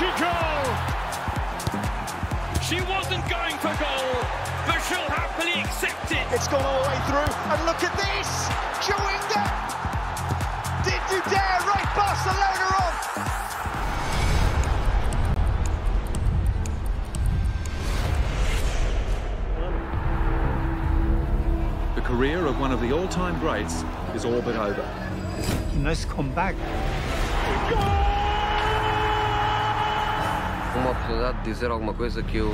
Chico! She wasn't going for goal, but she'll happily accept it. It's gone all the way through, and look at this! Chewinga! Did you dare write Barcelona off? The career of one of the all-time greats is all but over. Nice comeback. Uma oportunidade de dizer alguma coisa que eu,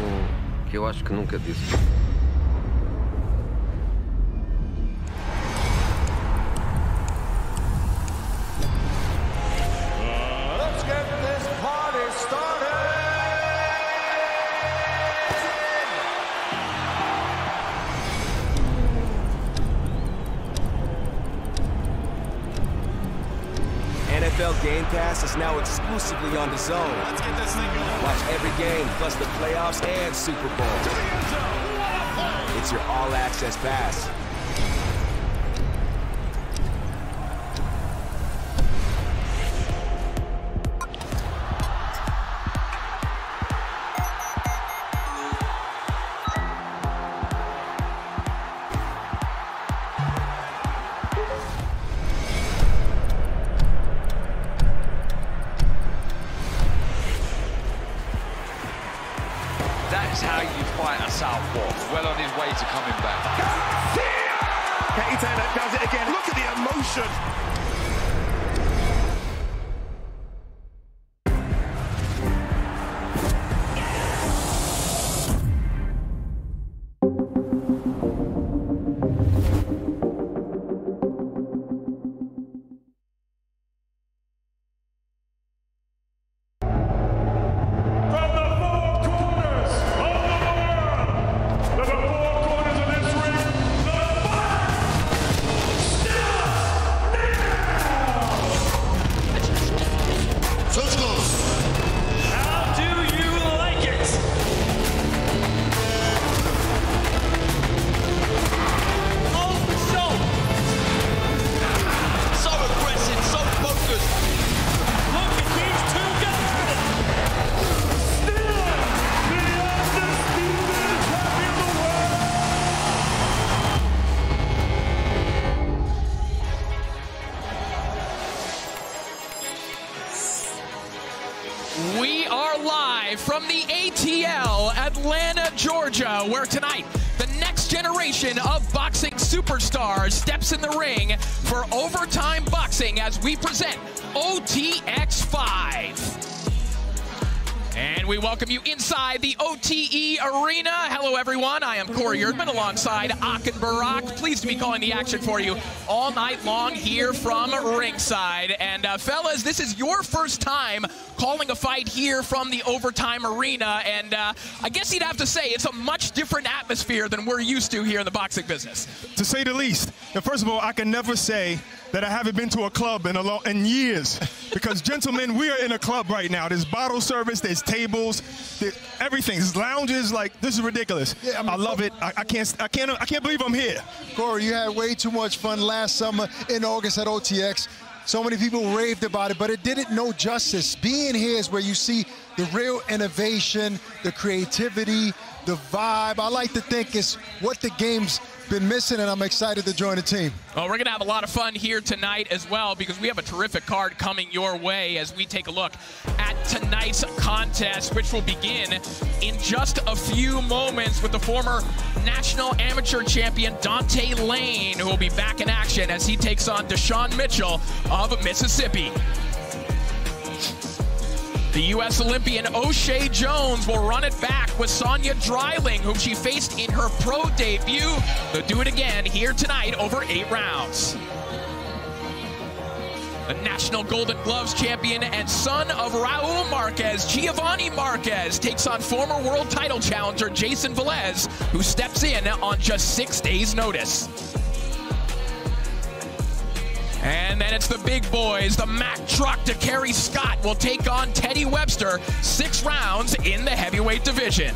que eu acho que nunca disse. Let's get this party started! NFL Game Pass is now exclusively on the zone. Let's get this thing game, plus the playoffs and Super Bowl. It's your all access pass. Boxing superstars steps in the ring for overtime boxing as we present OTX 5. And we welcome you inside the OTE Arena. Hello, everyone. I am Corey Erdman alongside Akin Barak. Pleased to be calling the action for you all night long here from ringside. And, uh, fellas, this is your first time calling a fight here from the Overtime Arena. And uh, I guess you'd have to say it's a much different atmosphere than we're used to here in the boxing business. To say the least. And first of all, I can never say that I haven't been to a club in a long, in years, because gentlemen, we are in a club right now. There's bottle service, there's tables, there, everything. There's lounges. Like this is ridiculous. Yeah, I mean, I love it. I, I can't. I can't. I can't believe I'm here. Corey, you had way too much fun last summer in August at OTX. So many people raved about it, but it didn't know justice. Being here is where you see the real innovation, the creativity, the vibe. I like to think it's what the game's been missing, and I'm excited to join the team. Well, we're going to have a lot of fun here tonight as well because we have a terrific card coming your way as we take a look at tonight's contest, which will begin in just a few moments with the former national amateur champion Dante Lane, who will be back in action as he takes on Deshaun Mitchell of Mississippi. The U.S. Olympian O'Shea Jones will run it back with Sonia Dreiling, whom she faced in her pro debut. They'll do it again here tonight over eight rounds. The National Golden Gloves champion and son of Raul Marquez, Giovanni Marquez, takes on former world title challenger Jason Velez, who steps in on just six days' notice. And then it's the big boys. The Mack truck to carry Scott will take on Teddy Webster. Six rounds in the heavyweight division.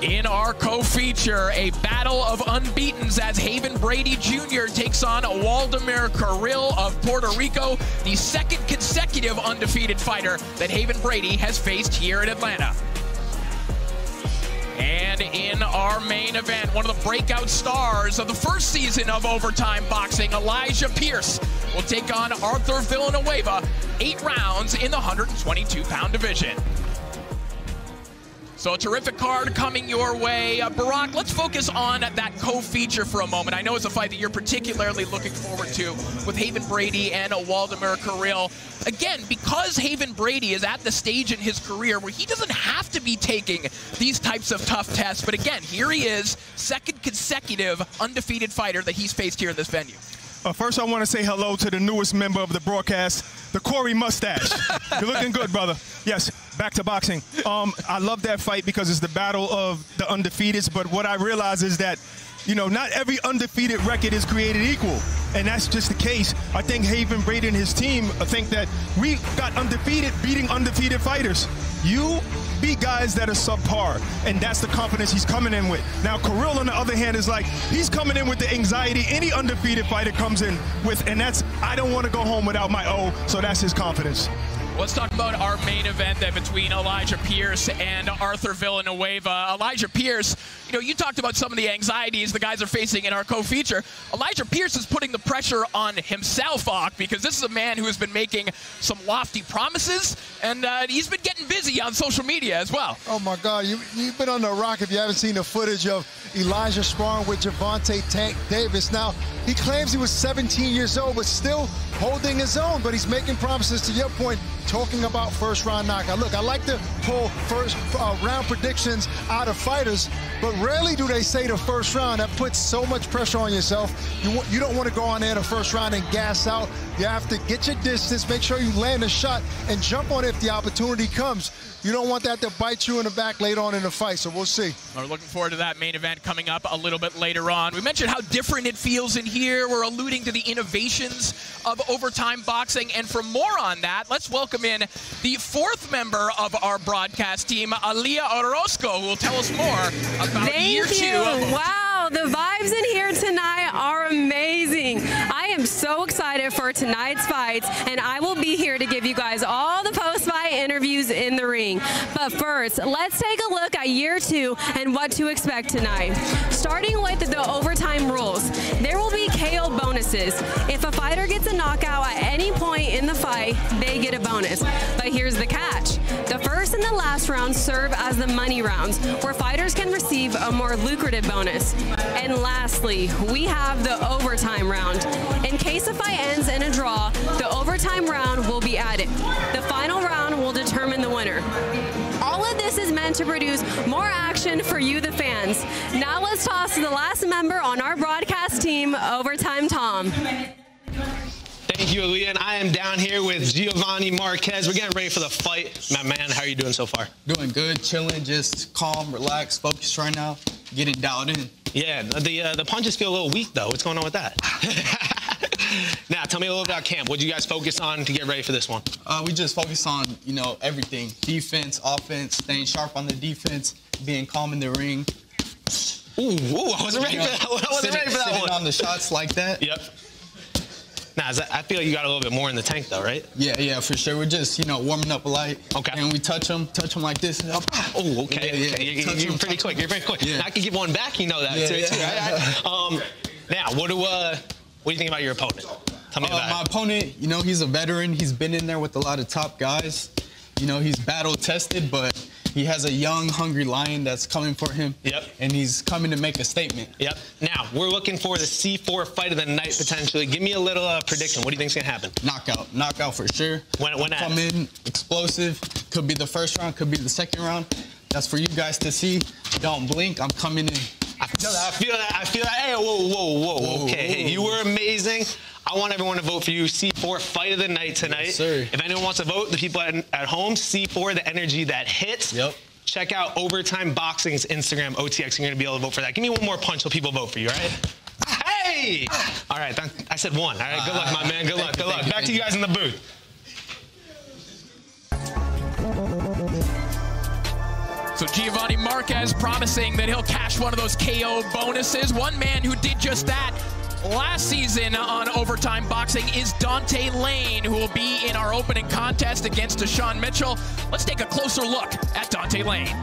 In our co-feature, a battle of unbeatens as Haven Brady Jr. takes on Waldemar Carril of Puerto Rico, the second consecutive undefeated fighter that Haven Brady has faced here in Atlanta. And in our main event, one of the breakout stars of the first season of Overtime Boxing, Elijah Pierce, will take on Arthur Villanueva, eight rounds in the 122-pound division. So a terrific card coming your way. Uh, Barak, let's focus on that co-feature for a moment. I know it's a fight that you're particularly looking forward to with Haven Brady and Waldemar Carril. Again, because Haven Brady is at the stage in his career where he doesn't have to be taking these types of tough tests. But again, here he is, second consecutive undefeated fighter that he's faced here in this venue. Uh, first, I want to say hello to the newest member of the broadcast, the Corey Mustache. You're looking good, brother. Yes, back to boxing. Um, I love that fight because it's the battle of the undefeateds. But what I realize is that, you know, not every undefeated record is created equal. And that's just the case. I think Haven Brady and his team think that we got undefeated beating undefeated fighters. You beat guys that are subpar, and that's the confidence he's coming in with. Now, Carril, on the other hand, is like he's coming in with the anxiety any undefeated fighter comes in with, and that's I don't want to go home without my O, so that's his confidence. Let's talk about our main event then between Elijah Pierce and Arthur Villanueva. Elijah Pierce, you know, you talked about some of the anxieties the guys are facing in our co-feature. Elijah Pierce is putting the pressure on himself, Ock, because this is a man who has been making some lofty promises, and uh, he's been getting busy on social media as well. Oh my God, you, you've been on the rock if you haven't seen the footage of Elijah sparring with Gervonta Tank Davis. Now, he claims he was 17 years old, but still holding his own, but he's making promises to your point, talking about first round knockout. Look, I like to pull first uh, round predictions out of fighters, but rarely do they say the first round. That puts so much pressure on yourself. You, you don't want to go on there the first round and gas out. You have to get your distance, make sure you land a shot, and jump on it if the opportunity comes. You don't want that to bite you in the back later on in the fight, so we'll see. We're looking forward to that main event coming up a little bit later on. We mentioned how different it feels in here. We're alluding to the innovations of overtime boxing. And for more on that, let's welcome in the fourth member of our broadcast team, Alia Orozco, who will tell us more about Thank year you. two of Wow, the vibes in here tonight are amazing. I am so excited for tonight's fights, and I will be here to give you guys all the post-fight interviews in the ring. But first, let's take a look at year two and what to expect tonight. Starting with the overtime rules, there will be KO bonuses. If a fighter gets a knockout at any point in the fight, they get a bonus. But here's the catch. The first and the last rounds serve as the money rounds, where fighters can receive a more lucrative bonus. And lastly, we have the overtime round. In case a fight ends in a draw, the overtime round will be added. The final round will determine the winner. All of this is meant to produce more action for you, the fans. Now let's toss to the last member on our broadcast team, Overtime Tom. Thank you, Aaliyah. And I am down here with Giovanni Marquez. We're getting ready for the fight. My man, how are you doing so far? Doing good, chilling, just calm, relaxed, focused right now, getting dialed in. Yeah, the uh, the punches feel a little weak though. What's going on with that? now, tell me a little about camp. What did you guys focus on to get ready for this one? Uh, we just focus on, you know, everything. Defense, offense, staying sharp on the defense, being calm in the ring. Ooh, ooh I wasn't ready You know, for that. I wasn't sitting- ready for that one. on the shots like that. Yep. Now, that, I feel like you got a little bit more in the tank though, right? Yeah, yeah, for sure. We're just, you know, warming up a light. Okay. And we touch them, touch them like this. Oh, okay. Yeah, yeah. okay. You- Touch You're them, pretty quick. You're very quick. Yeah. I can give one back. You know that Yeah, too. yeah. too, right? um, now, what do uh, what do you think about your opponent? Tell me Uh, about my it. opponent, you know, he's a veteran. He's been in there with a lot of top guys. You know, he's battle tested, but he has a young, hungry lion that's coming for him. Yep. And he's coming to make a statement. Yep. Now we're looking for the C4 fight of the night potentially. Give me a little uh, prediction. What do you think's gonna happen? Knockout, knockout for sure. When- when come in explosive. Could be the first round, could be the second round. That's for you guys to see. Don't blink. I'm coming in. I feel that. I feel that. I feel that. Hey, whoa, whoa, whoa. Whoa, okay, hey, you were amazing. I want everyone to vote for you. C4 fight of the night tonight. Yes, sir. If anyone wants to vote, the people at, at home, C4 the energy that hits. Yep. Check out Overtime Boxing's Instagram, OTX. You're gonna be able to vote for that. Give me one more punch so people vote for you. All right. Hey! All right, I said one. All right, good luck, my man. Good luck, good luck. Back to you you. guys in the booth. So Giovanni Marquez promising that he'll cash one of those KO bonuses. One man who did just that last season on Overtime Boxing is Dante Lane, who will be in our opening contest against Deshaun Mitchell. Let's take a closer look at Dante Lane.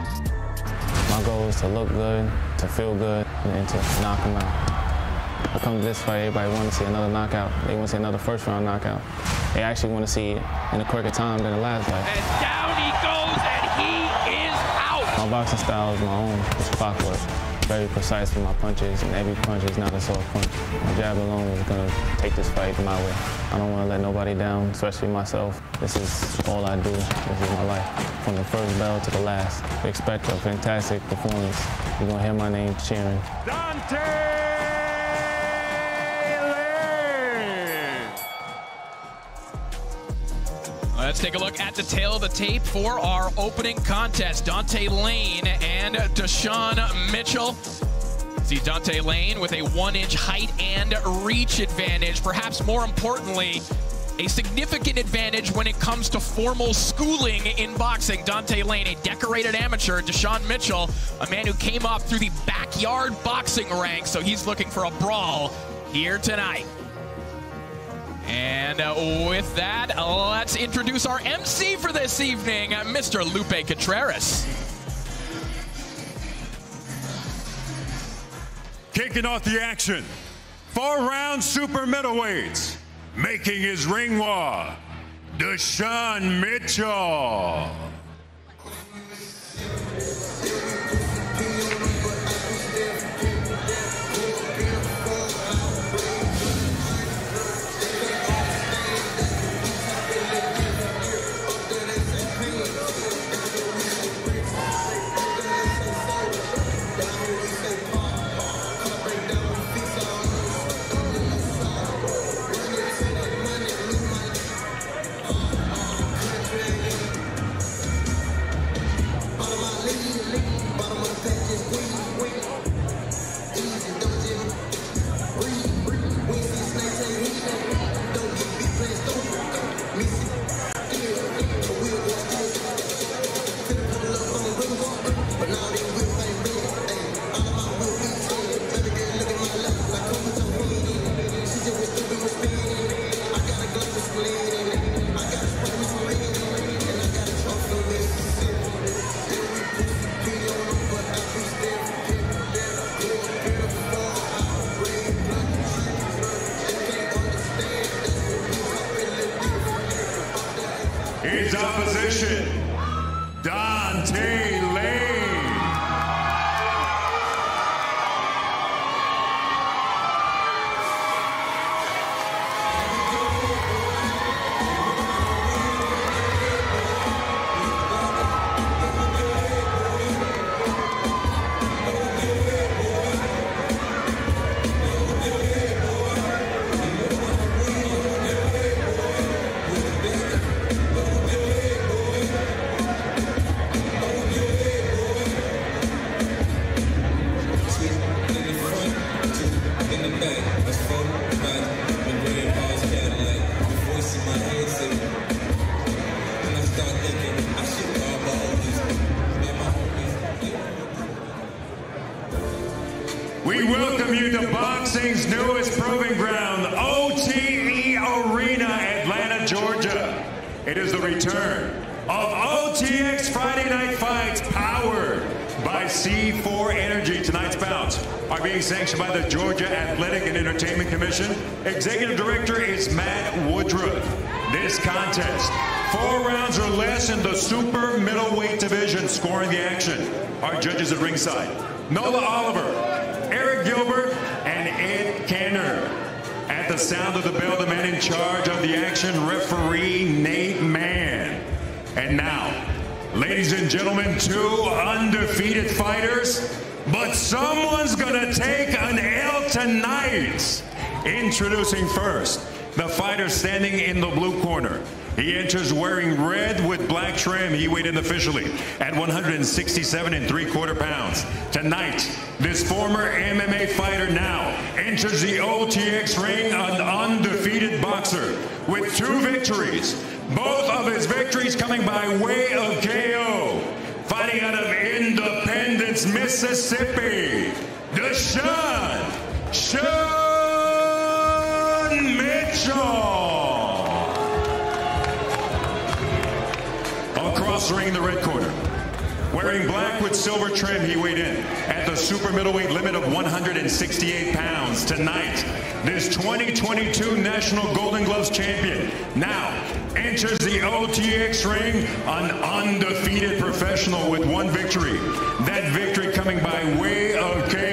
My goal is to look good, to feel good, and to knock him out. I come to this fight, everybody want to see another knockout. They want to see another first round knockout. They actually want to see it in a quicker time than the last fight. And down he goes, and he is out. My boxing style is my own. It's clockwork. Very precise with my punches, and every punch is not a soft punch. My jab alone is going to take this fight my way. I don't want to let nobody down, especially myself. This is all I do. This is my life. From the first bell to the last. Expect a fantastic performance. You're going to hear my name cheering. Dante Let's take a look at the tale of the tape for our opening contest. Dante Lane and Deshaun Mitchell. See Dante Lane with a one-inch height and reach advantage. Perhaps more importantly, a significant advantage when it comes to formal schooling in boxing. Dante Lane, a decorated amateur. Deshaun Mitchell, a man who came up through the backyard boxing ranks, so he's looking for a brawl here tonight. And uh, with that, let's introduce our MC for this evening, Mr. Lupe Contreras. Kicking off the action, four-round super middleweights, making his ring walk, Deshaun Mitchell. Sanctioned by the Georgia Athletic and Entertainment Commission. Executive Director is Matt Woodruff. This contest, four rounds or less in the super middleweight division, scoring the action. Our judges at ringside, Nola Oliver, Eric Gilbert, and Ed Kenner. At the sound of the bell, the man in charge of the action, referee Nate Mann. And now, ladies and gentlemen, two undefeated fighters, but someone's gonna take an L tonight. Introducing first, the fighter standing in the blue corner. He enters wearing red with black trim. He weighed in officially at 167 and three quarter pounds. Tonight, this former MMA fighter now enters the OTX ring an undefeated boxer with two victories. Both of his victories coming by way of KO. Out of Independence, Mississippi, Deshaun Sean Mitchell. Across the ring in the red corner. Wearing black with silver trim, he weighed in at the super middleweight limit of 168 pounds. Tonight, this 2022 National Golden Gloves champion now enters the OTX ring an undefeated professional with one victory. That victory coming by way of KO.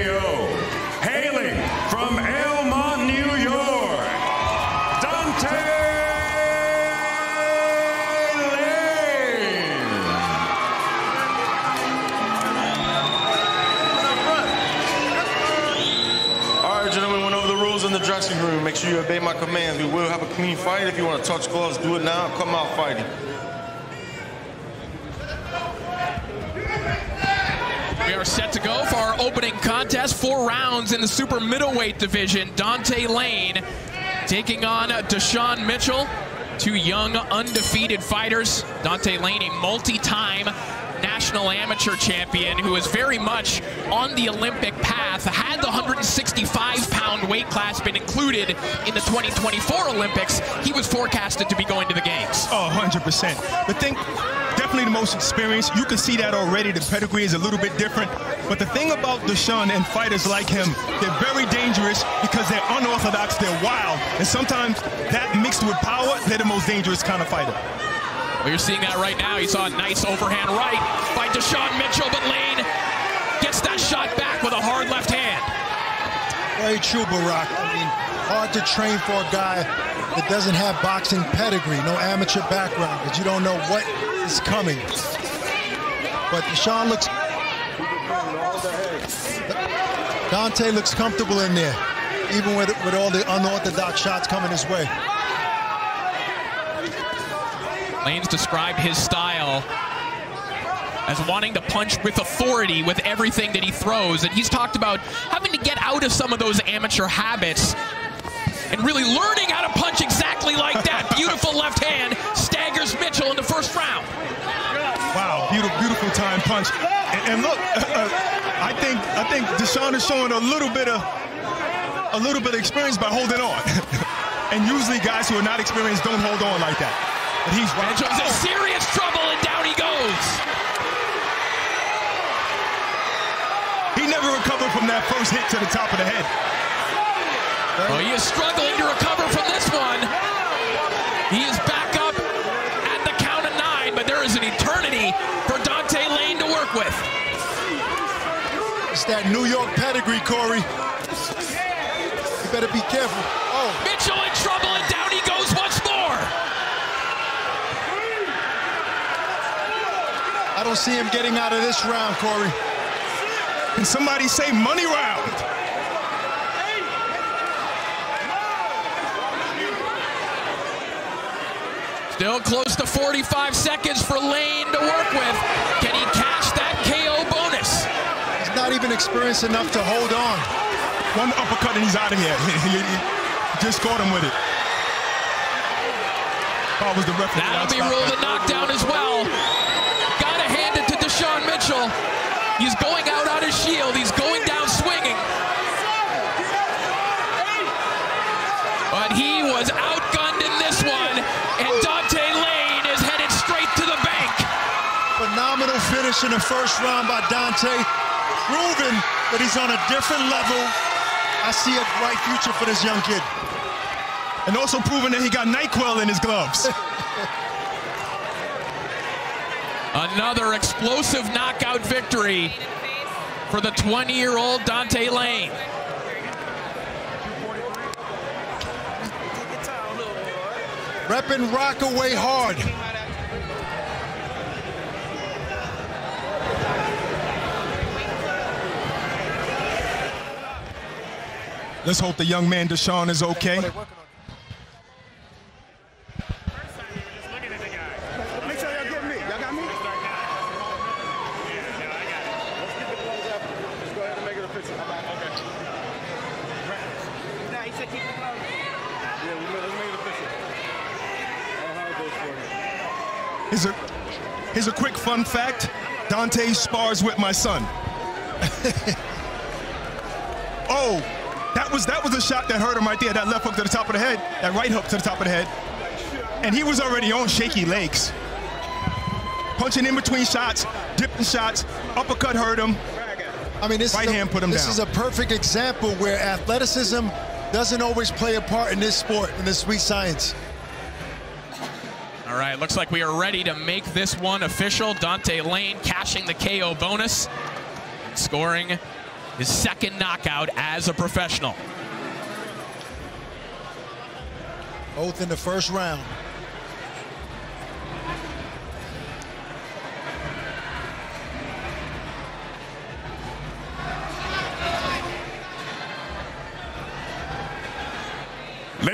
You obey my commands. We will have a clean fight. If you want to touch gloves, do it now. Come out fighting. We are set to go for our opening contest. Four rounds in the super middleweight division. Dante Lane taking on Deshaun Mitchell. Two young, undefeated fighters. Dante Lane, a multi-time national amateur champion who is very much on the Olympic path. Had the 165-pound weight class been included in the 2024 Olympics, he was forecasted to be going to the games. Oh, 100%. The thing, definitely the most experienced. You can see that already. The pedigree is a little bit different. But the thing about Deshaun and fighters like him, they're very dangerous because they're unorthodox, they're wild. And sometimes that mixed with power, they're the most dangerous kind of fighter. Well, you're seeing that right now. You saw a nice overhand right by Deshaun Mitchell, but Lane gets that shot back with a hard left hand. Very true, Barak. I mean, hard to train for a guy that doesn't have boxing pedigree, no amateur background, because you don't know what is coming. But Deshaun looks... Dante looks comfortable in there, even with, with all the unorthodox shots coming his way. Lane's described his style as wanting to punch with authority with everything that he throws. And he's talked about having to get out of some of those amateur habits and really learning how to punch exactly like that. Beautiful left hand staggers Mitchell in the first round. Wow, beautiful, beautiful time punch. And, and look, uh, I think I think Deshaun is showing a little bit of a little bit of experience by holding on. and usually guys who are not experienced don't hold on like that. But he's right. Mitchell's in serious trouble, and down he goes. He never recovered from that first hit to the top of the head. Well, he is struggling to recover from this one. He is back up at the count of nine, but there is an eternity for Dante Lane to work with. It's that New York pedigree, Corey. You better be careful. Oh. Mitchell in trouble, and down he goes once more. I don't see him getting out of this round, Corey. Can somebody say money round? Still close to 45 seconds for Lane to work with. Can he cash that KO bonus? He's not even experienced enough to hold on. One uppercut and he's out of here. he, he just caught him with it. Oh, was the referee. That'll be ruled a knockdown as well. Gotta hand it to Deshaun Mitchell. He's going out on his shield. He's going down swinging. But he was outgunned in this one, and Dante Lane is headed straight to the bank. Phenomenal finish in the first round by Dante, proving that he's on a different level. I see a bright future for this young kid. And also proving that he got NyQuil in his gloves. Another explosive knockout victory for the 20-year-old Dante Lane. Repping Rockaway hard. Let's hope the young man Deshaun is okay. Here's a, here's a quick fun fact. Dante spars with my son. oh, that was that was a shot that hurt him right there. That left hook to the top of the head, that right hook to the top of the head. And he was already on shaky legs. Punching in between shots, dipping shots, uppercut hurt him. I mean, this right is a, hand put him this down. is a perfect example where athleticism doesn't always play a part in this sport, in this sweet science. All right, looks like we are ready to make this one official. Dante Lane cashing the KO bonus, scoring his second knockout as a professional. Both in the first round.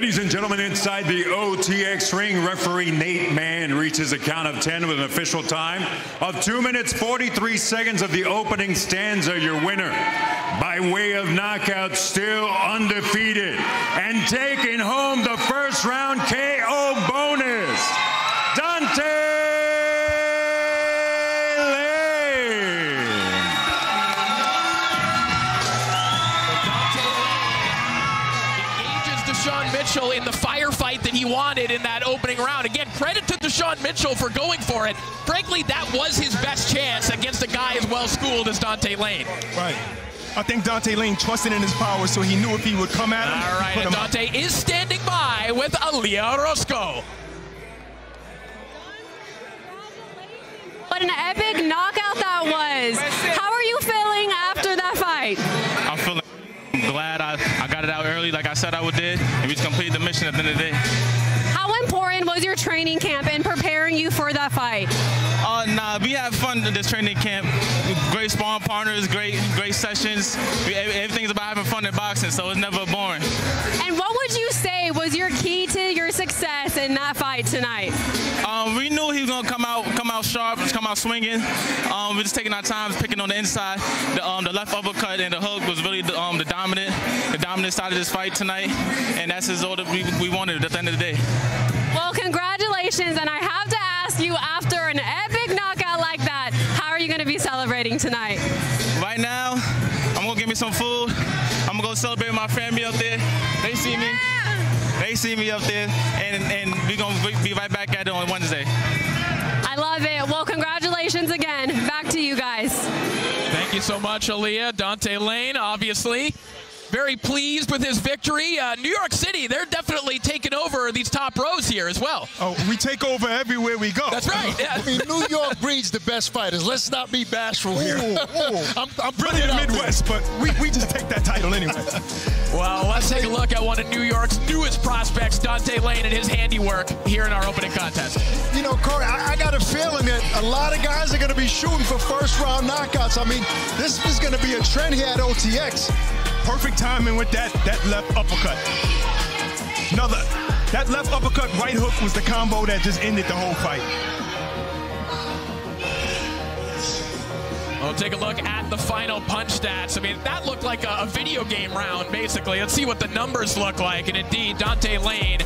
Ladies and gentlemen, inside the OTX ring, referee Nate Mann reaches a count of 10 with an official time of 2 minutes 43 seconds of the opening stanza. Your winner, by way of knockout, still undefeated, and taking home the first round KO Mitchell in the firefight that he wanted in that opening round. Again, credit to Deshaun Mitchell for going for it. Frankly, that was his best chance against a guy as well schooled as Dante Lane. Right. I think Dante Lane trusted in his power, so he knew if he would come at him. All right, put and him up. Dante is standing by with Aliyah Orozco. What an epic knockout that was. How are you feeling after that fight? I'm glad I, I got it out early like I said I would did, and we just completed the mission at the end of the day. How important was your training camp in preparing you for that fight? Uh, nah, we had fun in this training camp. Great sparring partners, great great sessions. We, everything's about having fun in boxing, so it's never boring. And what would you say was your key to your success in that fight tonight? Um, we knew he was gonna come out come out sharp, come out swinging. Um, we're just taking our time, picking on the inside. The, um, the left uppercut and the hook was really the, um, the dominant, the dominant side of this fight tonight, and that's as all that we, we wanted at the end of the day. Well, congratulations. And I have to ask you, after an epic knockout like that, how are you going to be celebrating tonight? Right now, I'm gonna get me some food. I'm gonna go celebrate with my family up there. They see me. They see me up there, and and we gonna be right back at it on Wednesday. I love it. Well, congratulations again. Back to you guys. Thank you so much, Aaliyah. Dante Lane, obviously. Very pleased with his victory. Uh, New York City, they're definitely taking over these top rows here as well. Oh, we take over everywhere we go. That's right. Yeah. I mean, New York breeds the best fighters. Let's not be bashful here. Ooh, ooh. I'm, I'm Really putting the it there. Midwest, but we, we just take that title anyway. Well, let's take a look at one of New York's newest prospects, Dante Lane, and his handiwork here in our opening contest. You know, Corey, I, I got a feeling that a lot of guys are going to be shooting for first round knockouts. I mean, this is going to be a trend here at OTX. Perfect timing with that that left uppercut. Another that left uppercut right hook was the combo that just ended the whole fight. We'll take a look at the final punch stats. I mean, that looked like a, a video game round, basically. Let's see what the numbers look like. And indeed, Dante Lane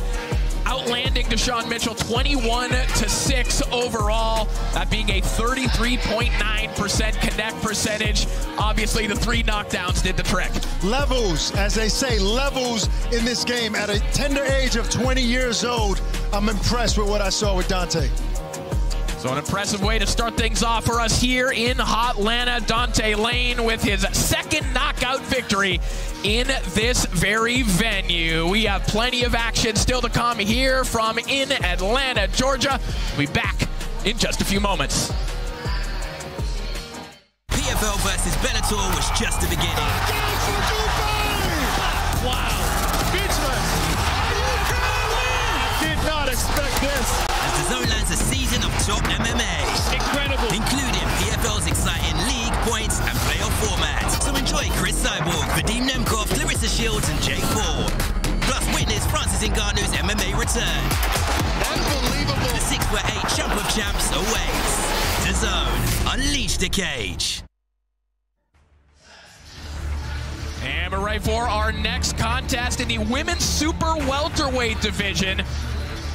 outlanding Deshaun Mitchell 21 to 6 overall. That being a 33.9% connect percentage. Obviously, the three knockdowns did the trick. Levels, as they say, levels in this game. At a tender age of 20 years old, I'm impressed with what I saw with Dante. So an impressive way to start things off for us here in Hotlanta. Dante Lane with his second knockout victory in this very venue. We have plenty of action still to come here from in Atlanta, Georgia. We'll be back in just a few moments. PFL versus Bellator was just the beginning. Oh, season of top MMA. Incredible. Including PFL's exciting league, points, and playoff format. So enjoy Cris Cyborg, Vadim Nemkov, Claressa Shields, and Jake Paul. Plus witness Francis Ngannou's MMA return. Unbelievable. The 6 foot 8 champ of champs awaits. DAZN. Unleash the cage. And we're right for our next contest in the women's super welterweight division.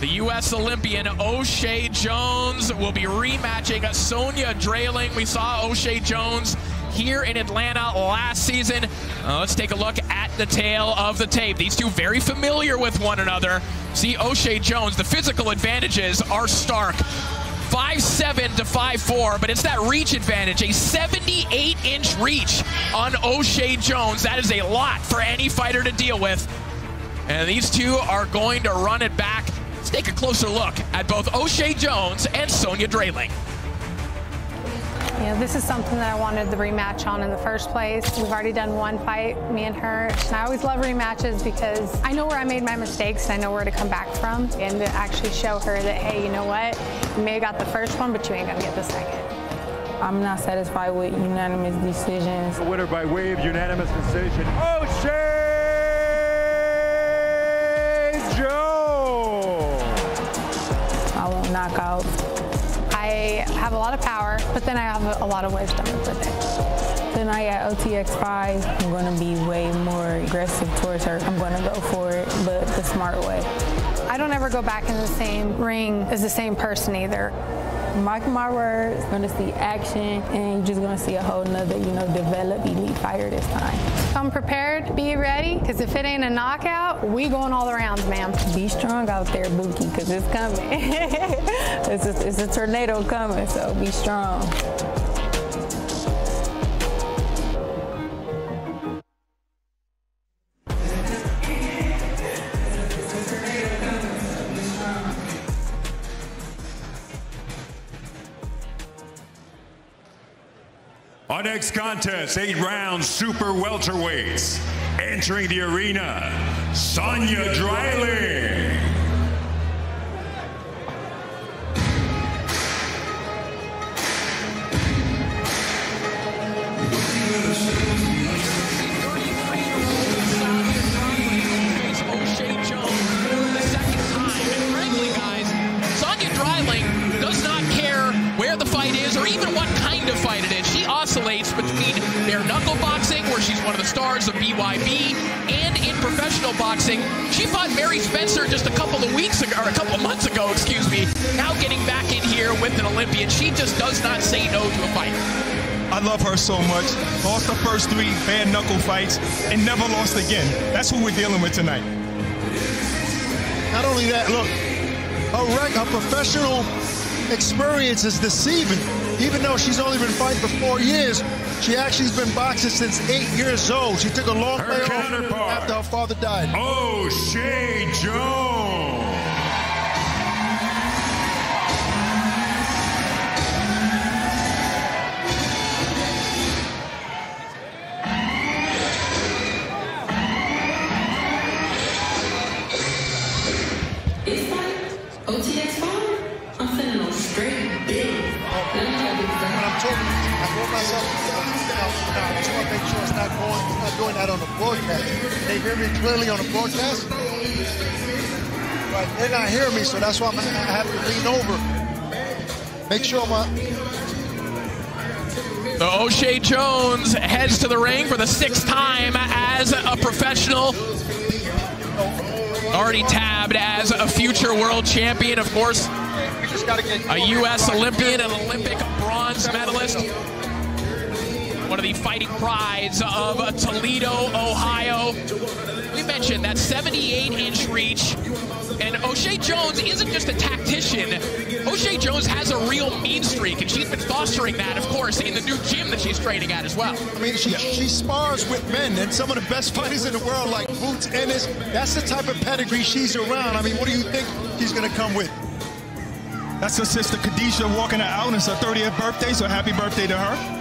The U.S. Olympian O'Shea Jones will be rematching Sonia Drayling. We saw O'Shea Jones here in Atlanta last season. Uh, let's take a look at the tale of the tape. These two very familiar with one another. See O'Shea Jones, the physical advantages are stark. 5'7 to 5'4, but it's that reach advantage, a 78 inch reach on O'Shea Jones. That is a lot for any fighter to deal with. And these two are going to run it back. Let's take a closer look at both O'Shea Jones and Sonia Drayling. You know, this is something that I wanted the rematch on in the first place. We've already done one fight, me and her. And I always love rematches because I know where I made my mistakes and I know where to come back from and to actually show her that, hey, you know what? You may have got the first one, but you ain't gonna get the second. I'm not satisfied with unanimous decisions. The winner by way of unanimous decision, O'Shea I knock out. I have a lot of power, but then I have a lot of wisdom with it. Tonight at OTX5, I'm going to be way more aggressive towards her. I'm going to go for it, but the smart way. I don't ever go back in the same ring as the same person either. Mark my words, going to see action, and you're just going to see a whole nother, you know, developed elite fighter this time. Come prepared, be ready, because if it ain't a knockout, we going all the rounds, ma'am. Be strong out there, Buki, because it's coming. it's, a, it's a tornado coming, so be strong. Our next contest, eight rounds, super welterweights. Entering the arena, Sonia Dreiling. She's one of the stars of BYB, and in professional boxing. She fought Mary Spencer just a couple of weeks ago, or a couple of months ago, excuse me. Now getting back in here with an Olympian. She just does not say no to a fight. I love her so much. Lost the first three bare knuckle fights and never lost again. That's who we're dealing with tonight. Not only that, look, her, rec- her professional experience is deceiving. Even though she's only been fighting for four years, she actually has been boxing since eight years old. She took a long Her way off after her father died. Oh, Shay Jones. Not going, not doing that on the broadcast. They hear me clearly on the broadcast. But they're not hearing me, so that's why I'm, I have to lean over. Make sure my So O'Shea Jones heads to the ring for the sixth time as a professional. Already tabbed as a future world champion, of course. A U.S. Olympian and Olympic bronze medalist. One of the fighting prides of Toledo, Ohio. We mentioned that 78-inch reach. And O'Shea Jones isn't just a tactician. O'Shea Jones has a real mean streak, and she's been fostering that, of course, in the new gym that she's training at as well. I mean, she, she spars with men and some of the best fighters in the world, like Boots Ennis. That's the type of pedigree she's around. I mean, what do you think she's going to come with? That's her sister Khadijah walking her out. It's her 30th birthday, so happy birthday to her.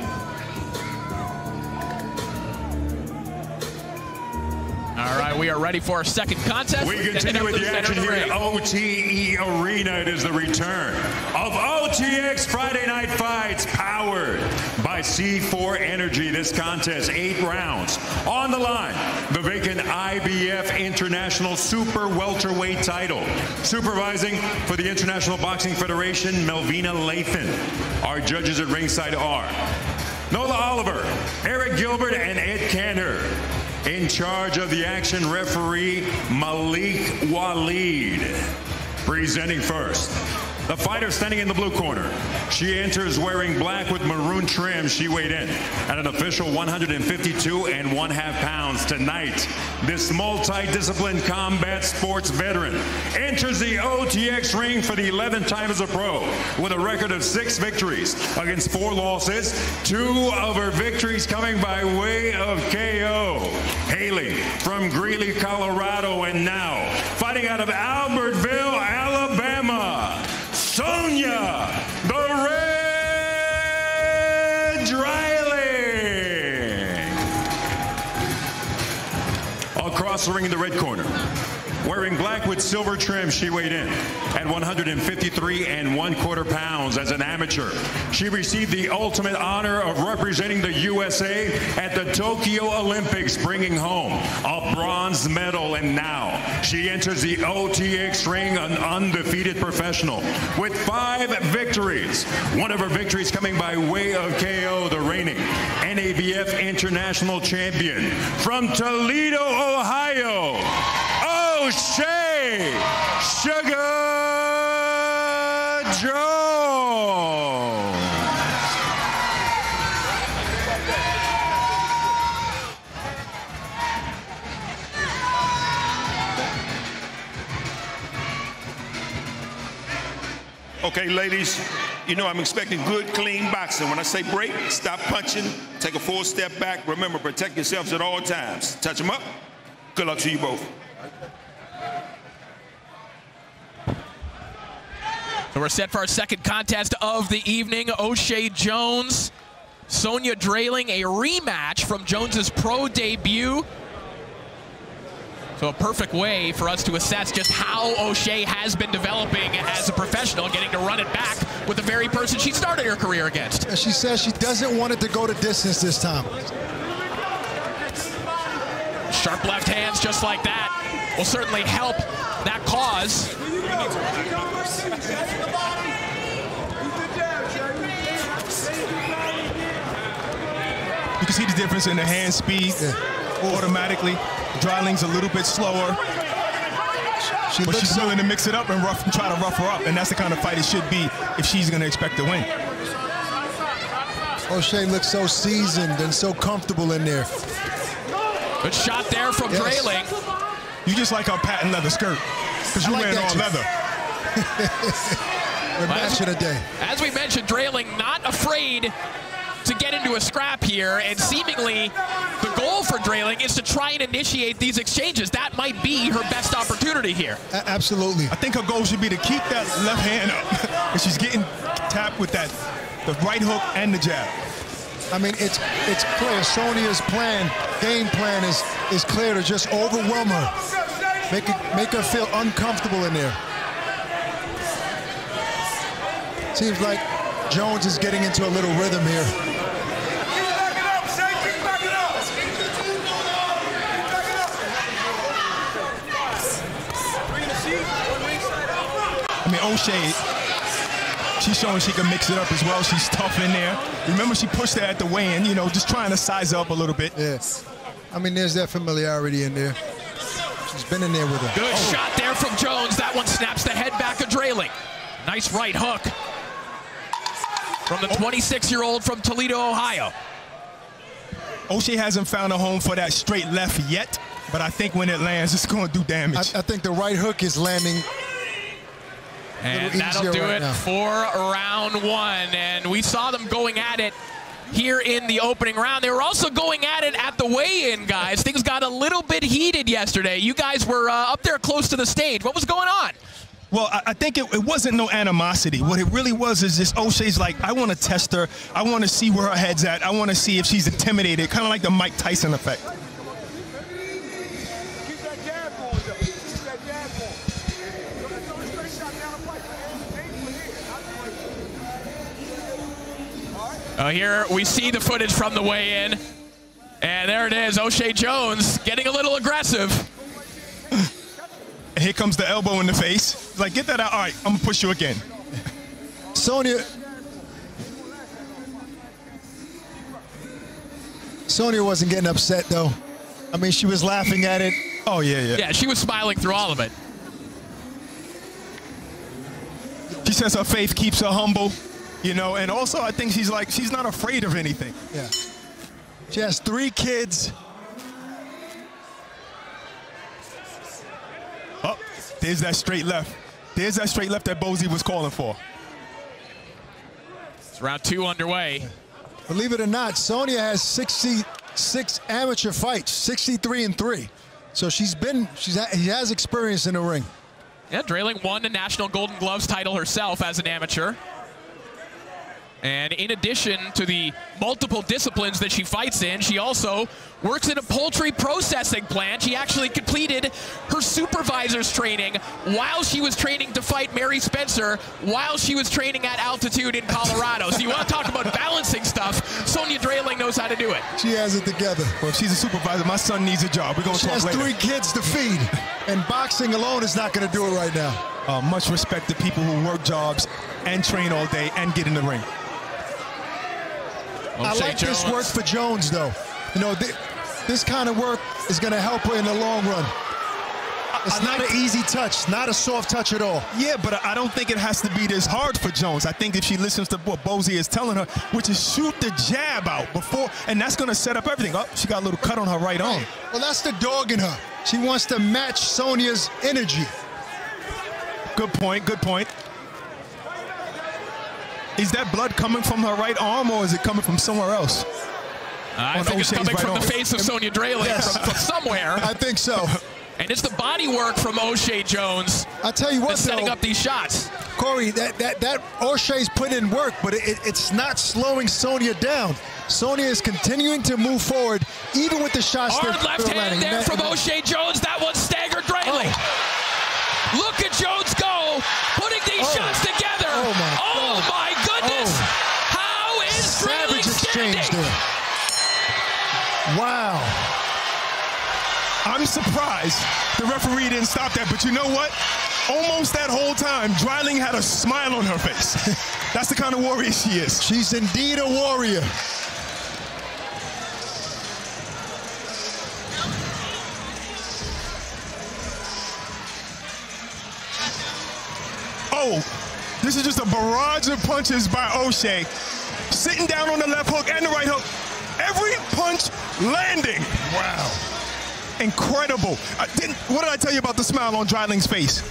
All right, we are ready for our second contest. We continue with the action here at OTE Arena. It is the return of OTX Friday Night Fights, powered by C4 Energy. This contest, eight rounds. On the line, the vacant IBF International Super Welterweight title. Supervising for the International Boxing Federation, Melvina Lathan. Our judges at ringside are Nola Oliver, Eric Gilbert, and Ed Cantor. In charge of the action, referee Malik Waleed. Presenting first, the fighter standing in the blue corner. She enters wearing black with maroon trim. She weighed in at an official 152 and one half pounds tonight. This multi-discipline combat sports veteran enters the OTX ring for the 11th time as a pro with a record of six victories against four losses. Two of her victories coming by way of KO. Haley from Greeley, Colorado, and now fighting out of Albertville, The ring in the red corner. Wearing black with silver trim, she weighed in at 153 and one quarter pounds as an amateur. She received the ultimate honor of representing the USA at the Tokyo Olympics, bringing home a bronze medal. And now she enters the OTX ring, an undefeated professional with five victories. One of her victories coming by way of KO, the reigning NABF International Champion from Toledo, Ohio. O'Shea Sugar Jones. Okay, ladies, you know I'm expecting good, clean boxing. When I say break, stop punching, take a full step back. Remember, protect yourselves at all times. Touch them up. Good luck to you both. So we're set for our second contest of the evening. O'Shea Jones, Sonia Dreiling, a rematch from Jones's pro debut. So a perfect way for us to assess just how O'Shea has been developing as a professional, getting to run it back with the very person she started her career against. And she says she doesn't want it to go to distance this time. Sharp left hands just like that will certainly help that cause. You can see the difference in the hand speed automatically. Dreiling's a little bit slower. but she's willing to mix it up and rough and try to rough her up. And that's the kind of fight it should be if she's going to expect to win. O'Shea looks so seasoned and so comfortable in there. Good shot there from Yes. Dreiling. You just like our patent leather skirt because you I like wearing all leather. We're matching today. As we mentioned, Dreiling not afraid to get into a scrap here, and seemingly the goal for Dreiling is to try and initiate these exchanges. That might be her best opportunity here. absolutely. I think her goal should be to keep that left hand up. and she's getting tapped with that, the right hook and the jab. I mean, it's it's clear. Sonia's plan, game plan is is clear to just overwhelm her, make it, make her feel uncomfortable in there. Seems like Jones is getting into a little rhythm here. I mean, O'Shea, she's showing she can mix it up as well. She's tough in there. Remember, she pushed her at the weigh-in, you know, just trying to size up a little bit. Yes. I mean, there's that familiarity in there. She's been in there with her. Good oh. shot there from Jones. That one snaps the head back of Dreiling. Nice right hook from the 26-year-old from Toledo, Ohio. O'Shea hasn't found a home for that straight left yet, but I think when it lands, it's going to do damage. I, I think the right hook is landing And little that'll easier do right it now. for round one. And we saw them going at it here in the opening round. They were also going at it at the weigh-in, guys. Things got a little bit heated yesterday. You guys were uh, up there close to the stage. What was going on? Well, I, think it, it wasn't no animosity. What it really was is just O'Shea's like, I want to test her. I want to see where her head's at. I want to see if she's intimidated, kind of like the Mike Tyson effect. Uh, here we see the footage from the weigh-in. And there it is, O'Shea Jones getting a little aggressive. Here comes the elbow in the face. Like, get that out. All right, I'm going to push you again. Sonia. Sonia wasn't getting upset though. I mean, she was laughing at it. Oh yeah, yeah. Yeah, she was smiling through all of it. She says her faith keeps her humble, you know, and also I think she's like she's not afraid of anything. Yeah. She has three kids. Oh, there's that straight left. There's that straight left that Bozy was calling for. It's round two underway. Believe it or not, Sonia has 66 amateur fights, 63 and three. So she's been, she's she has experience in the ring. Yeah, Dreiling won the National Golden Gloves title herself as an amateur. And in addition to the multiple disciplines that she fights in, she also works in a poultry processing plant. She actually completed her supervisor's training while she was training to fight Mary Spencer while she was training at altitude in Colorado. so you want to talk about balancing stuff, Sonya Dreiling knows how to do it. She has it together. Well, if she's a supervisor, my son needs a job. We're going to talk. She has three kids to feed, and boxing alone is not going to do it right now. Uh, much respect to people who work jobs and train all day and get in the ring. I like this work for Jones, though. You know, thi- this kind of work is going to help her in the long run. It's not an easy touch, not a soft touch at all. Yeah, but I don't think it has to be this hard for Jones. I think if she listens to what Bozy is telling her, which is shoot the jab out before, and that's going to set up everything. Oh, she got a little cut on her right arm. Well, that's the dog in her. She wants to match Sonia's energy. Good point, good point. Is that blood coming from her right arm or is it coming from somewhere else? I think it's coming right from the face of Sonya Dreiling Yes. from, from somewhere. I think so. And it's the body work from O'Shea Jones I tell you what, that's setting though, up these shots. Corey, that that that O'Shea's put in work, but it, it's not slowing Sonya down. Sonya is continuing to move forward, even with the shots Hard left hand landing. there that- from O'Shea Jones. That one staggered Dreiling. Oh. Look at Jones go, putting these Oh. shots together. Oh, my Oh, God. my goodness. Oh. How is Dreiling Savage exchange standing? there. Wow. I'm surprised the referee didn't stop that, but you know what? Almost that whole time, Dreiling had a smile on her face. That's the kind of warrior she is. She's indeed a warrior. Oh, this is just a barrage of punches by O'Shea. Sitting down on the left hook and the right hook. Every punch landing. Wow. Incredible. I didn't, what did I tell you about the smile on Dreiling's face?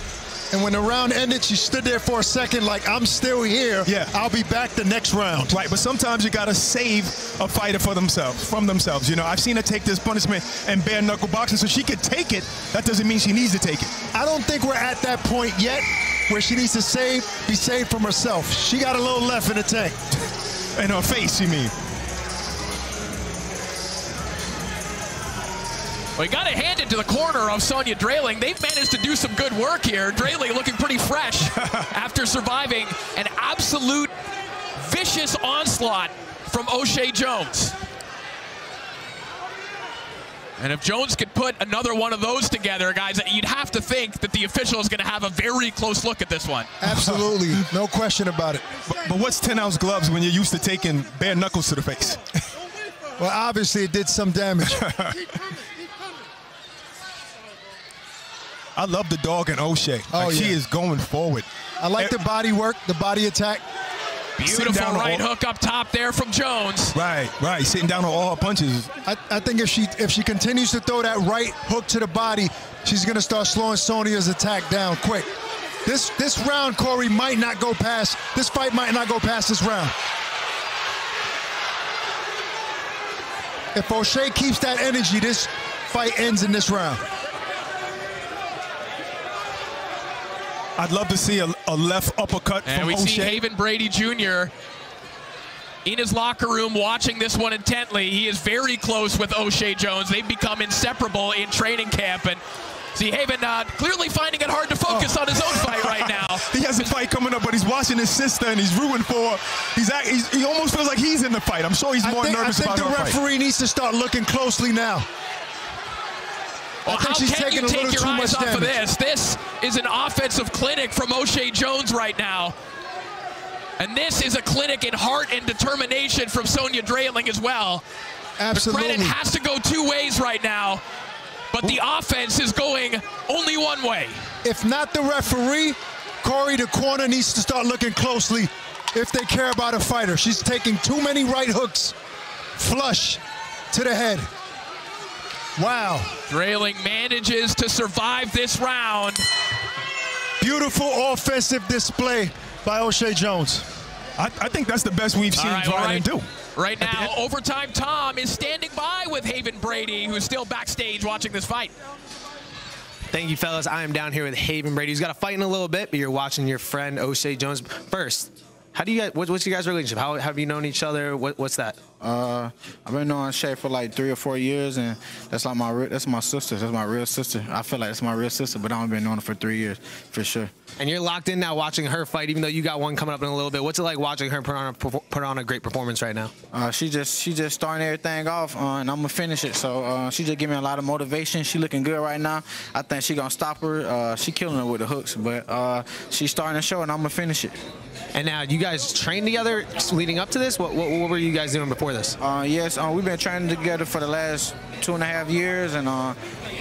And when the round ended, she stood there for a second like, I'm still here. Yeah. I'll be back the next round. Right, but sometimes you gotta save a fighter for themselves, from themselves. You know, I've seen her take this punishment and bare knuckle boxing, so she could take it. That doesn't mean she needs to take it. I don't think we're at that point yet where she needs to save, be saved from herself. She got a little left in the tank. In her face, you mean? Well, you got to hand it to the corner of Sonya Dreiling. They've managed to do some good work here. Dreiling looking pretty fresh after surviving an absolute vicious onslaught from O'Shea Jones. And if Jones could put another one of those together, guys, you'd have to think that the official is going to have a very close look at this one. Absolutely. no question about it. But, but what's 10 ounce gloves when you're used to taking bare knuckles to the face? Well, obviously it did some damage. I love the dog and O'Shea. Oh, Like, She is going forward. I like eh, the body work, the body attack. Beautiful down right hook up top there from Jones. Right, right. Sitting down on all her punches. I, I think if she if she continues to throw that right hook to the body, she's gonna start slowing Sonya's attack down quick. This this round, Corey, might not go past. This fight might not go past this round. If O'Shea keeps that energy, this fight ends in this round. I'd love to see a, a left uppercut And from we see O'Shea. Haven Brady Jr. in his locker room watching this one intently. He is very close with O'Shea Jones. They've become inseparable in training camp. And see Haven uh, clearly finding it hard to focus on his own fight right now. He has a fight coming up, but he's watching his sister and he's rooting for her. He's, act, he's he almost feels like he's in the fight. I'm sure he's more think, nervous think about the her fight. referee needs to start looking closely now. Well, I think how she's can taking you a take little your too eyes off of this? This is an offensive clinic from O'Shea Jones right now. And this is a clinic in heart and determination from Sonya Dreiling as well. Absolutely. The credit has to go two ways right now, but the offense is going only one way. If not the referee, Corey, the corner needs to start looking closely if they care about a fighter. She's taking too many right hooks. Flush to the head. Wow. Dreiling manages to survive this round. Beautiful offensive display by O'Shea Jones. I, I think that's the best we've seen right, well, Dryden right. do. Right now, overtime Tom is standing by with Haven Brady, who's still backstage watching this fight. Thank you, fellas. I am down here with Haven Brady, who's got a fight in a little bit, but you're watching your friend O'Shea Jones. First, how do you guys? What, what's your guys' relationship? How have you known each other? What, what's that? Uh, I've been knowing Shay for like three or four years, and that's like my re- that's my sister. That's my real sister. I feel like that's my real sister, but I've only been knowing her for three years, for sure. And you're locked in now watching her fight, even though you got one coming up in a little bit. What's it like watching her put on a, put on a great performance right now? Uh, she just she just starting everything off, uh, and I'm gonna finish it. So uh, she just giving me a lot of motivation. She looking good right now. I think she gonna stop her. Uh, she killing her with the hooks, but uh, she's starting to show, and I'm gonna finish it. And now you guys trained together leading up to this. What, what, what were you guys doing before this? Uh, yes, uh, we've been training together for the last two and a half years, and uh,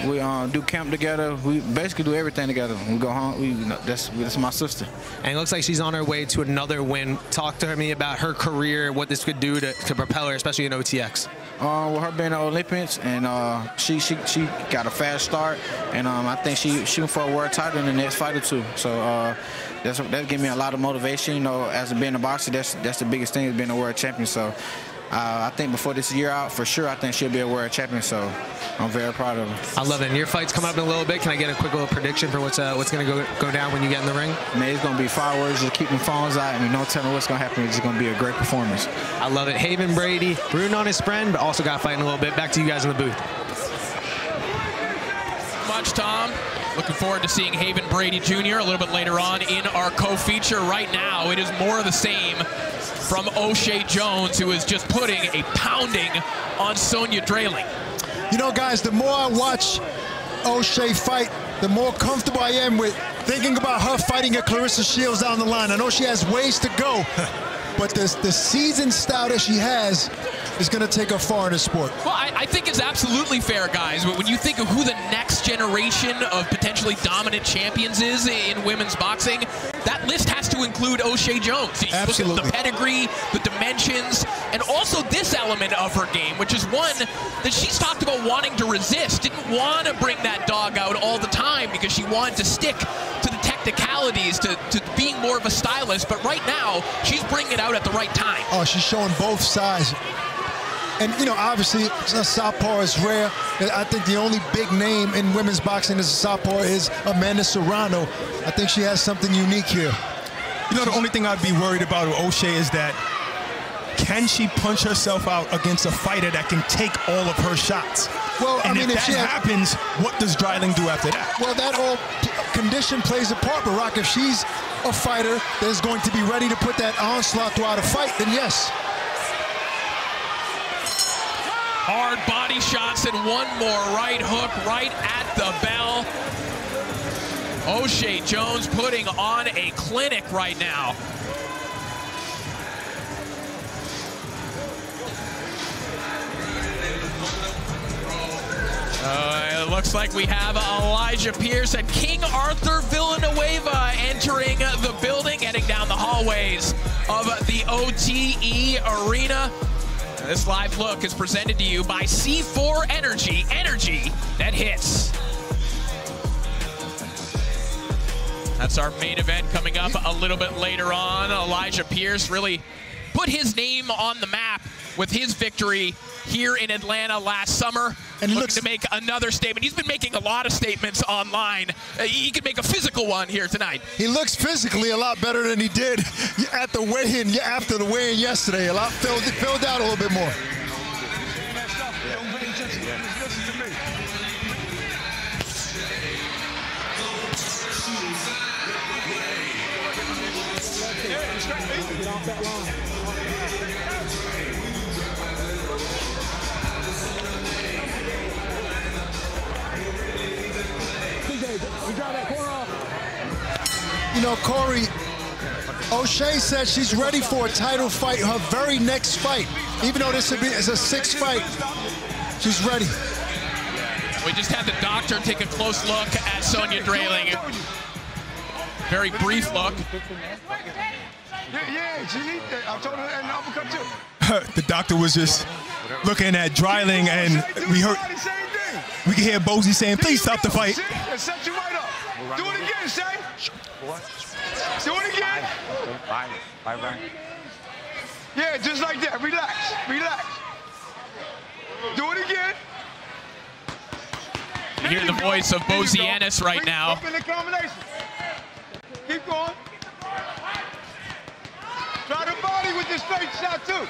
we uh, do camp together. We basically do everything together. We go home. We, that's that's my sister. And it looks like she's on her way to another win. Talk to me about her career, what this could do to, to propel her, especially in OTX. Uh, with her being an Olympians, and uh, she she she got a fast start, and um, I think she shooting for a world title in the next fight or two. So. Uh, that's that gave me a lot of motivation. You know, as being a boxer, that's that's the biggest thing is being a world champion. So. Uh, I think before this year out, for sure, I think she'll be a world champion. So I'm very proud of her. I love it. And your fight's coming up in a little bit. Can I get a quick little prediction for what's uh, what's going to go go down when you get in the ring? Man, it's going to be fireworks. Just keep them phones out, and no telling what's going to happen. It's just going to be a great performance. I love it. Haven Brady, rooting on his friend, but also got fighting a little bit. Back to you guys in the booth. Much, Tom. Looking forward to seeing Haven Brady Jr. a little bit later on in our co-feature. Right now, it is more of the same from O'Shea Jones, who is just putting a pounding on Sonya Dreiling. You know, guys, the more I watch O'Shea fight, the more comfortable I am with thinking about her fighting at Claressa Shields down the line. I know she has ways to go, but the, the seasoned style that she has is going to take her far in the sport. Well, I, I, think it's absolutely fair, guys. But when you think of who the next generation of potentially dominant champions is in women's boxing, that list has to include O'Shea Jones. You absolutely. The pedigree, the dimensions, and also this element of her game, which is one that she's talked about wanting to resist. Didn't want to bring that dog out all the time because she wanted to stick to the technicalities, to, to being more of a stylist. But right now, she's bringing it out at the right time. Oh, she's showing both sides. And, you know, obviously, a southpaw is rare. I think the only big name in women's boxing as a southpaw is Amanda Serrano. I think she has something unique here. You know, the only thing I'd be worried about with O'Shea is that can she punch herself out against a fighter that can take all of her shots? Well, and I mean, if, if, that she happens, what does Dreiling do after that? Well, that whole condition plays a part, Barak. If she's a fighter that's going to be ready to put that onslaught throughout a fight, then yes. Hard body shots and one more right hook right at the bell. O'Shea Jones putting on a clinic right now. Uh, it looks like we have Elijah Pierce and King Arthur Villanueva entering the building, heading down the hallways of the OTE Arena. This live look is presented to you by C4 Energy, energy that hits. That's our main event coming up a little bit later on. Elijah Pierce really put his name on the map with his victory here in Atlanta last summer. And looking to make another statement. He's been making a lot of statements online. Uh, he could make a physical one here tonight. He looks physically a lot better than he did at the weigh-in after the weigh-in yesterday. A lot filled, filled out a little bit more. You know, Corey, O'Shea says she's ready for a title fight, her very next fight. Even though this is a sixth fight, she's ready. We just had the doctor take a close look at Sonya Dreiling. Very brief look. Yeah, yeah, she need that. I told her and uppercut too. the doctor was just looking at Dreiling, and we heard we could hear Bozy saying, "Please stop the fight." See? It set you right up. Do it again, Shay. Do it again. Bye. Bye. Bye. Yeah, just like that. Relax. Relax. Do it again. You hear the voice of Bozy Ennis right now. Up the combination. Keep going. Try to body with this straight shot too.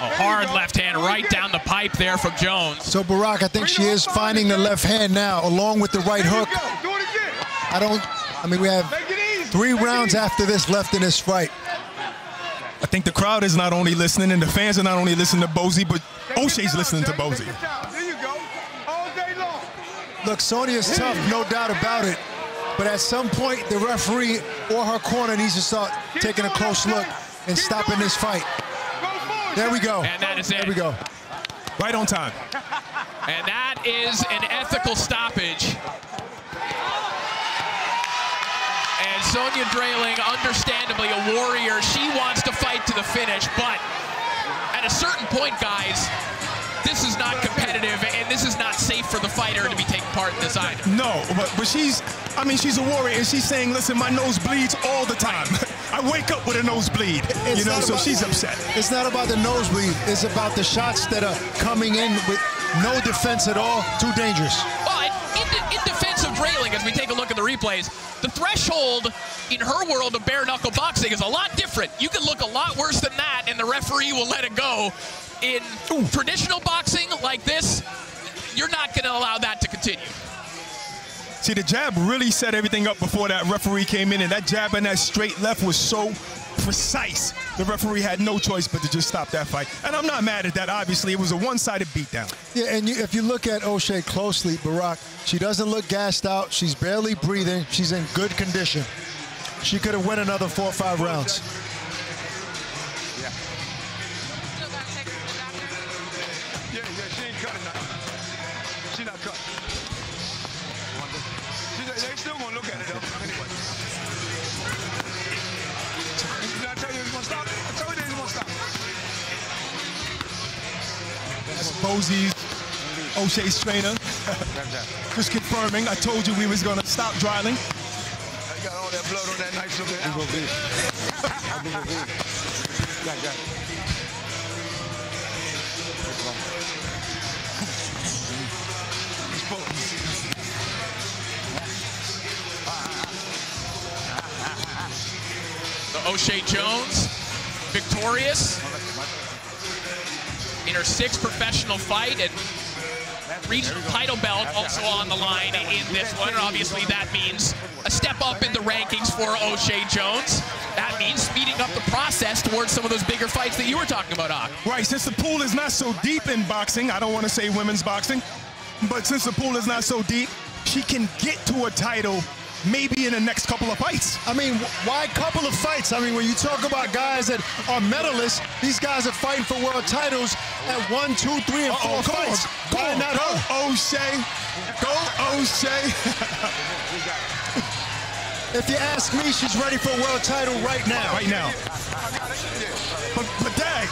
A hard left hand right down the pipe there from Jones. So Barak, I think she is finding the left hand now, along with the right hook. Do it again. I don't. I mean, we have three rounds after this left in this fight. I think the crowd is not only listening, and the fans are not only listening to Bozy, but O'Shea's listening to Bozy. There you go. All day long. Look, Sonia's tough, no doubt about it. But at some point, the referee or her corner needs to start taking a close look and stopping this fight. There we go. And that is it. There we go. Right on time. And that is an ethical stoppage. And Sonia Dreiling, understandably a warrior, she wants to fight to the finish, but at a certain point, guys, this is not competitive, and this is not safe for the fighter to be taking part in this either. No, but, but she's, I mean, she's a warrior, and she's saying, listen, my nose bleeds all the time. I wake up with a nosebleed, It's you know, not so about- she's upset. It's not about the nosebleed. It's about the shots that are coming in with no defense at all. Too dangerous. But in, in defense of Dreiling, as we take a look at the replays, the threshold in her world of bare knuckle boxing is a lot different. You can look a lot worse than that, and the referee will let it go. In traditional boxing like this, you're not going to allow that to continue. See, the jab really set everything up before that referee came in, and that jab and that straight left was so precise. The referee had no choice but to just stop that fight. And I'm not mad at that, obviously. It was a one-sided beatdown. Yeah, and you, if you look at O'Shea closely, Barak, she doesn't look gassed out. She's barely breathing. She's in good condition. She could have won another four or five rounds. That's Bozy's, O'Shea's trainer. Just confirming. I told you we was going to stop Dreiling. I got all that blood on that nice looking Yeah, yeah. O'Shea Jones, victorious in her sixth professional fight and regional title belt also on the line in this one. Obviously that means a step up in the rankings for O'Shea Jones. That means speeding up the process towards some of those bigger fights that you were talking about, Ak. Right, since the pool is not so deep in boxing, I don't want to say women's boxing, but since the pool is not so deep, she can get to a title maybe in the next couple of fights. I mean, wh- why couple of fights? I mean, when you talk about guys that are medalists, these guys are fighting for world titles at one, two, three, and four Uh-oh, come fights. on, Why on, not go? O'Shea, go O'Shea. If you ask me, she's ready for a world title right now. Right now. But, but Dag,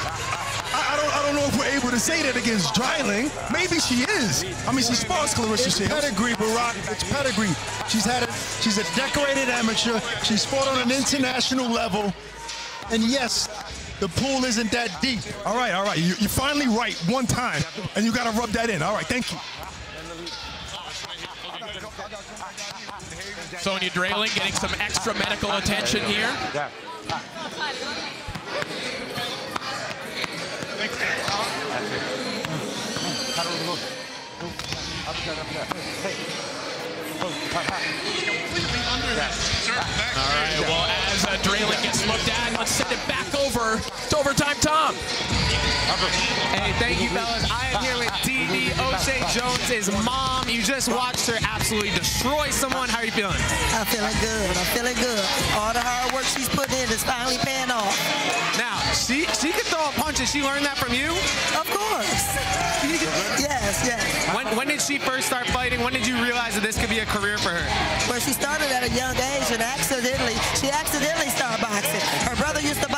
I, I don't, I don't know if we're able to say that against Dreiling. Maybe she is. I mean, she spars Claressa It's Shields. pedigree, Barak. It's pedigree. She's had a, she's a decorated amateur. She's fought on an international level. And yes, the pool isn't that deep. All right, all right. You, you're finally right one time, and you got to rub that in. All right, thank you. Sonia Dreiling getting some extra medical attention here. All right, well, as uh, Dreiling gets looked at, let's send it back over to Overtime Tom. Hey, thank you, fellas. I am here with DD O'Shea Jones' mom. You just watched her absolutely destroy someone. How are you feeling? I'm feeling good. I'm feeling good. All the hard work she's put in is finally paying off. Now, she she can throw a punch. Did she learn that from you? Of course. Yes, yes. When, when did she first start fighting? When did you realize that this could be a career for her? Well, she started at a young age and accidentally, she accidentally started boxing. Her brother used to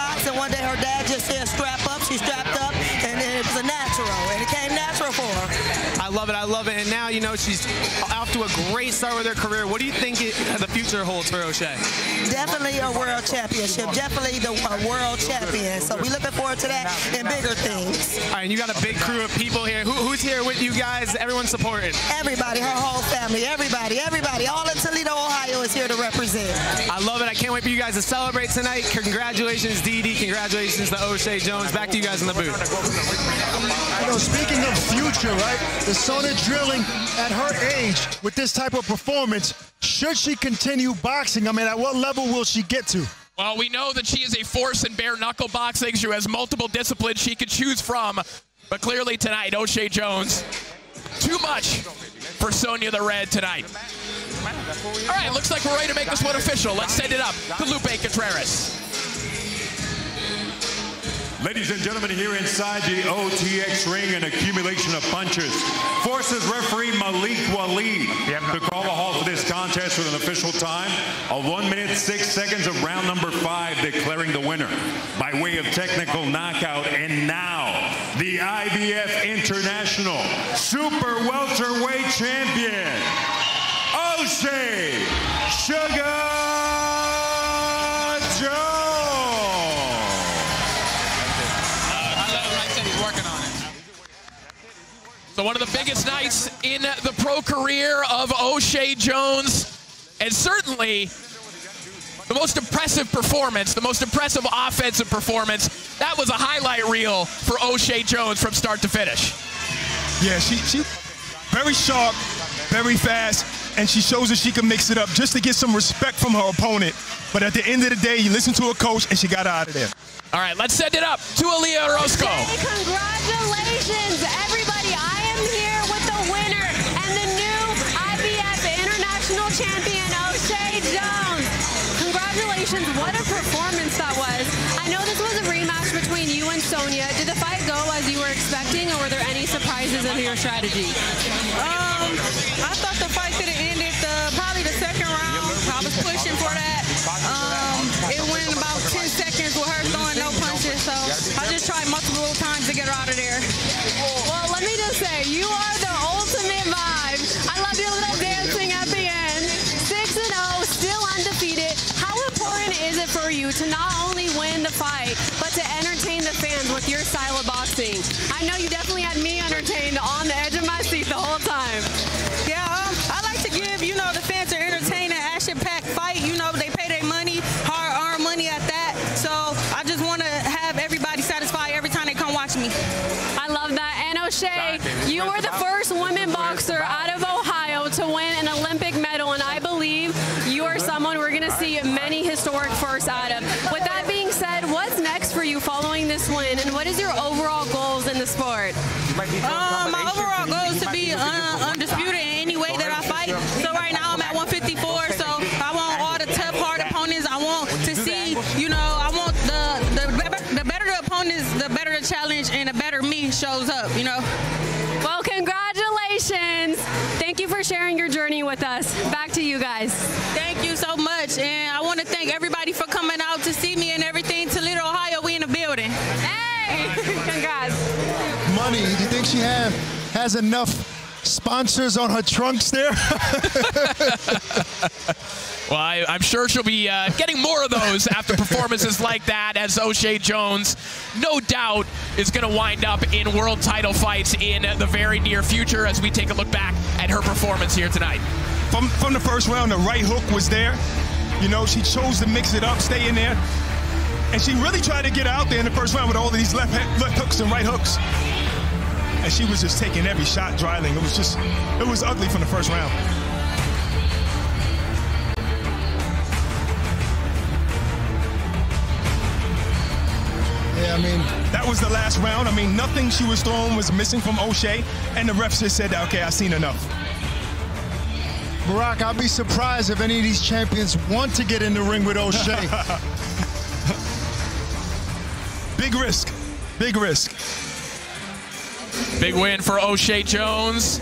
Strapped up, and it was a natural, and it came natural for her. I love it. I love it. And now, you know, she's off to a great start with her career. What do you think it, the future holds for O'Shea? Definitely a world championship. Definitely the a world champion. So we're looking forward to that and bigger things. All right, and you got a big crew of people here. Who, who's here with you guys? Everyone's supporting. Everybody, her whole family, everybody, everybody, all in Toledo, Ohio is here to represent. I love it. I can't wait for you guys to celebrate tonight. Congratulations, Dee Dee. Congratulations to O'Shea Jones. Back to you guys in the booth. You know, speaking of future, right? The Sona Dreiling at her age with this type of performance, should she continue boxing? I mean, at what level will she get to? Well, we know that she is a force in bare knuckle boxing. She has multiple disciplines she could choose from. But clearly tonight, O'Shea Jones, too much for Sonia the Red tonight. All right, looks like we're ready to make this one official. Let's send it up to Lupe Contreras. Ladies and gentlemen, here inside the OTX ring, an accumulation of punches forces referee Malik Waleed to call a halt to this contest with an official time of one minute, six seconds of round number five, declaring the winner by way of technical knockout. And now, the IBF International Super Welterweight Champion, O'Shea Sugar So one of the biggest nights in the pro career of O'Shea Jones, and certainly the most impressive performance, the most impressive offensive performance. That was a highlight reel for O'Shea Jones from start to finish. Yeah, she she very sharp, very fast, and she shows that she can mix it up just to get some respect from her opponent. But at the end of the day, you listen to a coach, and she got out of there. All right, let's send it up to Aliyah Orozco. Hey, congratulations, everybody. International Champion, O'Shea Jones. Congratulations. What a performance that was. I know this was a rematch between you and Sonia. Did the fight go as you were expecting, or were there any surprises in your strategy? Um, I thought the fight could have ended the, probably the second round. I was pushing for that. Um, it went about 10 seconds with her throwing no punches, so I just tried multiple times to get her out of there. Well, let me just say, you are you to not only win the fight, but to entertain the fans with your style of boxing? I know you definitely had me entertained on the edge of my seat the whole time. Yeah, um, I like to give, you know, the fans an entertaining, action-packed fight. You know, they pay their money, hard-earned money at that. So I just want to have everybody satisfied every time they come watch me. I love that. And O'Shea, you were the first women boxer out of someone we're going to see many historic firsts out of. With that being said, what's next for you following this win, and what is your overall goals in the sport? Um, my overall goal is to be uh, undisputed in any way that I fight. So right now I'm at 154. So I want all the tough, hard opponents. I want to see, you know, I want the the, the better the opponents, the better the challenge, and the better me shows up. You know. Well, congratulations. Thank you for sharing your journey with us. Back to you guys. Thank you so much, and I want to thank everybody for coming out to see me and everything. Toledo, Ohio, we in the building. Hey, congrats. Money, do you think she have, has enough sponsors on her trunks there? Well, I, I'm sure she'll be uh, getting more of those after performances like that, as O'Shea Jones, no doubt, is going to wind up in world title fights in the very near future as we take a look back at her performance here tonight. From from the first round, the right hook was there. You know, she chose to mix it up, stay in there, and she really tried to get out there in the first round with all of these left, left hooks and right hooks. And she was just taking every shot, Dreiling. It was just, it was ugly from the first round. Yeah, I mean, that was the last round. I mean, nothing she was throwing was missing from O'Shea, and the refs just said, okay, I've seen enough. Barak, I'll be surprised if any of these champions want to get in the ring with O'Shea. Big risk. Big risk. Big win for O'Shea Jones.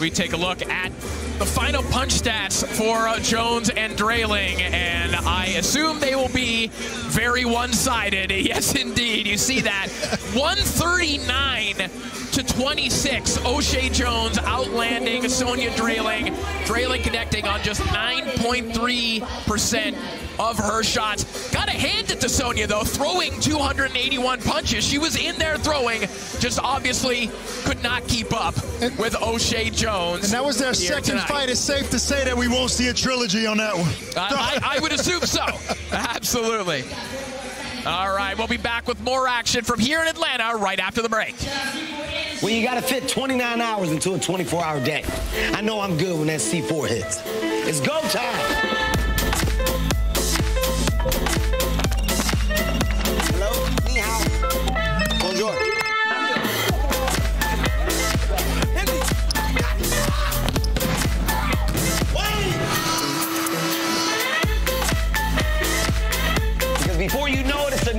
we take a look at the final punch stats for uh, Jones and Dreiling, and I assume they will be very one-sided. Yes, indeed. You see that 139 to 26. O'Shea Jones outlanding Sonia Dreiling. Dreiling connecting on just 9.3% of her shots. Got to hand it to Sonia, though, throwing 281 punches. She was in there throwing, just obviously could not keep up with O'Shea Jones. And that was their second tonight. fight. It's safe to say that we won't see a trilogy on that one. I, I, I would assume so. Absolutely. All right, we'll be back with more action from here in Atlanta right after the break. Well, you got to fit 29 hours into a 24 hour day. I know I'm good when that C4 hits. It's go time. Hello? Ni hao. Bonjour.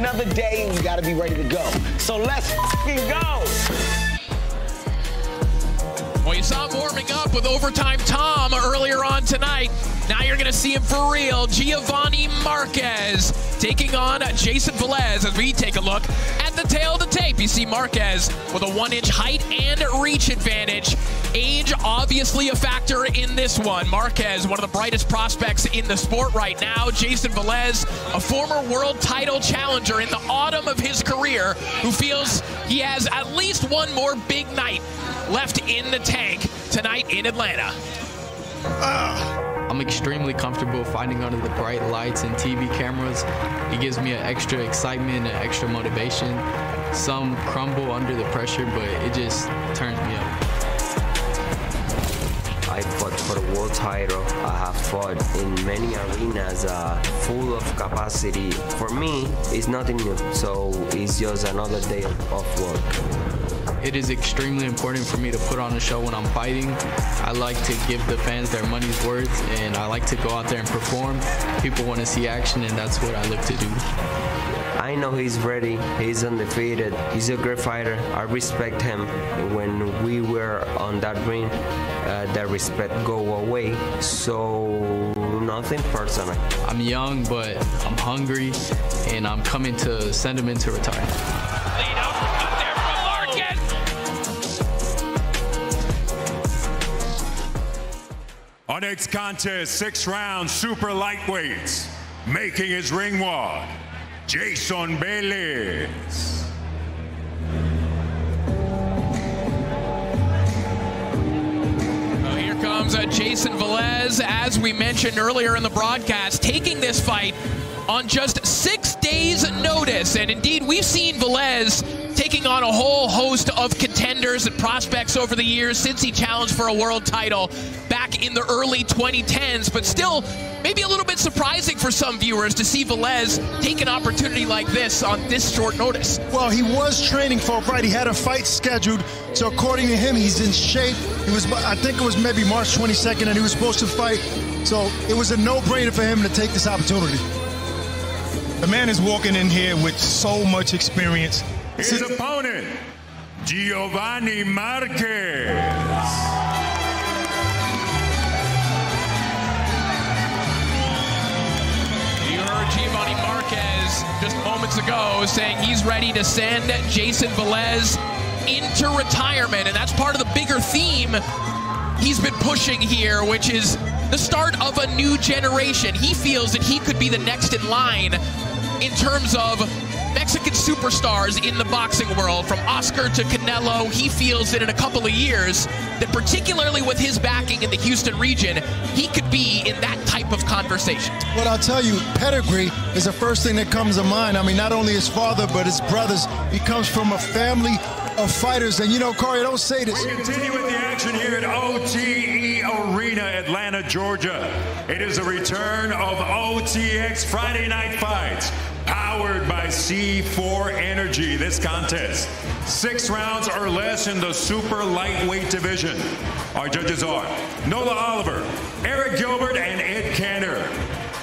Another day and you got to be ready to go. So let's f***ing go. Well, you saw him warming up with Overtime Tom earlier on tonight. Now you're going to see him for real. Giovanni Marquez taking on Jason Velez as we take a look at the tale of the tape. You see Marquez with a one inch height and reach advantage. Age obviously a factor in this one. Marquez, one of the brightest prospects in the sport right now. Jason Velez, a former world title challenger in the autumn of his career, who feels he has at least one more big night left in the tank tonight in Atlanta. Ah. I'm extremely comfortable fighting under the bright lights and TV cameras. It gives me an extra excitement and extra motivation. Some crumble under the pressure, but it just turns me up. I fought for the world title. I have fought in many arenas uh, full of capacity. For me, it's nothing new. So it's just another day of work. It is extremely important for me to put on a show when I'm fighting. I like to give the fans their money's worth, and I like to go out there and perform. People want to see action, and that's what I look to do. I know he's ready. He's undefeated. He's a great fighter. I respect him. When we were on that ring, uh, that respect go away. So nothing personal. I'm young, but I'm hungry, and I'm coming to send him into retirement. Our next contest, six rounds, super lightweights, making his ring walk, Jason Velez. Here comes uh, Jason Velez, as we mentioned earlier in the broadcast, taking this fight on just six days' notice. And indeed, we've seen Velez taking on a whole host of contenders and prospects over the years since he challenged for a world title back in the early 2010s. But still, maybe a little bit surprising for some viewers to see Velez take an opportunity like this on this short notice. Well, he was training for a fight. He had a fight scheduled. So according to him, he's in shape. He was, I think it was maybe March 22nd, and he was supposed to fight. So it was a no-brainer for him to take this opportunity. The man is walking in here with so much experience. His opponent, Giovanni Marquez. You heard Giovanni Marquez just moments ago saying he's ready to send Jason Velez into retirement, and that's part of the bigger theme he's been pushing here, which is the start of a new generation. He feels that he could be the next in line in terms of Mexican superstars in the boxing world, from Oscar to Canelo. He feels that in a couple of years, that particularly with his backing in the Houston region, he could be in that type of conversation. But I'll tell you, pedigree is the first thing that comes to mind. I mean, not only his father, but his brothers. He comes from a family of fighters. And you know, Corey, don't say this. We continue with the action here at OTE Arena, Atlanta, Georgia. It is a return of OTX Friday Night Fights, powered by C4 Energy. This contest, six rounds or less in the super lightweight division. Our judges are Nola Oliver, Eric Gilbert, and Ed Canner.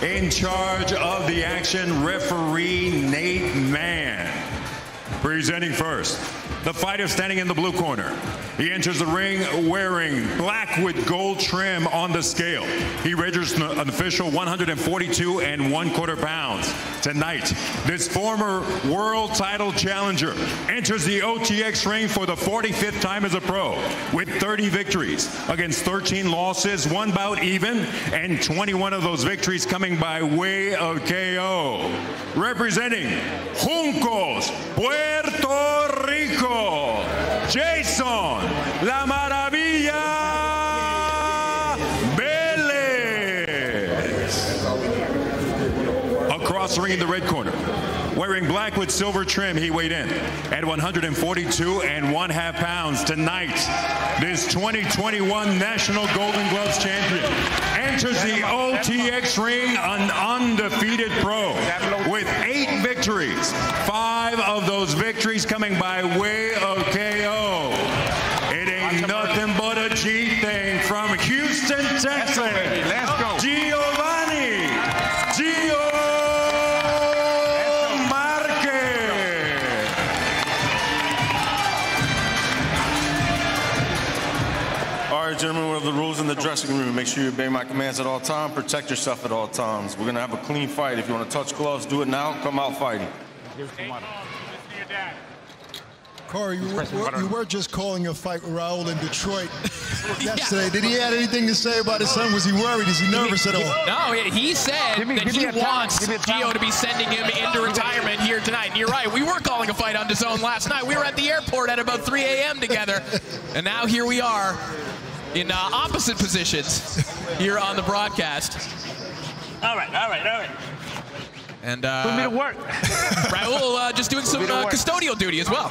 In charge of the action, referee Nate Mann. Presenting first, the fighter standing in the blue corner. He enters the ring wearing black with gold trim on the scale. He registers an official 142 and one quarter pounds. Tonight, this former world title challenger enters the OTX ring for the 45th time as a pro with 30 victories against 13 losses, one bout even, and 21 of those victories coming by way of KO. Representing Juncos, Puerto Rico, Jason La Maravilla Velez. Across the ring in the red corner, wearing black with silver trim, he weighed in at 142 and one half pounds. Tonight, this 2021 National Golden Gloves champion enters the OTX ring an undefeated pro with eight victories. Five of those victories coming by way of KO. It ain't nothing but a G thing from Houston, Texas. Let's go. Giovanni Gio Marquez. All right, gentlemen, what are the rules in the dressing room? Make sure you obey my commands at all times. Protect yourself at all times. We're going to have a clean fight. If you want to touch gloves, do it now. Come out fighting. Corey, you were, you were just calling your fight with Raul in Detroit yesterday. Did he have anything to say about his son? Was he worried? Is he nervous at all? No, he said Give me- that give he wants Give me a time. Gio to be sending him into retirement here tonight. And you're right, we were calling a fight on DAZN last night. We were at the airport at about 3 a.m. together, and now here we are in uh, opposite positions here on the broadcast. All right, all right, all right. And uh, Put me to work. Raul uh, just doing some uh, custodial duty as well.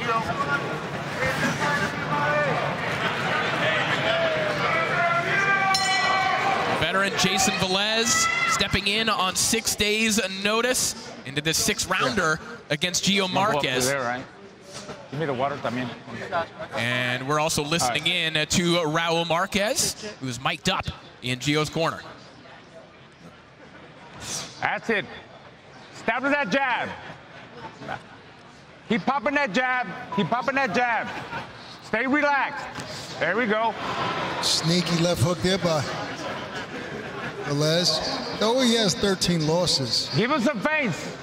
Veteran Jason Velez stepping in on six days notice into this six rounder against Gio Go up to Marquez. there, right? Give me the water también. And we're also listening in to Raul Marquez, who's mic'd up in Gio's corner. That's it. With that jab. Keep popping that jab. Keep popping that jab. Stay relaxed. There we go. Sneaky left hook there by Velez. Oh, he has 13 losses. Give him some face.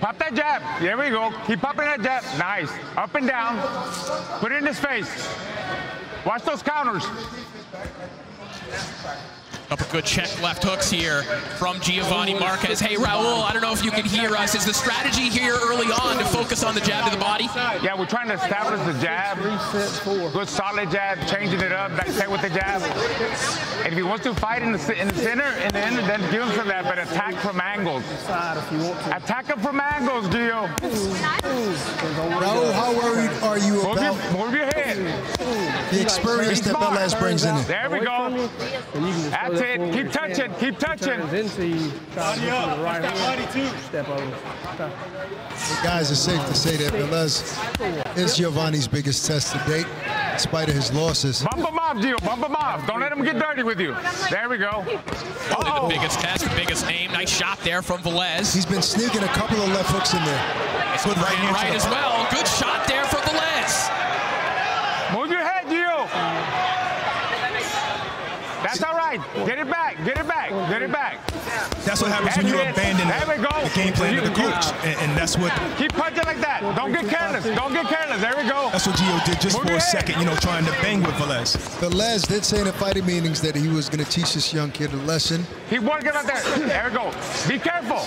Pop that jab. There we go. Keep popping that jab. Nice. Up and down. Put it in his face. Watch those counters. That's right. Couple good check left hooks here from Giovanni Marquez. Hey, Raul, I don't know if you can hear us. Is the strategy here early on to focus on the jab to the body? Yeah, we're trying to establish the jab. Good solid jab, changing it up, like stay with the jab. And if he wants to fight in the, in the center and then, then give him some of that, but attack from angles. Attack him from angles, Gio. Raul, how worried are you Move your, about move your head. the experience that smart. Brings in there? There we go. That's it. Keep touching. Keep touching. Hey, Guys, it's safe to say that Velez is Giovanni's biggest test to date, in spite of his losses. Bump him off, Gio. Bump him off. Don't let him get dirty with you. There we go. Probably the oh. biggest test, the biggest name. Nice shot there from Velez. He's been sneaking a couple of left hooks in there. Good right, hand right the as well. Good shot That's all right. Get it back. Get it back. Get it back. That's what happens when you it. abandon There the game plan of the You- you- coach, and, and that's what Keep punching like that. Don't get careless. Don't get careless. There we go. that's what Gio did just Move for a second, you know, trying to bang with Velez. Velez did say in the fighting meetings that he was going to teach this young kid a lesson. Keep working out there. There we go. Be careful.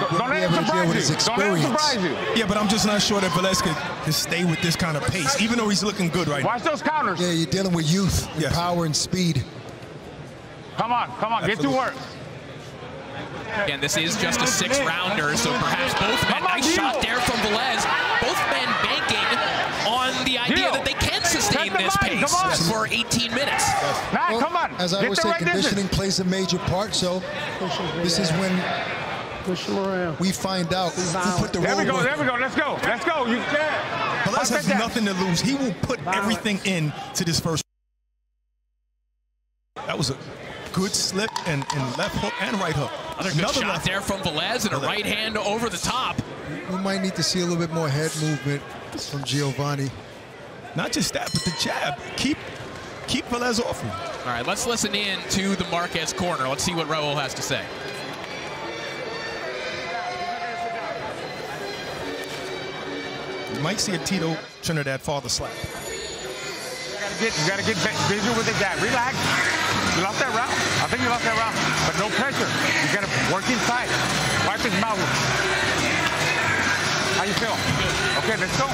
Don't, don't let him able to deal with surprise you. Don't let him surprise you. Yeah, but I'm just not sure that Velez could, could stay with this kind of pace, even though he's looking good right now. Watch those counters. Yeah, you're dealing with youth, and Yes. power, and speed. Come on. Come on. Get to work. Again, this is just a six rounder, so perhaps both men. Come on, Nice Gio. shot there from Velez. Both men banking on the idea Gio. that they can sustain this body, pace for 18 minutes. Nah, Well, come on. As I Get always say, right distance. conditioning plays a major part, so this is when Push him around. we find out who put the There we go. work. There we go. Let's go. Let's go. You can. Velez has nothing to lose. He will put everything in to this first. That was a good slip and, and left hook and right hook. Another good Another shot left. there from Velez and a right hand over the top. We might need to see a little bit more head movement from Giovanni. Not just that, but the jab. Keep keep Velez off him. All right, let's listen in to the Marquez corner. Let's see what Raul has to say. You might see a Tito Trinidad father slap. Get, you gotta get ba- busy with the jab. Relax. You lost that round. I think you lost that round. But no pressure. You gotta work inside. Wipe his mouth. How you feel? Okay, let's go.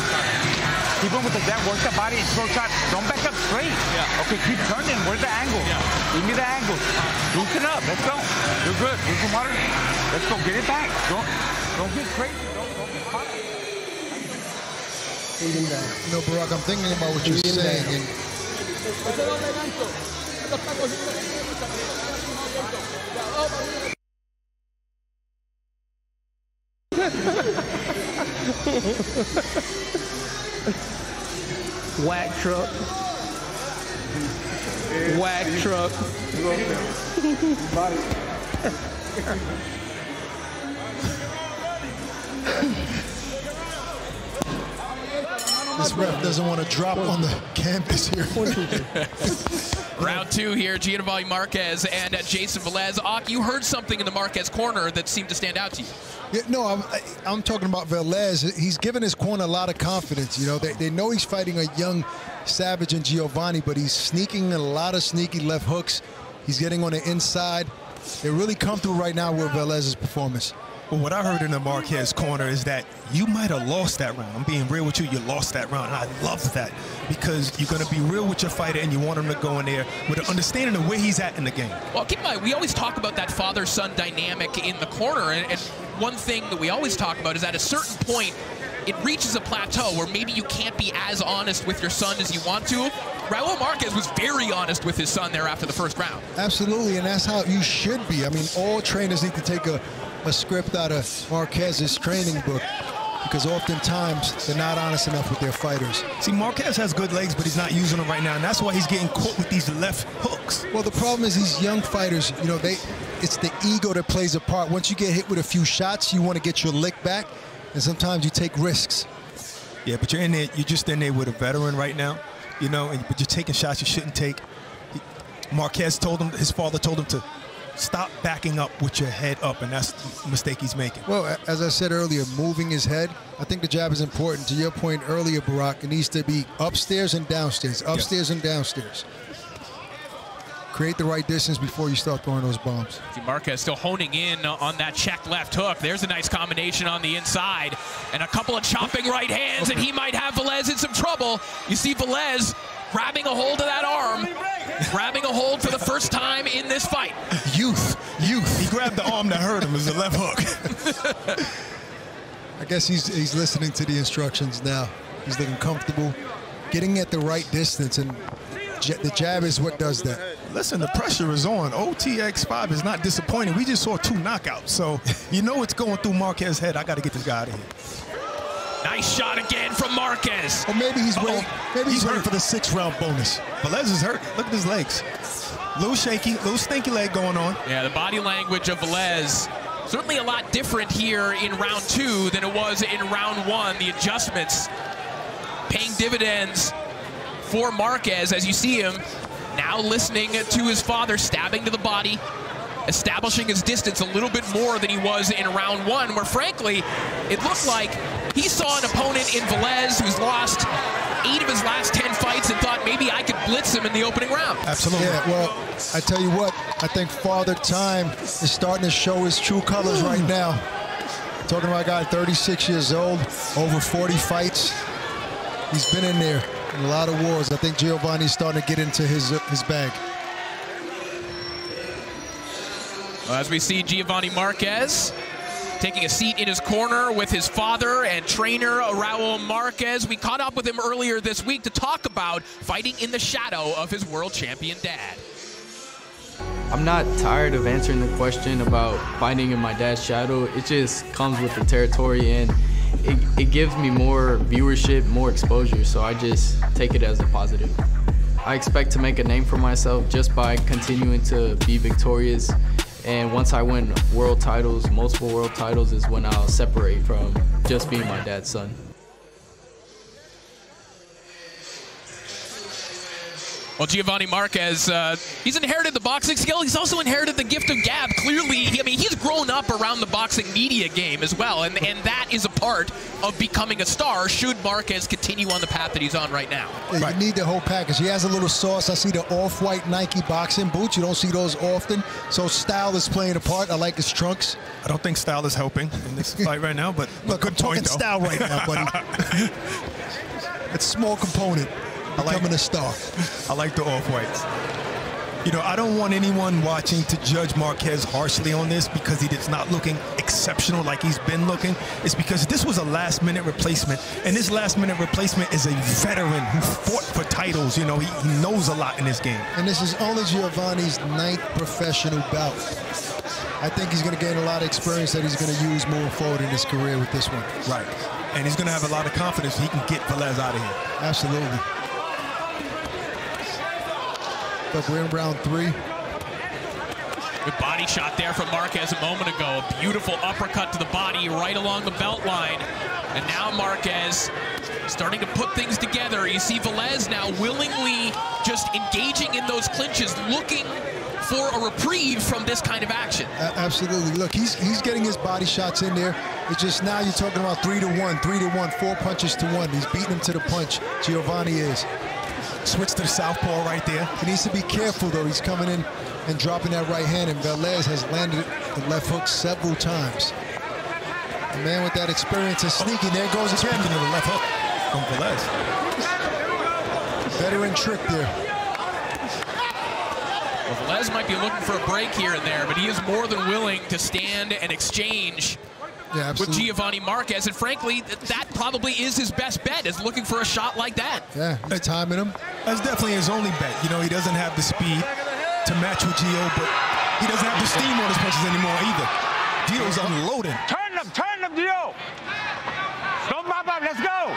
Keep on with the jab. Work the body. Throw shot. Don't back up straight. Yeah. Okay, keep turning. Where's the angle? Yeah. Give me the angle. Loosen up. Let's go. You're good. Drink some water. Let's go. Get it back. Don't, don't get crazy. Don't, don't get caught. You know, Barak, I'm thinking about what you're saying, and Mack Truck. Mack Truck. this ref doesn't want to drop on the canvas here. Round two here, Giovanni Marquez and uh, Jason Velez. Ak, you heard something in the Marquez corner that seemed to stand out to you. Yeah, no, I'm, I- I'm talking about Velez. He's given his corner a lot of confidence. You know, they, they know he's fighting a young Savage and Giovanni, but he's sneaking a lot of sneaky left hooks. He's getting on the inside. They're really comfortable right now with Velez's performance. Well, what I heard in the Marquez corner is that you might have lost that round. I'm being real with you. You lost that round. And I love that because you're going to be real with your fighter and you want him to go in there with an understanding of where he's at in the game. Well, keep in mind, we always talk about that father-son dynamic in the corner, and, and one thing that we always talk about is at a certain point, it reaches a plateau where maybe you can't be as honest with your son as you want to. Raul Marquez was very honest with his son there after the first round. Absolutely, and that's how you should be. I mean, all trainers need to take a, a script out of Marquez's training book because oftentimes they're not honest enough with their fighters. See, Marquez has good legs, but he's not using them right now, and that's why he's getting caught with these left hooks. Well, the problem is these young fighters, you know, they it's the ego that plays a part. Once you get hit with a few shots, you want to get your lick back, and sometimes you take risks. Yeah, but you're in there. You're just in there with a veteran right now, you know. And, but you're taking shots you shouldn't take. Marquez told him. His father told him to stop backing up with your head up, and that's the mistake he's making. Well, as I said earlier, moving his head, I think the jab is important. To your point earlier, Barak, it needs to be upstairs and downstairs, upstairs and downstairs. Create the right distance before you start throwing those bombs. See Marquez still honing in on that check left hook. There's a nice combination on the inside. And a couple of chopping right hands, and he might have Velez in some trouble. You see Velez grabbing a hold of that arm, grabbing a hold for the first time in this fight. Youth, youth. He grabbed the arm that hurt him. It was the left hook. I guess he's he's listening to the instructions now. He's looking comfortable, getting at the right distance, and j- the jab is what does that. Listen, the pressure is on. OTX5 is not disappointing. We just saw two knockouts, so you know it's going through Marquez's head. I got to get this guy out of here. Nice shot again from Marquez. Or maybe he's waiting. Maybe he's, He's waiting for the six round bonus. Velez is hurt. Look at his legs. A Little shaky, little stinky leg going on. Yeah, the body language of Velez certainly a lot different here in round two than it was in round one. The adjustments paying dividends for Marquez as you see him now listening to his father stabbing to the body, establishing his distance a little bit more than he was in round one, where frankly, it looked like he saw an opponent in Velez who's lost eight of his last 10 fights and thought maybe I could blitz him in the opening round. Absolutely. Yeah, well, I tell you what, I think Father Time is starting to show his true colors right now. Talking about a guy 36 years old, over 40 fights. He's been in there in a lot of wars. I think Giovanni's starting to get into his uh, his bag. As we see Giovanni Marquez taking a seat in his corner with his father and trainer Raul Marquez. We caught up with him earlier this week to talk about fighting in the shadow of his world champion dad. I'm not tired of answering the question about fighting in my dad's shadow. It just comes with the territory and it, it gives me more viewership, more exposure, so I just take it as a positive. I expect to make a name for myself just by continuing to be victorious And once I win world titles, multiple world titles, is when I'll separate from just being my dad's son. Well, Giovanni Marquez, uh, he's inherited the boxing skill. He's also inherited the gift of gab. Clearly, I mean, he's grown up around the boxing media game as well, and, and that is a part of becoming a star should Marquez continue on the path that he's on right now. Yeah, You need the whole package. He has a little sauce. I see the off-white Nike boxing boots. You don't see those often. So style is playing a part. I like his trunks. I don't think style is helping in this fight right now, but Look, good I'm talking point, though. style right now, buddy. it's a small component. Becoming a star. I like the off-whites. You know, I don't want anyone watching to judge Marquez harshly on this because he is not looking exceptional like he's been looking. It's because this was a last-minute replacement, and this last-minute replacement is a veteran who fought for titles. You know, he, he knows a lot in this game. And this is only Giovanni's ninth professional bout. I think he's going to gain a lot of experience that he's going to use moving forward in his career with this one. Right. And he's going to have a lot of confidence he can get Velez out of here. Absolutely. Look, we're in round three. Good body shot there from Marquez a moment ago. A beautiful uppercut to the body right along the belt line. And now Marquez starting to put things together. You see Velez now willingly just engaging in those clinches, looking for a reprieve from this kind of action. Absolutely. Look, he's he's getting his body shots in there. It's just now you're talking about three to one, three to one, four punches to one. He's beating him to the punch. Giovanni is. Switch to the southpaw right there. He needs to be careful though. He's coming in and dropping that right hand, and Velez has landed the left hook several times. The man with that experience is sneaking. There goes again. Speaking of the left hook from Velez. Veteran trick there. Well, Velez might be looking for a break here and there, but he is more than willing to stand and exchange Yeah, with. Giovanni Marquez. And frankly, that probably is his best bet, is looking for a shot like that. Yeah, he's timing him. That's definitely his only bet. You know, he doesn't have the speed to match with Gio, but he doesn't have the steam on his punches anymore either. Gio's unloading. Turn them, turn them, Dio. Don't mop up, let's go.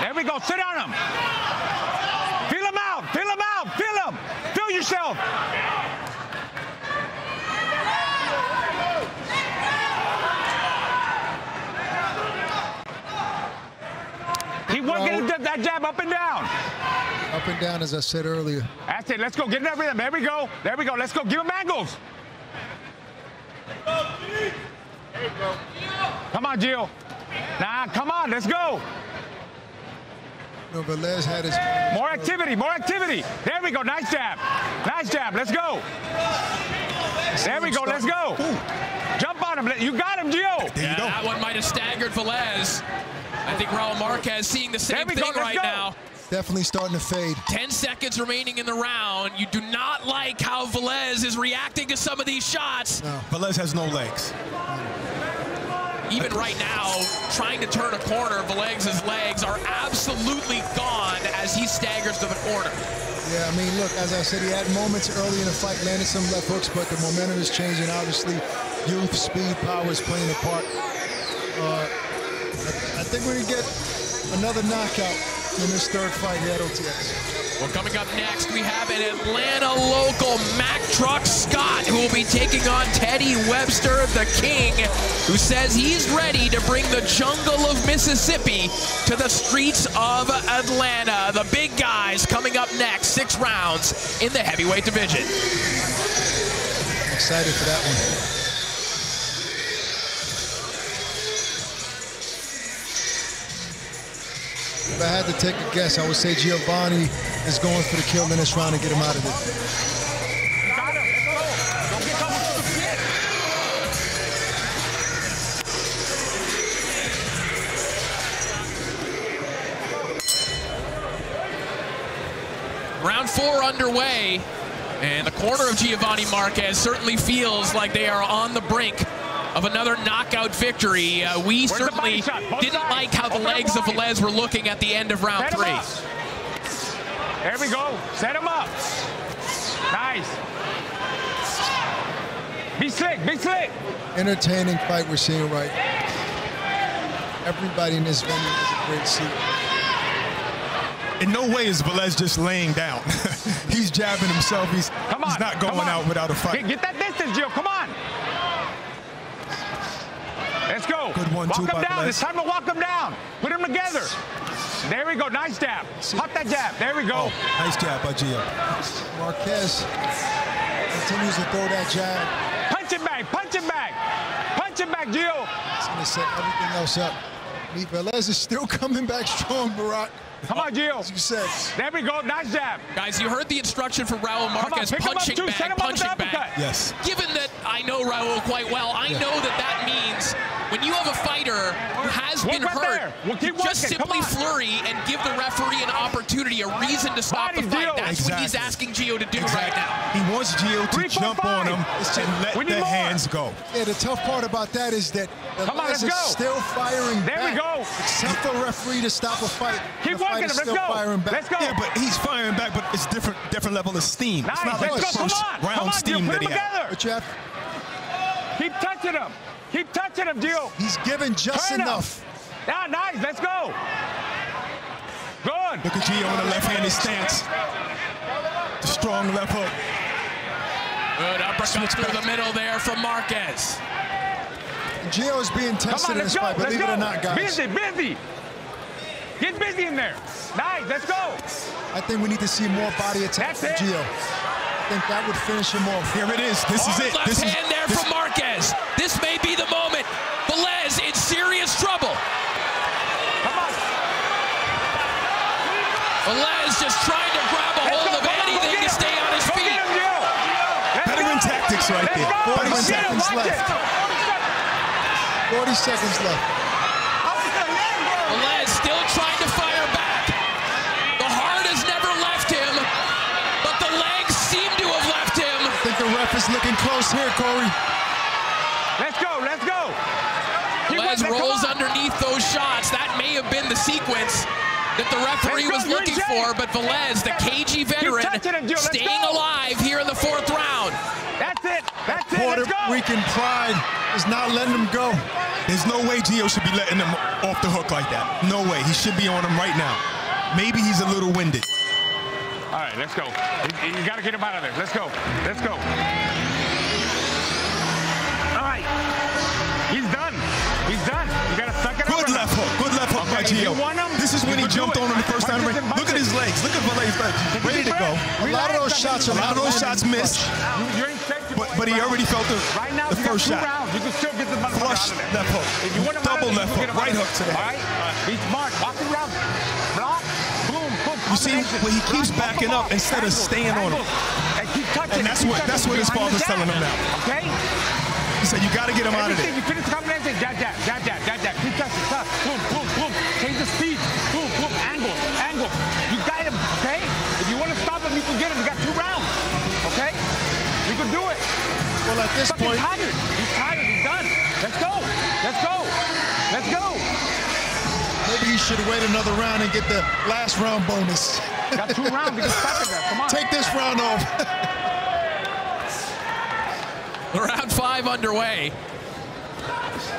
There we go, sit on him. Feel him out, feel him out, feel him. Feel yourself. Keep working that that jab up and down. Up and down, as I said earlier. That's it. Let's go. Get in that rhythm. There we go. There we go. Let's go. Give him angles. Come on, Gio. Nah, come on. Let's go. No, Velez had his. More activity. More activity. There we go. Nice jab. Nice jab. Let's go. There we go. Let's go. Jump on him. You got him, Gio. yeah, that one might have staggered Velez. I think Raul Marquez seeing the same thing go, right go. now. Definitely starting to fade. 10 seconds remaining in the round. You do not like how Velez is reacting to some of these shots. Velez has no legs. Even right now, trying to turn a corner, Velez's legs are absolutely gone as he staggers to the corner. Yeah, I mean, look, as I said, he had moments early in the fight, landed some left hooks, but the momentum is changing. Obviously, youth, speed, power is playing a part. Uh, I, think we're going to get another knockout in this third fight here at OTX. Well, coming up next, we have an Atlanta local, Mack Truck Scott, who will be taking on Teddy Webster, the king, who says he's ready to bring the jungle of Mississippi to the streets of Atlanta. The big guys coming up next, six rounds in the heavyweight division. Excited for that one. If I had to take a guess, I would say Giovanni is going for the kill in this round to get him out of it. Round four underway, and the corner of Giovanni Marquez certainly feels like they are on the brink of another knockout victory. Uh, we the body certainly didn't sides. like how the Open legs of wide. Velez were looking at the end of round Set three. up. There we go. Set him up. Nice. Be slick. Be slick. Entertaining fight we're seeing right Everybody in this venue is a great seat. in no way is Velez just laying down. he's jabbing himself. He's, Come on, he's not come going on. out without a fight. Get, get that distance, Gio. Come on. Let's go. Good one, walk him down. It's time to walk him down. Put him together. There we go. Nice jab. Hop that jab. There we go. Oh, nice jab by Gio. Marquez continues to throw that jab. Punch it back. Punch it back. Punch it back, Gio. He's going to set everything else up. Meat Velez is still coming back strong, Barak. Come on, Gio. As you said. There we go. Nice jab. Guys, you heard the instruction from Raul Come on, Marquez him punching too. Set back, him punching back. uppercut. Yes. Given that I know Raul quite well, I Yeah. know that that means when you have a fighter who has Work been right hurt. We'll keep just working. Simply flurry and give the referee an opportunity, a reason to stop the fight. deal. That's what he's asking Gio to do right now. He wants Gio to Three, four, jump on five. him It's and let we need the more. hands go. Yeah, the tough part about that is that the Come on, let's is go. still firing There we go. It's tough for a referee to stop a fight. Keep the working fight him. is Let's still go. Firing back. Let's go. Yeah, but he's firing back, but it's different different level of steam. Nice. It's not like Let's the go. first Come on. round Come on, steam Gio. Put that him he had. together. But you have, Keep touching him. Keep touching him, Gio. he's given just Turn him. enough. Yeah, nice. Let's go. Good. Look at Gio in the left-handed stance. The strong left hook. Good uppercut Switch through back. the middle there from Marquez. Gio is being Come tested on, in let's this go. fight, Let's believe go. it or not, guys. Busy, busy. Get busy in there. Nice. Let's go. I think we need to see more body attacks That's from. Gio. I think that would finish him off. Here it is. This is it. left This is hand there this- from Marquez. This may be the moment. Velez in serious trouble. Come on. Velez just trying 40 oh, seconds shit, left. 40 seconds left. Alez still trying to fire back. The heart has never left him, but the legs seem to have left him. I think the ref is looking close here, Corey. Let's go, let's go. Alez rolls underneath those shots. That may have been the sequence that the referee was looking for, but Velez, the cagey veteran, touching him, Gio. Let's staying alive here in the fourth round. That's it. That's it. Puerto Rican pride is not letting him go. There's no way Gio should be letting him off the hook like that. No way. He should be on him right now. Maybe he's a little winded. All right, let's go. You, you got to get him out of there. Let's go. Let's go. All right. He's done. He's done. You got to suck it up. Good left hook. Good left hook by Okay, Gio. you want him? This is when he jumped on him the first time. Look at his legs. Look at Velez's legs. Ready to go. A lot of those shots A lot of those shots missed, You, you're in shape to but, but he already felt the, Right now, the first shot. rounds. You can still get the Flush out of there. left hook. If you want Double out of there, left hook. get him out Right hook to there. the head. right? Be smart. Walk around. Block. Boom. Boom. You see, when he keeps backing up instead of staying on him. And keep touching. And that's what- that's what his father's telling him now. Okay? He said, you got to get him out of there. you finish the combination, jab, jab, jab, jab, jab, jab. Keep touching, touch. Boom, boom, boom. Change the speed. Boom, boom. Angle, angle. You got him, okay? If you want to stop him, you can get him. You got two rounds, okay? You can do it. Well, at this Fucking point, tired. He's tired. He's done. Let's go. Let's go. Let's go. maybe he should wait another round and get the last round bonus. Got two rounds. You can stop it there. Come on. Take this round off. Round five underway.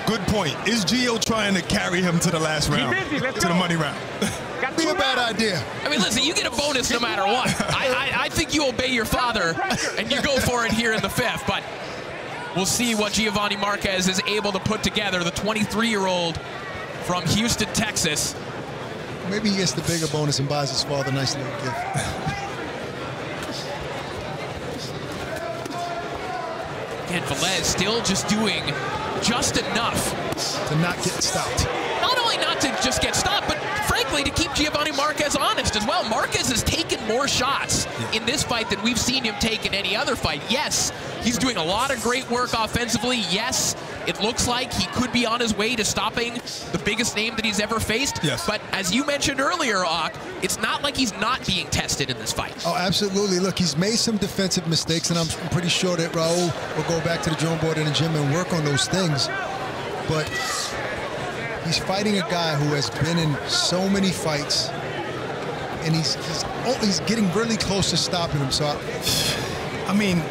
Good point. Is Gio trying to carry him to the last round? busy. Let's to the money round. Got Be a bad rounds. idea. I mean, listen, you get a bonus no matter what. I, I, I think you obey your father and you go for it here in the fifth, but we'll see what Giovanni Marquez is able to put together, the 23-year-old from Houston, Texas. Maybe he gets the bigger bonus and buys his father a nice little gift. And Velez still just doing just enough to not get stopped. not only not to just get stopped, but frankly to keep Giovanni Marquez honest as well. Marquez is more shots in this fight than we've seen him take in any other fight. Yes, he's doing a lot of great work offensively. Yes, it looks like he could be on his way to stopping the biggest name that he's ever faced. Yes. But as you mentioned earlier, Ock, it's not like he's not being tested in this fight. Oh, absolutely. Look, he's made some defensive mistakes, and I'm pretty sure that Raul will go back to the drawing board in the gym and work on those things. But he's fighting a guy who has been in so many fights, and he's he's, oh, he's getting really close to stopping him. So I, I mean,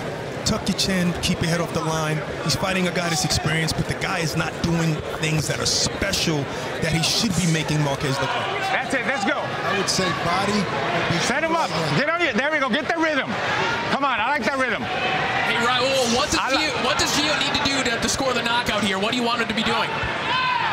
tuck your chin, keep your head off the line. He's fighting a guy that's experienced, but the guy is not doing things that are special that he should be making Marquez look like. That's it. Let's go. I would say body. Set him up. Get on you. There we go. Get the rhythm. Come on. I like that rhythm. Hey, Raul, what does, I Gio, what does Gio need to do to, to score the knockout here? What do you want him to be doing?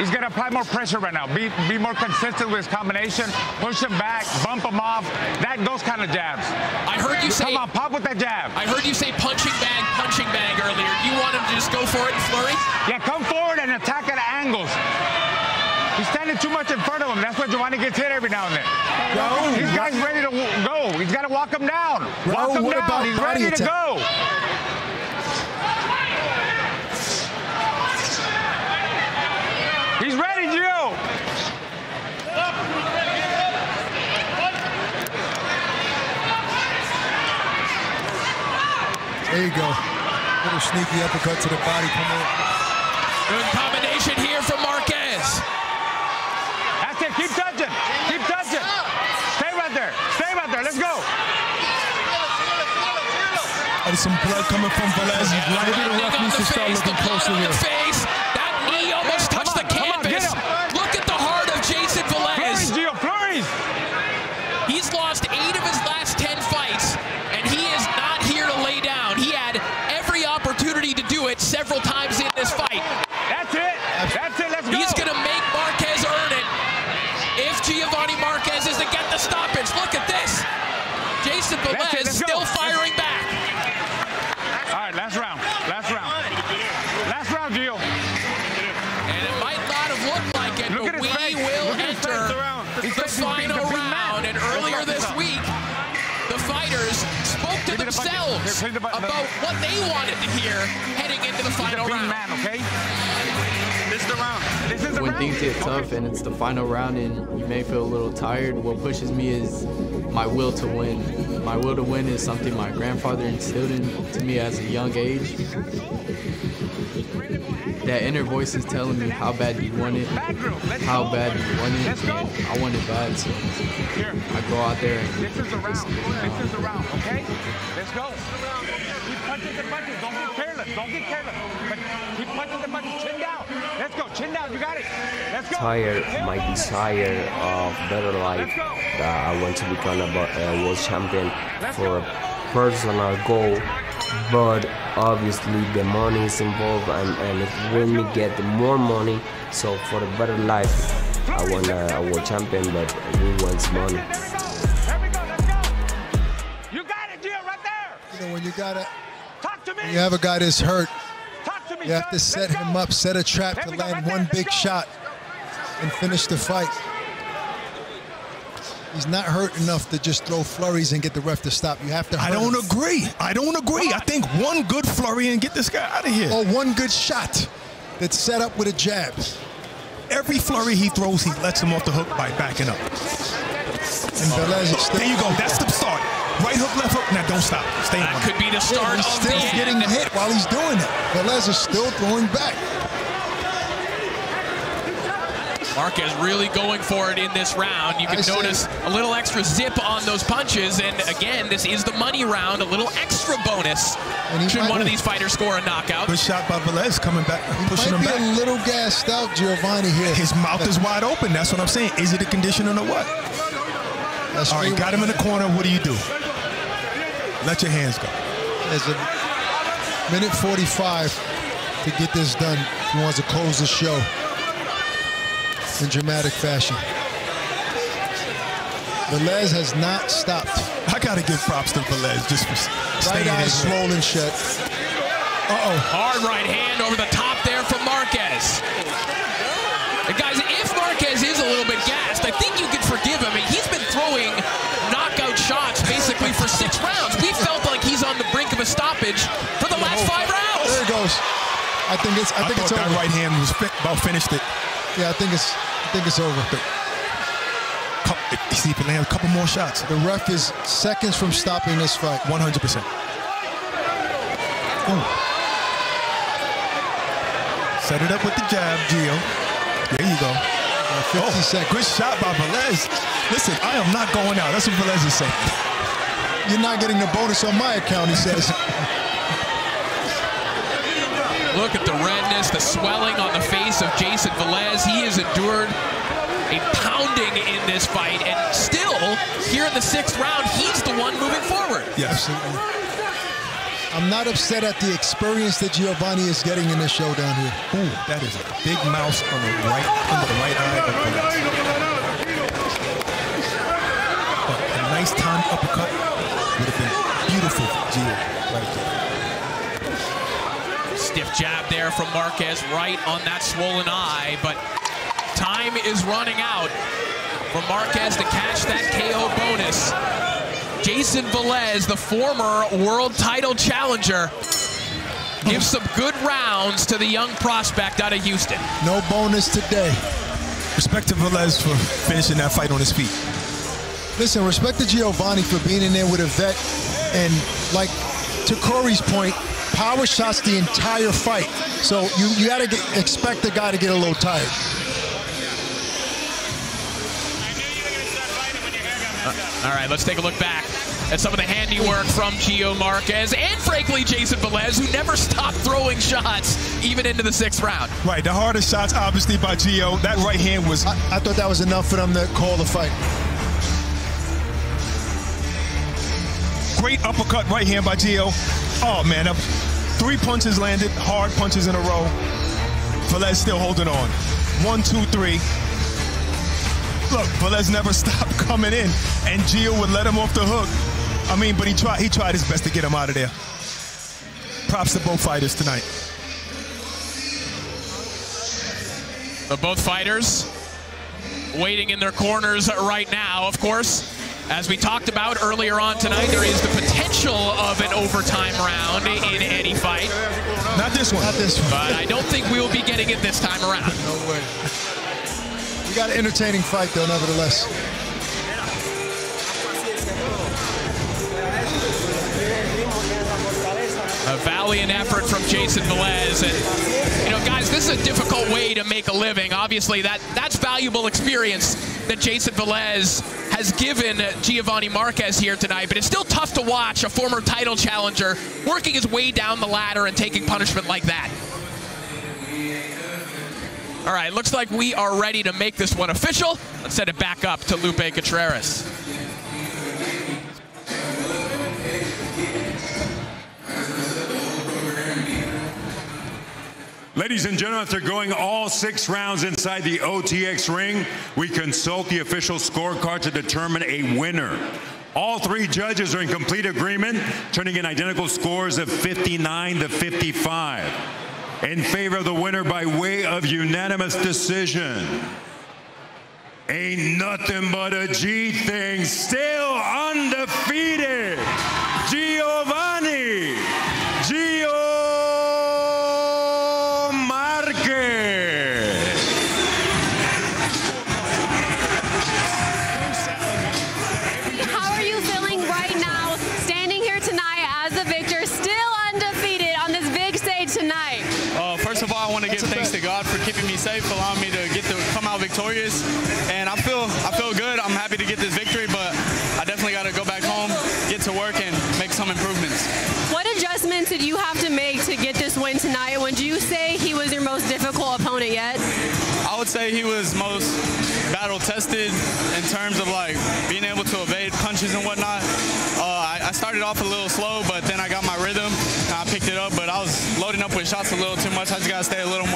He's going to apply more pressure right now. Be be more consistent with his combination. Push him back. Bump him off. That those kind of jabs. I heard you say. Come on, pop with that jab. I heard you say punching bag, punching bag earlier. You want him to just go for it and flurry? Yeah, come forward and attack at angles. He's standing too much in front of him. That's why Giovanni gets hit every now and then. Raul, This guy's ready to go. He's got to walk him down. walk Raul, him what down. about He's body ready to go. He's ready, Gio. There you go. Little sneaky uppercut to the body. Come on. Good combination here from Marquez. That's it. Keep touching. Keep touching. Stay right there. Stay right there. Let's go. There's some blood coming from Velez. Maybe the ref needs to start looking closer here. Themselves Here, the about what they wanted to hear heading into the He's a final big round. man, okay? This is the round. This is the when round. things get tough and it's the final round and you may feel a little tired, what pushes me is my will to win. My will to win is something my grandfather instilled into me as a young age. That inner voice is telling me how bad you want it, how bad you want it, and I want it bad. So I go out there and This is the round. This is the round, okay? Let's go. Keep punching the punches. Don't get careless. Don't get careless. But keep punching the punches. Chin down. Let's go. Chin down. You got it. Let's go. tired my desire of better life that I want to become a a world champion for a personal goal but obviously the money is involved and, and it will me get more money so for a better life I want a, a world champion but we want money You got it, Gio, right there. You know, when you gotta, Talk to me. you have a guy that's hurt, Talk to me. you have to set him up, set a trap to land one big shot and finish the fight. He's not hurt enough to just throw flurries and get the ref to stop. You have to. I don't him. agree. I don't agree. I think one good flurry and get this guy out of here. Or one good shot that's set up with a jab. Every flurry he throws, he lets him off the hook by backing up. And Velez is still. There you go. That's the start. Right hook, left hook. Now don't stop. Stay That on. could be the Yeah, start he's of still the getting end. hit while he's doing it. Velez is still throwing back. Marquez really going for it in this round. You can I say- notice a little extra zip on those punches. And again, this is the money round, a little extra bonus And should might- one of these fighters score a knockout. Good shot by Velez coming back, pushing Might him be a little gassed out, Giovanni here. His mouth is wide open. That's what I'm saying. Is it a conditioning or what? That's All right, got him in the corner. What do you do? Let your hands go. There's a minute 45 to get this done. He wants to close the show in dramatic fashion. Velez has not stopped. I got to give props to Velez just for Right staying eye in there. swollen shut. Uh-oh. Hard right hand over the top there from Marquez. And guys, if Marquez is a little bit gassed, I think you could forgive him. I mean, he's been throwing knockout shots basically for six rounds. We felt like he's on the brink of a stoppage for the last oh. five rounds. There it goes. I think it's. I, I, think thought it's that right hand was fi- about finished it. Yeah, I think it's. I think it's over. Couple, see he land a couple more shots. The ref is seconds from stopping this fight. 100%. Ooh. Set it up with the jab, Gio. There you go. Uh, 50 oh, seconds. Good shot by Velez. Listen, I am not going out. That's what Velez is saying. You're not getting the bonus on my account, he says. Look at the redness, the swelling on the face of Jason Velez. He has endured a pounding in this fight, and still, here in the sixth round, he's the one moving forward. Yes. I'm not upset at the experience that Giovanni is getting in this showdown here. Ooh, that is a big mouse on the right, under the right eye of Velez. But a nice time uppercut would have been beautiful for Gio right there. Stiff jab there from Marquez right on that swollen eye, but time is running out for Marquez to catch that KO bonus. Jason Velez, the former world title challenger, gives some good rounds to the young prospect out of Houston. No bonus today. Respect to Velez for finishing that fight on his feet. Listen, respect to Giovanni for being in there with a vet. And like to Corey's point, power shots the entire fight. So you, you got to expect the guy to get a little tired. Uh, all right, let's take a look back at some of the handiwork from Gio Marquez and, frankly, Jason Velez, who never stopped throwing shots even into the sixth round. Right, the hardest shots, obviously, by Gio. That right hand was. I, I thought that was enough for them to call the fight. Great uppercut right hand by Gio. Oh, man, up, three punches landed, hard punches in a row. Velez still holding on. One, two, three. Look, Velez never stopped coming in, and Gio would let him off the hook. I mean, but he tried he tried his best to get him out of there. Props to both fighters tonight. But both fighters waiting in their corners right now, of course. As we talked about earlier on tonight, there is the potential of an overtime round in any fight. Not this one. Not this one. But I don't think we will be getting it this time around. No way. We got an entertaining fight, though, nevertheless. A valiant effort from Jason Velez. And, you know, guys, this is a difficult way to make a living. Obviously, that that's valuable experience that Jason Velez has given Giovanni Marquez here tonight. But it's still tough to watch a former title challenger working his way down the ladder and taking punishment like that. All right, looks like we are ready to make this one official. Let's set it back up to Lupe Contreras. Ladies and gentlemen, after going all six rounds inside the OTX ring, we consult the official scorecard to determine a winner. All three judges are in complete agreement, turning in identical scores of 59 to 55. In favor of the winner by way of unanimous decision. Ain't nothing but a G thing, still undefeated. Giovanni Gio safe, allowing me to get to come out victorious. And I feel I feel good. I'm happy to get this victory, but I definitely got to go back home, get to work, and make some improvements. What adjustments did you have to make to get this win tonight? Would you say he was your most difficult opponent yet? I would say he was most battle tested in terms of like being able to evade punches and whatnot. Uh, I, I started off a little slow, but then I got my rhythm and I picked it up. But I was loading up with shots a little too much. I just gotta stay a little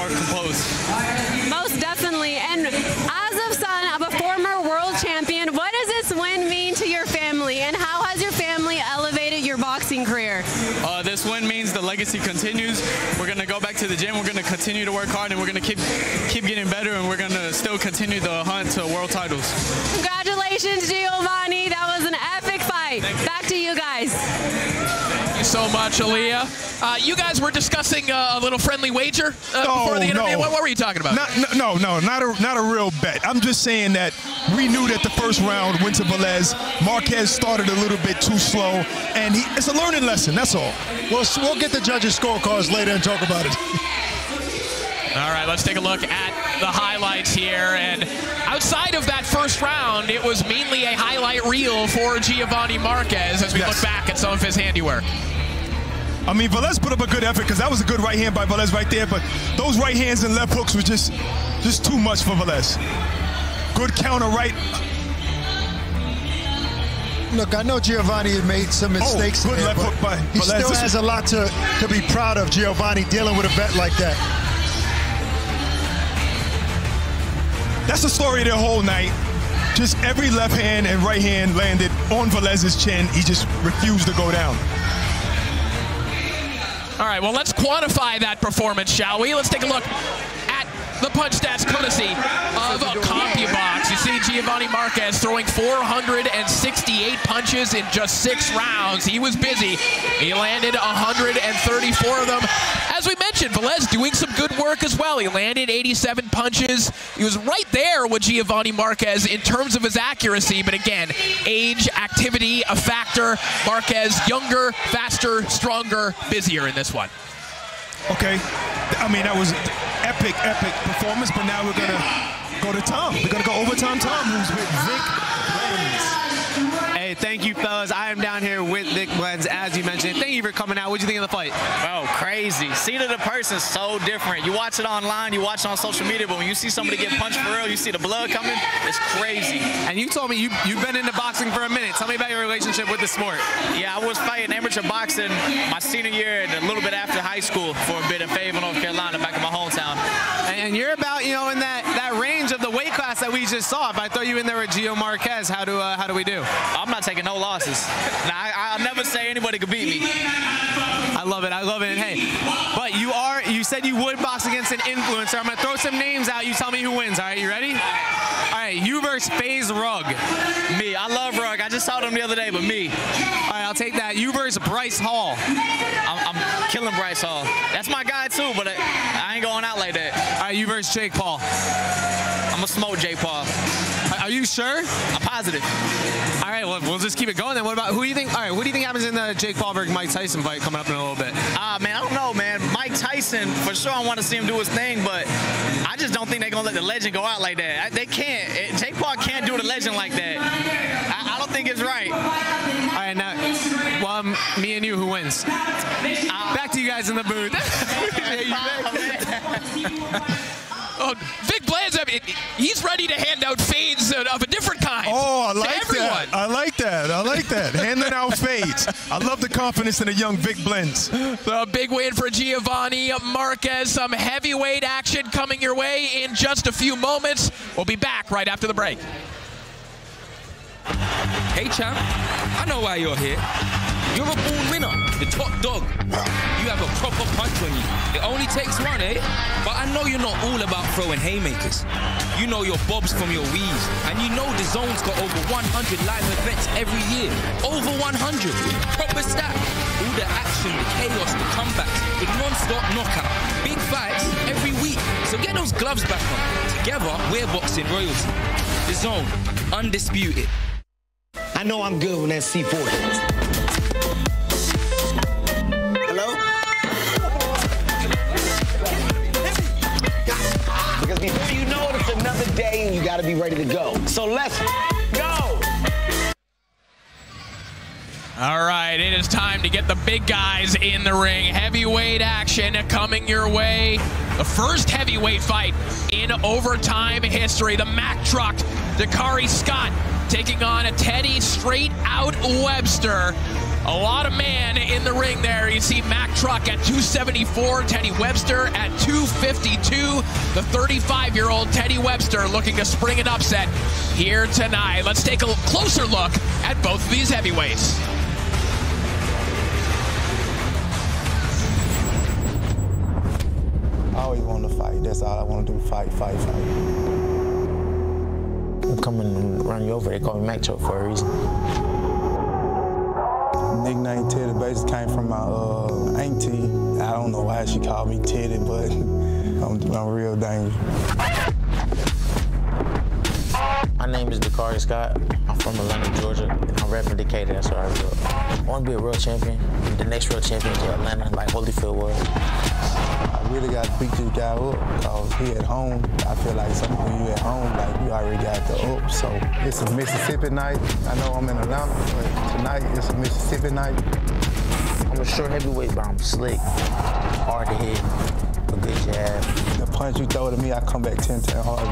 legacy continues. We're gonna go back to the gym. We're gonna continue to work hard, and we're gonna keep keep getting better. And we're gonna still continue the hunt to world titles. Congratulations, Giovanni. So much, Aliyah. Uh, you guys were discussing uh, a little friendly wager uh, before the interview. no. What, what were you talking about? Not, no, no, not a not a real bet. I'm just saying that we knew that the first round went to Velez. Marquez started a little bit too slow, and he, it's a learning lesson. That's all. We'll, we'll get the judges' scorecards later and talk about it. All right, let's take a look at the highlights here. And outside of that first round, it was mainly a highlight reel for Giovanni Marquez as we Yes. look back at some of his handiwork. I mean, Velez put up a good effort because that was a good right hand by Velez right there, but those right hands and left hooks were just, just too much for Velez. Good counter right. Look, I know Giovanni had made some oh, mistakes Oh, good there, left but hook by he Velez. still has a lot to, to be proud of, Giovanni, dealing with a vet like that. That's the story of the whole night. Just every left hand and right hand landed on Velez's chin. He just refused to go down. All right, well, let's quantify that performance, shall we? Let's take a look at the punch stats courtesy of a CompuBox. You see Giovanni Marquez throwing 468 punches in just six rounds. He was busy. He landed 134 of them. As we mentioned, Velez doing some good work as well. He landed 87 punches. He was right there with Giovanni Marquez in terms of his accuracy, but again, age, activity, a factor. Marquez younger, faster, stronger, busier in this one. Okay. I mean, that was epic, epic performance, but now we're going to go to Tom. We're going to go overtime Tom, who's with Vic. Hey, thank you, fellas. I am down here with Vic Blends, as you mentioned. Thank you for coming out. What'd you think of the fight? Oh, crazy. See to the person so different. You watch it online, you watch it on social media, but when you see somebody get punched for real, you see the blood coming, it's crazy. And you told me you, you've been into boxing for a minute. Tell me about your relationship with the sport. Yeah, I was fighting amateur boxing my senior year and a little bit after high school for a bit in Fayetteville, North Carolina, back in my hometown. And you're about, you know, in that, that range of the weight class that we just saw. If I throw you in there with Gio Marquez, how do uh, how do we do? I'm not taking no losses. Now, I, I'll never say anybody could beat me. I love it. I love it. And hey, but you are, you said you would box against an influencer. I'm going to throw some names out. You tell me who wins. All right, you ready? All right, you versus FaZe Rug. Me. I love Rug. I just saw them the other day, but me. I'll take that. You versus Bryce Hall. I'm, I'm killing Bryce Hall. That's my guy, too, but I, I ain't going out like that. All right, you versus Jake Paul. I'm going to smoke Jake Paul. Are you sure? I'm positive. All right, well, we'll just keep it going then. What about, who do you think, all right, what do you think happens in the Jake Paul versus Mike Tyson fight coming up in a little bit? Ah, man, I don't know, man. Mike Tyson, for sure, I want to see him do his thing, but I just don't think they're gonna let the legend go out like that. They can't. It- Jake Paul can't do the legend like that. I, I don't think it's right. All right, now, well, um, me and you, who wins? Back to you guys in the booth. Oh, Vic Blends, I mean, he's ready to hand out fades of a different kind. Oh, I to like everyone. that. I like that. I like that. Handing out fades. I love the confidence in the young Vic Blends. The big win for Giovanni Marquez. Some heavyweight action coming your way in just a few moments. We'll be back right after the break. Hey, champ, I know why you're here. You're a born winner, the top dog. You have a proper punch on you. It only takes one, eh? But I know you're not all about throwing haymakers. You know your bobs from your weaves, and you know the zone's got over 100 live events every year. Over 100. Proper stat. All the action, the chaos, the comebacks, the non-stop knockout. Big fights every week. So get those gloves back on. Together, we're boxing royalty. The zone, undisputed. I know I'm good when that C4 hits. Hello? Because before you know it, it's another day and you gotta be ready to go. So let's All right, it is time to get the big guys in the ring. Heavyweight action coming your way. The first heavyweight fight in overtime history. The Mack truck, Dakari Scott taking on a Teddy straight out Webster. A lot of man in the ring there. You see Mack Truck at 274, Teddy Webster at 252. The 35-year-old Teddy Webster looking to spring an upset here tonight. Let's take a closer look at both of these heavyweights. I always want to fight. That's all I want to do. Fight, fight, fight. I'm coming and run you over. They call me Mack Truck for a reason. Nickname Teddy basically came from my uh, auntie. I don't know why she called me Teddy, but I'm, I'm real dangerous. My name is Dakari Scott. I'm from Atlanta, Georgia. I'm repping Decatur. That's where I grew up. I want to be a world champion. The next world champion to Atlanta, like Holyfield was. I really got to beat this guy up because he at home. I feel like some when you at home, like you already got the up. So it's a Mississippi night. I know I'm in Atlanta, but tonight it's a Mississippi night. I'm a short heavyweight, but I'm slick, hard to hit, a good jab. The punch you throw to me, I come back 10 10 hard.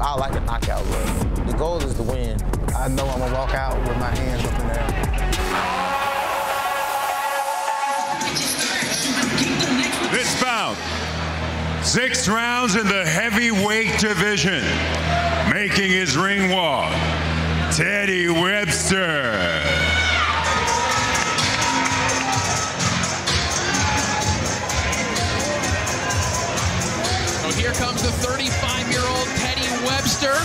I like a knockout look. The goal is to win. I know I'm gonna walk out with my hands up in the air. Six rounds in the heavyweight division, making his ring walk, Teddy Webster. So here comes the 35-year-old Teddy Webster,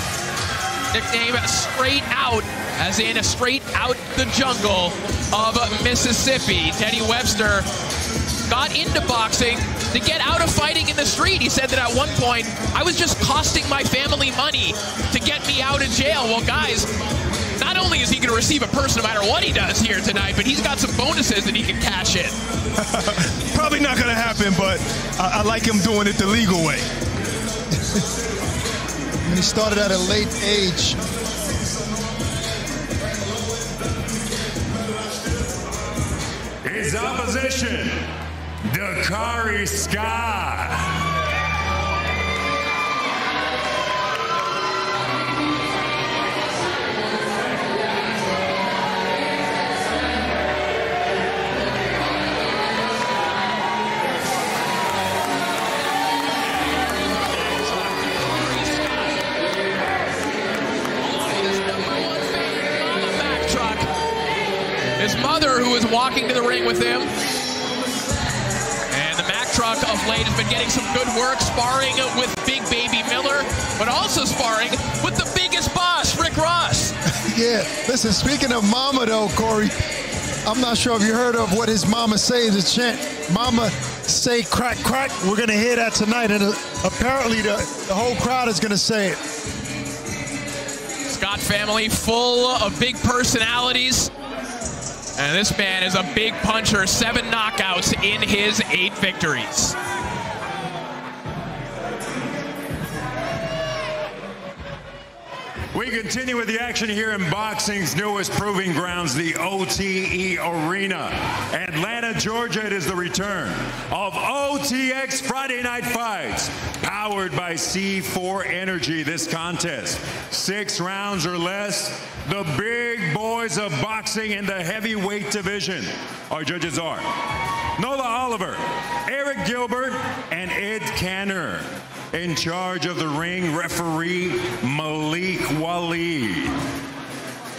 nicknamed Straight Out, as in a straight out the jungle of Mississippi. Teddy Webster got into boxing to get out of fighting in the street. He said that at one point, I was just costing my family money to get me out of jail. Well, guys, not only is he going to receive a purse no matter what he does here tonight, but he's got some bonuses that he can cash in. Probably not going to happen, but I, I like him doing it the legal way. And he started at a late age. His opposition, Dakari Scott. His mother, who is walking to the ring with him. Of late has been getting some good work sparring with Big Baby Miller, but also sparring with the biggest boss, Rick Ross. Yeah, listen, speaking of mama though, Corey, I'm not sure if you heard of what his mama says. The chant, mama say crack, crack. We're going to hear that tonight. And uh, apparently the, the whole crowd is going to say it. Scott family full of big personalities. And this man is a big puncher, seven knockouts in his eight victories. We continue with the action here in boxing's newest proving grounds, the OTE Arena. Atlanta, Georgia, it is the return of OTX Friday Night Fights, powered by C4 Energy. This contest, six rounds or less, the big boys of boxing in the heavyweight division. Our judges are Nola Oliver, Eric Gilbert, and Ed Canner. In charge of the ring, referee Malik Waleed.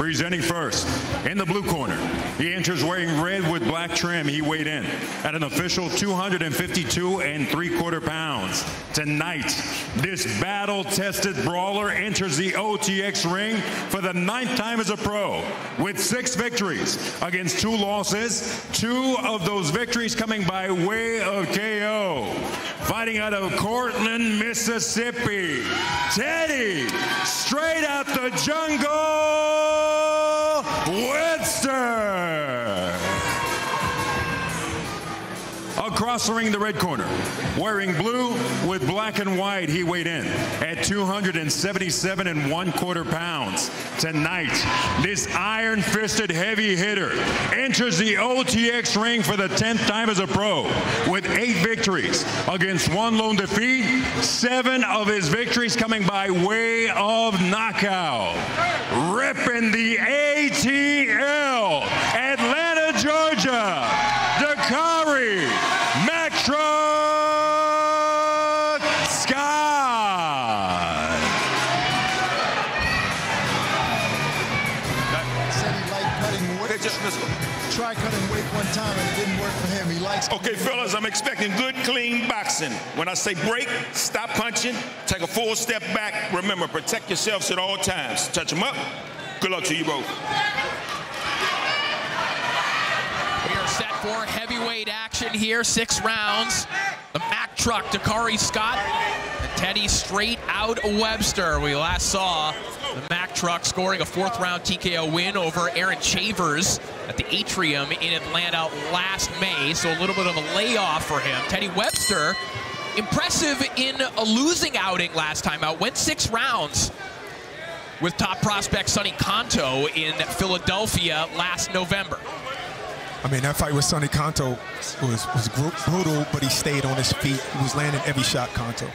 Presenting first, in the blue corner, he enters wearing red with black trim. He weighed in at an official 252 and three quarter pounds. Tonight, this battle-tested brawler enters the OTX ring for the ninth time as a pro with six victories against two losses. Two of those victories coming by way of KO. Fighting out of Cortland, Mississippi, Teddy, straight out the jungle. Webster. Across the ring, the red corner, wearing blue with black and white, he weighed in at 277 and one quarter pounds. Tonight, this iron-fisted heavy hitter enters the OTX ring for the 10th time as a pro with eight victories against one lone defeat, seven of his victories coming by way of knockout. Ripping the ATL, Atlanta, Georgia, Okay, fellas, I'm expecting good, clean boxing. When I say break, stop punching, take a full step back. Remember, protect yourselves at all times. Touch them up. Good luck to you both. We are set for action here, six rounds. The Mack truck, Dakari Scott, and Teddy straight out Webster. We last saw the Mack truck scoring a fourth round TKO win over Aaron Chavers at the Atrium in Atlanta last May, so a little bit of a layoff for him. Teddy Webster, impressive in a losing outing last time out, went six rounds with top prospect Sonny Conto in Philadelphia last November. I mean, that fight with Sonny Conto was, was gru- brutal, but he stayed on his feet. He was landing every shot, Conto.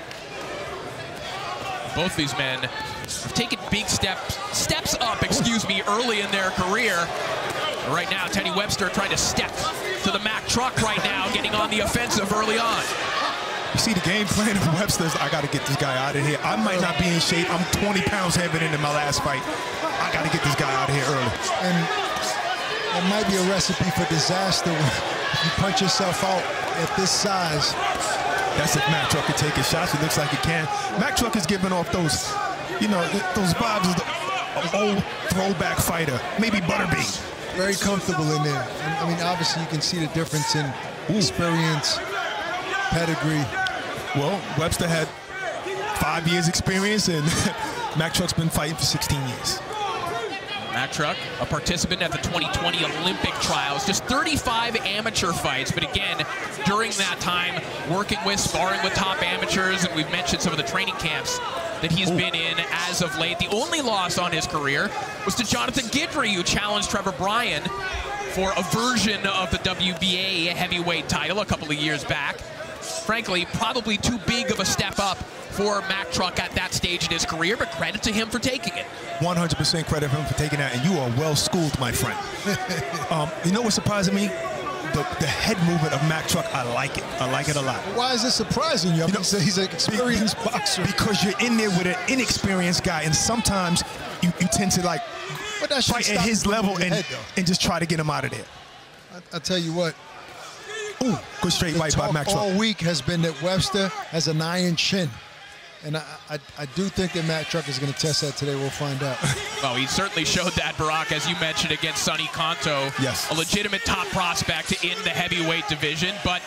Both these men have taken big steps steps up, excuse me, early in their career. Right now, Teddy Webster trying to step to the Mack truck right now, getting on the offensive early on. You see the game plan of Webster's, I got to get this guy out of here. I might not be in shape. I'm 20 pounds heavier than in my last fight. I got to get this guy out of here early. And that might be a recipe for disaster when you punch yourself out at this size. That's if Mack Truck can take his shots. It looks like he can. Mack Truck is giving off those, you know, those vibes of the old throwback fighter. Maybe Butterbean. Very comfortable in there. I I mean, obviously you can see the difference in experience, pedigree. Well, Webster had five years experience, and Mack Truck's been fighting for 16 years. Mack Truck, a participant at the 2020 Olympic trials, just 35 amateur fights, but again, during that time, working with, sparring with top amateurs, and we've mentioned some of the training camps that he's been in as of late. The only loss on his career was to Jonathan Guidry, who challenged Trevor Bryan for a version of the WBA heavyweight title a couple of years back. Frankly, probably too big of a step up for Mack Truck at that stage in his career, but credit to him for taking it. 100% credit for him for taking that, and you are well schooled, my friend. um, you know what's surprising me? The, the head movement of Mack Truck, I like it. I like it a lot. Why is this surprising you? I mean, he's an experienced boxer. Because you're in there with an inexperienced guy, and sometimes you, you tend to like But that fight at his level and, head, and just try to get him out of there. I, I tell you what. Ooh, good straight the right by talk Mack Truck. all week has been that Webster has an iron chin. And I, I, I do think that Mack Truck is going to test that today. We'll find out. Well, he certainly showed that, Barak, as you mentioned, against Sonny Conto. Yes. A legitimate top prospect in the heavyweight division, but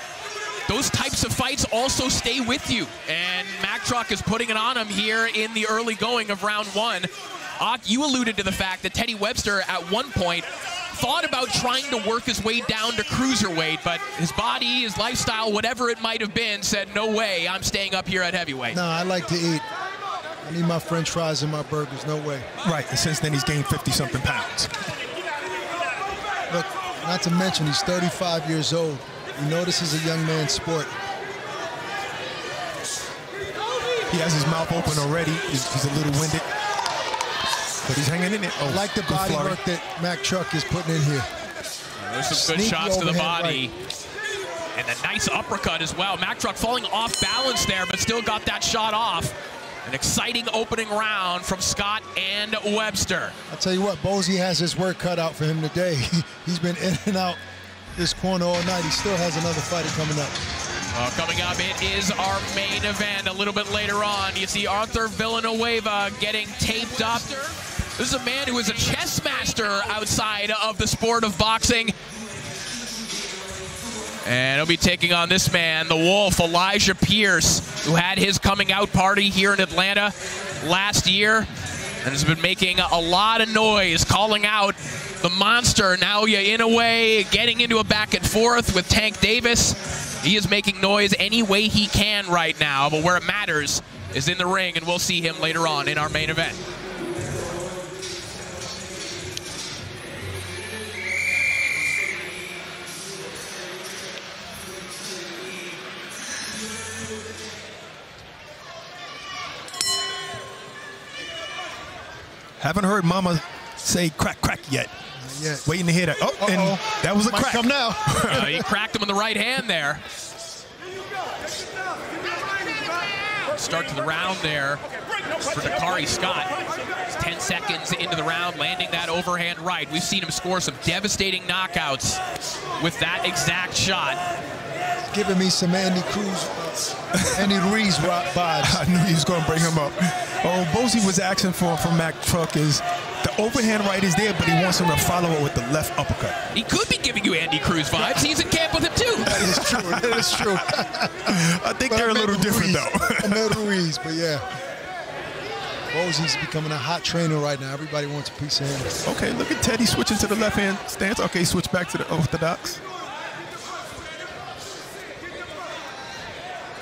those types of fights also stay with you. And Mack Truck is putting it on him here in the early going of round one. Ak, you alluded to the fact that Teddy Webster at one point thought about trying to work his way down to cruiserweight, but his body, his lifestyle, whatever it might have been, said, no way, I'm staying up here at heavyweight. no, I like to eat. I need my french fries and my burgers. No way. Right, and since then he's gained 50-something pounds. Look, not to mention he's 35 years old. You know this is a young man's sport. He has his mouth open already. He's, he's a little winded. But he's hanging in there. Oh, I like the body flurry. work that Mack Truck is putting in here. There's some good Sneaky shots to the overhand body. And a nice uppercut as well. Mack Truck falling off balance there, but still got that shot off. An exciting opening round from Scott and Webster. I'll tell you what, Bozy has his work cut out for him today. He's been in and out this corner all night. He still has another fighter coming up. Uh, coming up, it is our main event. A little bit later on, you see Arthur Villanueva getting taped up. This is a man who is a chess master outside of the sport of boxing. And he'll be taking on this man, the Wolf, Elijah Pierce, who had his coming out party here in Atlanta last year and has been making a lot of noise, calling out the monster. Now you're in a way getting into a back and forth with Tank Davis. He is making noise any way he can right now, but where it matters is in the ring, and we'll see him later on in our main event. Haven't heard Mama say crack, crack yet. yet. Waiting to hear that. Oh, and Uh-oh. that was a Might crack. come now. Uh, he cracked him in the right hand there. Start to the round there for Dakari Scott. 10 seconds into the round, landing that overhand right. We've seen him score some devastating knockouts with that exact shot. Giving me some Andy Cruz, Andy Ruiz ro- vibes. I knew he was going to bring him up. Oh, Bozy was asking for from Mack Truck is the overhand right is there, but he wants him to follow it with the left uppercut. He could be giving you Andy Cruz vibes. He's in camp with him too. That is true. That is true. I think But they're I a little meant different though. I meant Ruiz, but yeah. Bozy's becoming a hot trainer right now. Everybody wants a piece of him. Okay, look at Teddy switching to the left hand stance. Okay, switch back to the orthodox.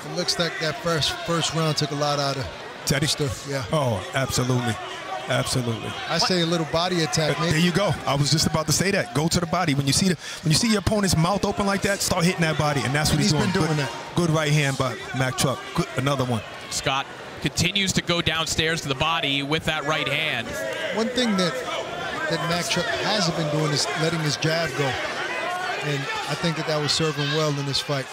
It looks like that first first round took a lot out of Teddy. stuff. Yeah. Oh, absolutely. Absolutely. I say a little body attack. Uh, but there you go. I was just about to say that. Go to the body. When you see the when you see your opponent's mouth open like that, start hitting that body, and that's what he's, He's doing. been doing good, that. Good right hand by Mack Truck. Good, another one. Scott continues to go downstairs to the body with that right hand. One thing that that Truck hasn't been doing is letting his jab go, and I think that that was serving well in this fight.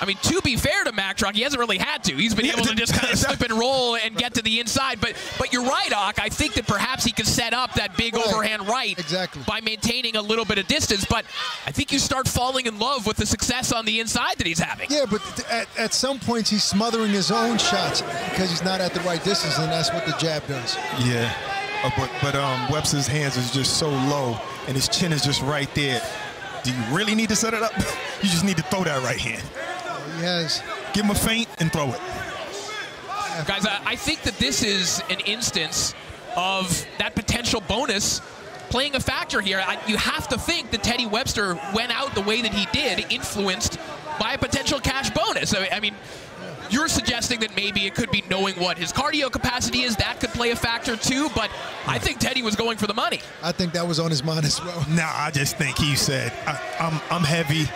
I mean, to be fair to Mack Truck, he hasn't really had to. He's been able to just kind of slip and roll and get to the inside. But but you're right, Ock. I think that perhaps he could set up that big Right. overhand right Exactly. by maintaining a little bit of distance. But I think you start falling in love with the success on the inside that he's having. Yeah, but at, at some points he's smothering his own shots because he's not at the right distance, and that's what the jab does. Yeah. Uh, but but um, Webster's hands is just so low, and his chin is just right there. Do you really need to set it up? you just need to throw that right hand. He has. Give him a feint and throw it. Guys, I, I think that this is an instance of that potential bonus playing a factor here. I, you have to think that Teddy Webster went out the way that he did, influenced by a potential cash bonus. I, I mean, you're suggesting that maybe it could be knowing what his cardio capacity is. That could play a factor too, but I think Teddy was going for the money. I think that was on his mind as well. Nah, I just think he said, I, I'm, I'm heavy.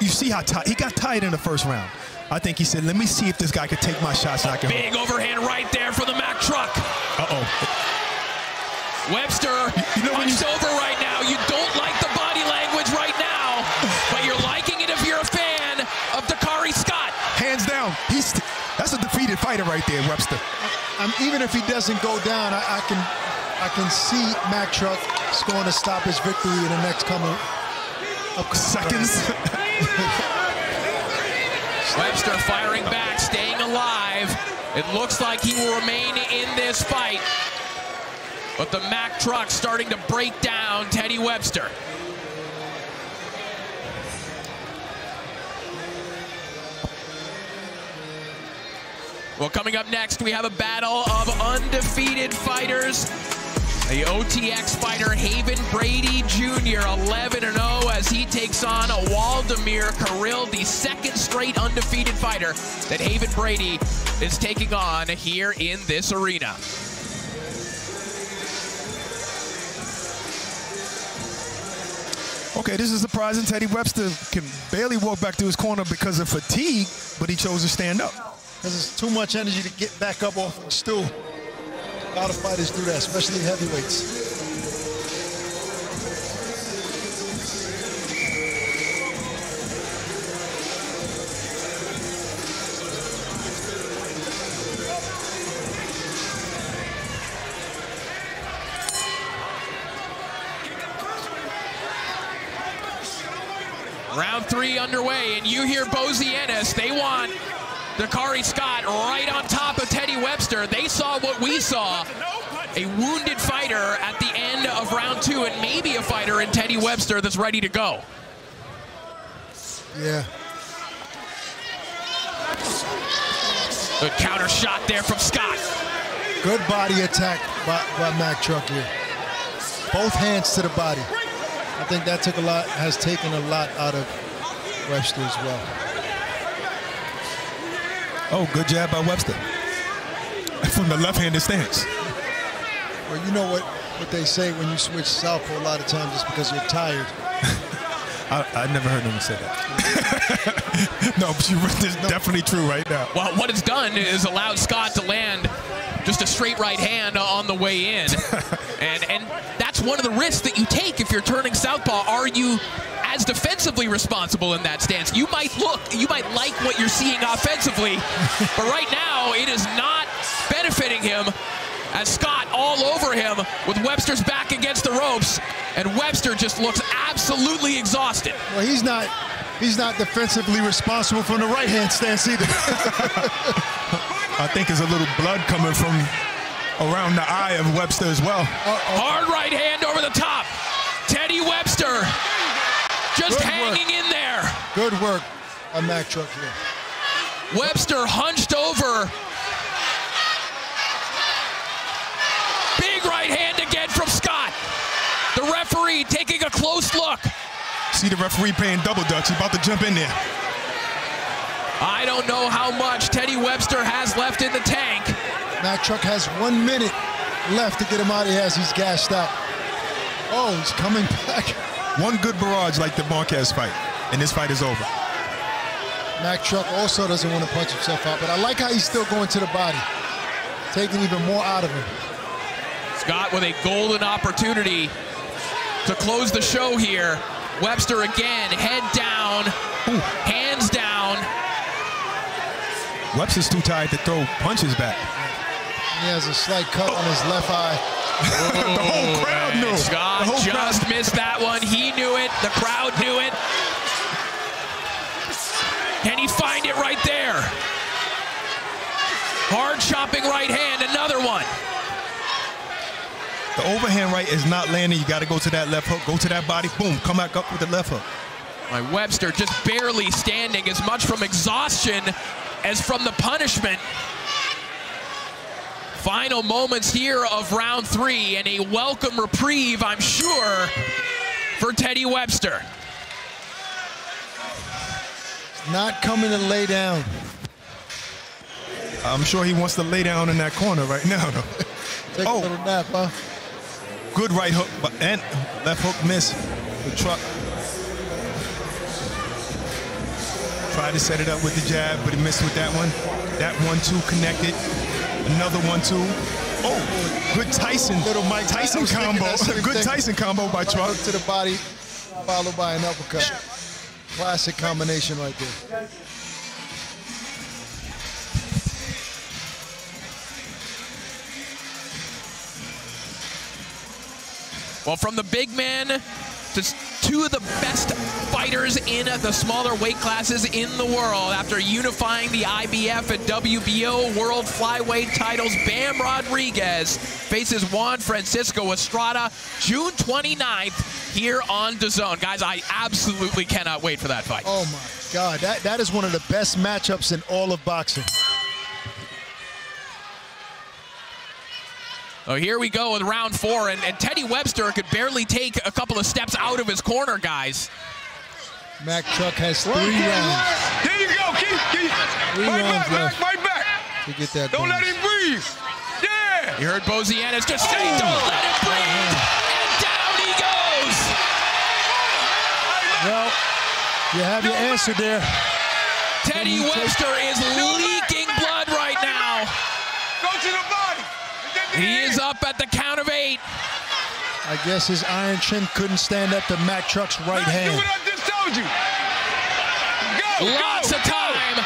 You see how tight, he got tired in the first round. I think he said, let me see if this guy could take my shots and I can. Big overhand right there for the Mack truck. Uh-oh. Webster You know when hunched over right now. You don't like the body language right now, but you're liking it if you're a fan of Dakari Scott. Hands down. He's that's a defeated fighter right there, Webster. Um, even if he doesn't go down, I, I can I can see Mack Truck scoring to stop his victory in the next coming up Oh, seconds. Webster firing back, staying alive. It looks like he will remain in this fight. But the Mack truck starting to break down Teddy Webster. Well, coming up next, we have a battle of undefeated fighters. The OTX fighter Haven Brady Jr. 11 0 as he takes on Waldemir Kirill, the second straight undefeated fighter that Haven Brady is taking on here in this arena. Okay, this is surprising. Teddy Webster can barely walk back to his corner because of fatigue, but he chose to stand up. Because it's too much energy to get back up off the stool. A lot of fighters do that, especially heavyweights. Round three underway, and you hear Bozy Ennis. They want Dakari Scott right on top of Teddy Webster. They saw what we saw. A wounded fighter at the end of round two, and maybe a fighter in Teddy Webster that's ready to go. Yeah. Good counter shot there from Scott. Good body attack by, by Mack Truck here. Both hands to the body. I think that took a lot, has taken a lot out of Webster as well. Oh, good jab by Webster. From the left-handed stance. Well, you know what, what they say when you switch southpaw a lot of times is because you're tired. I, I never heard anyone say that. no, but you, this is definitely true right now. Well, what it's done is allowed Scott to land just a straight right hand on the way in. and and that's one of the risks that you take if you're turning southpaw. Are you as defensively responsible in that stance? You might look, you might like what you're seeing offensively, but right now it is not benefiting him as Scott all over him with Webster's back against the ropes, and Webster just looks absolutely exhausted. Well, he's not he's not defensively responsible from the right hand stance either. I think there's a little blood coming from around the eye of Webster as well. Hard right hand over the top. Teddy Webster just Good hanging work. in there. Good work by Mack Truck here. Webster hunched over. Big right hand again from Scott. The referee taking a close look. See the referee paying double dutch. He about to jump in there. I don't know how much Teddy Webster has left in the tank. Mack Truck has one minute left to get him out of here as he's gassed out. Oh, he's coming back. One good barrage like the Marquez fight, and this fight is over. Mack Truck also doesn't want to punch himself out, but I like how he's still going to the body, taking even more out of him. Scott with a golden opportunity to close the show here. Webster again, head down, hands down. Webster's too tired to throw punches back. He has a slight cut on his left eye. the whole crowd knew. Scott The whole just missed that one. He knew it. The crowd knew it. Can he find it right there? Hard chopping right hand, another one. The overhand right is not landing. You got to go to that left hook. Go to that body. Boom. Come back up with the left hook. My Webster just barely standing as much from exhaustion as from the punishment. Final moments here of round three and a welcome reprieve, I'm sure, for Teddy Webster. Not coming to lay down. I'm sure he wants to lay down in that corner right now, though. Take a oh. little nap, huh? Good right hook, but and left hook miss. The truck tried to set it up with the jab, but he missed with that one. That one two connected. Another one two. Oh, good Tyson. Little Mike Tyson I was thinking combo. Good thing. Tyson combo by Right Truck. to the body, followed by an uppercut. Classic combination right there. Well, from the big man to s- two of the best fighters in the smaller weight classes in the world after unifying the IBF and WBO World Flyweight titles, Bam Rodriguez faces Juan Francisco Estrada June 29th here on DAZN. Guys, I absolutely cannot wait for that fight. Oh my God, that, that is one of the best matchups in all of boxing. Oh, here we go with round four, and, and Teddy Webster could barely take a couple of steps out of his corner, guys. Mack Truck has three rounds. There you go. Keep, keep. Three Fight rounds back, left. Mac. Fight back. To get that Don't let him breathe. Yeah. You heard Bozy Ennis just say, oh. don't let him breathe, and down he goes. Well, you have your answer there. Teddy Webster is leaking blood right now. Go to the body. He is up at the count of eight. I guess his iron chin couldn't stand up to Mack Truck's right Do hand. what I just told you. Go. Lots go, of time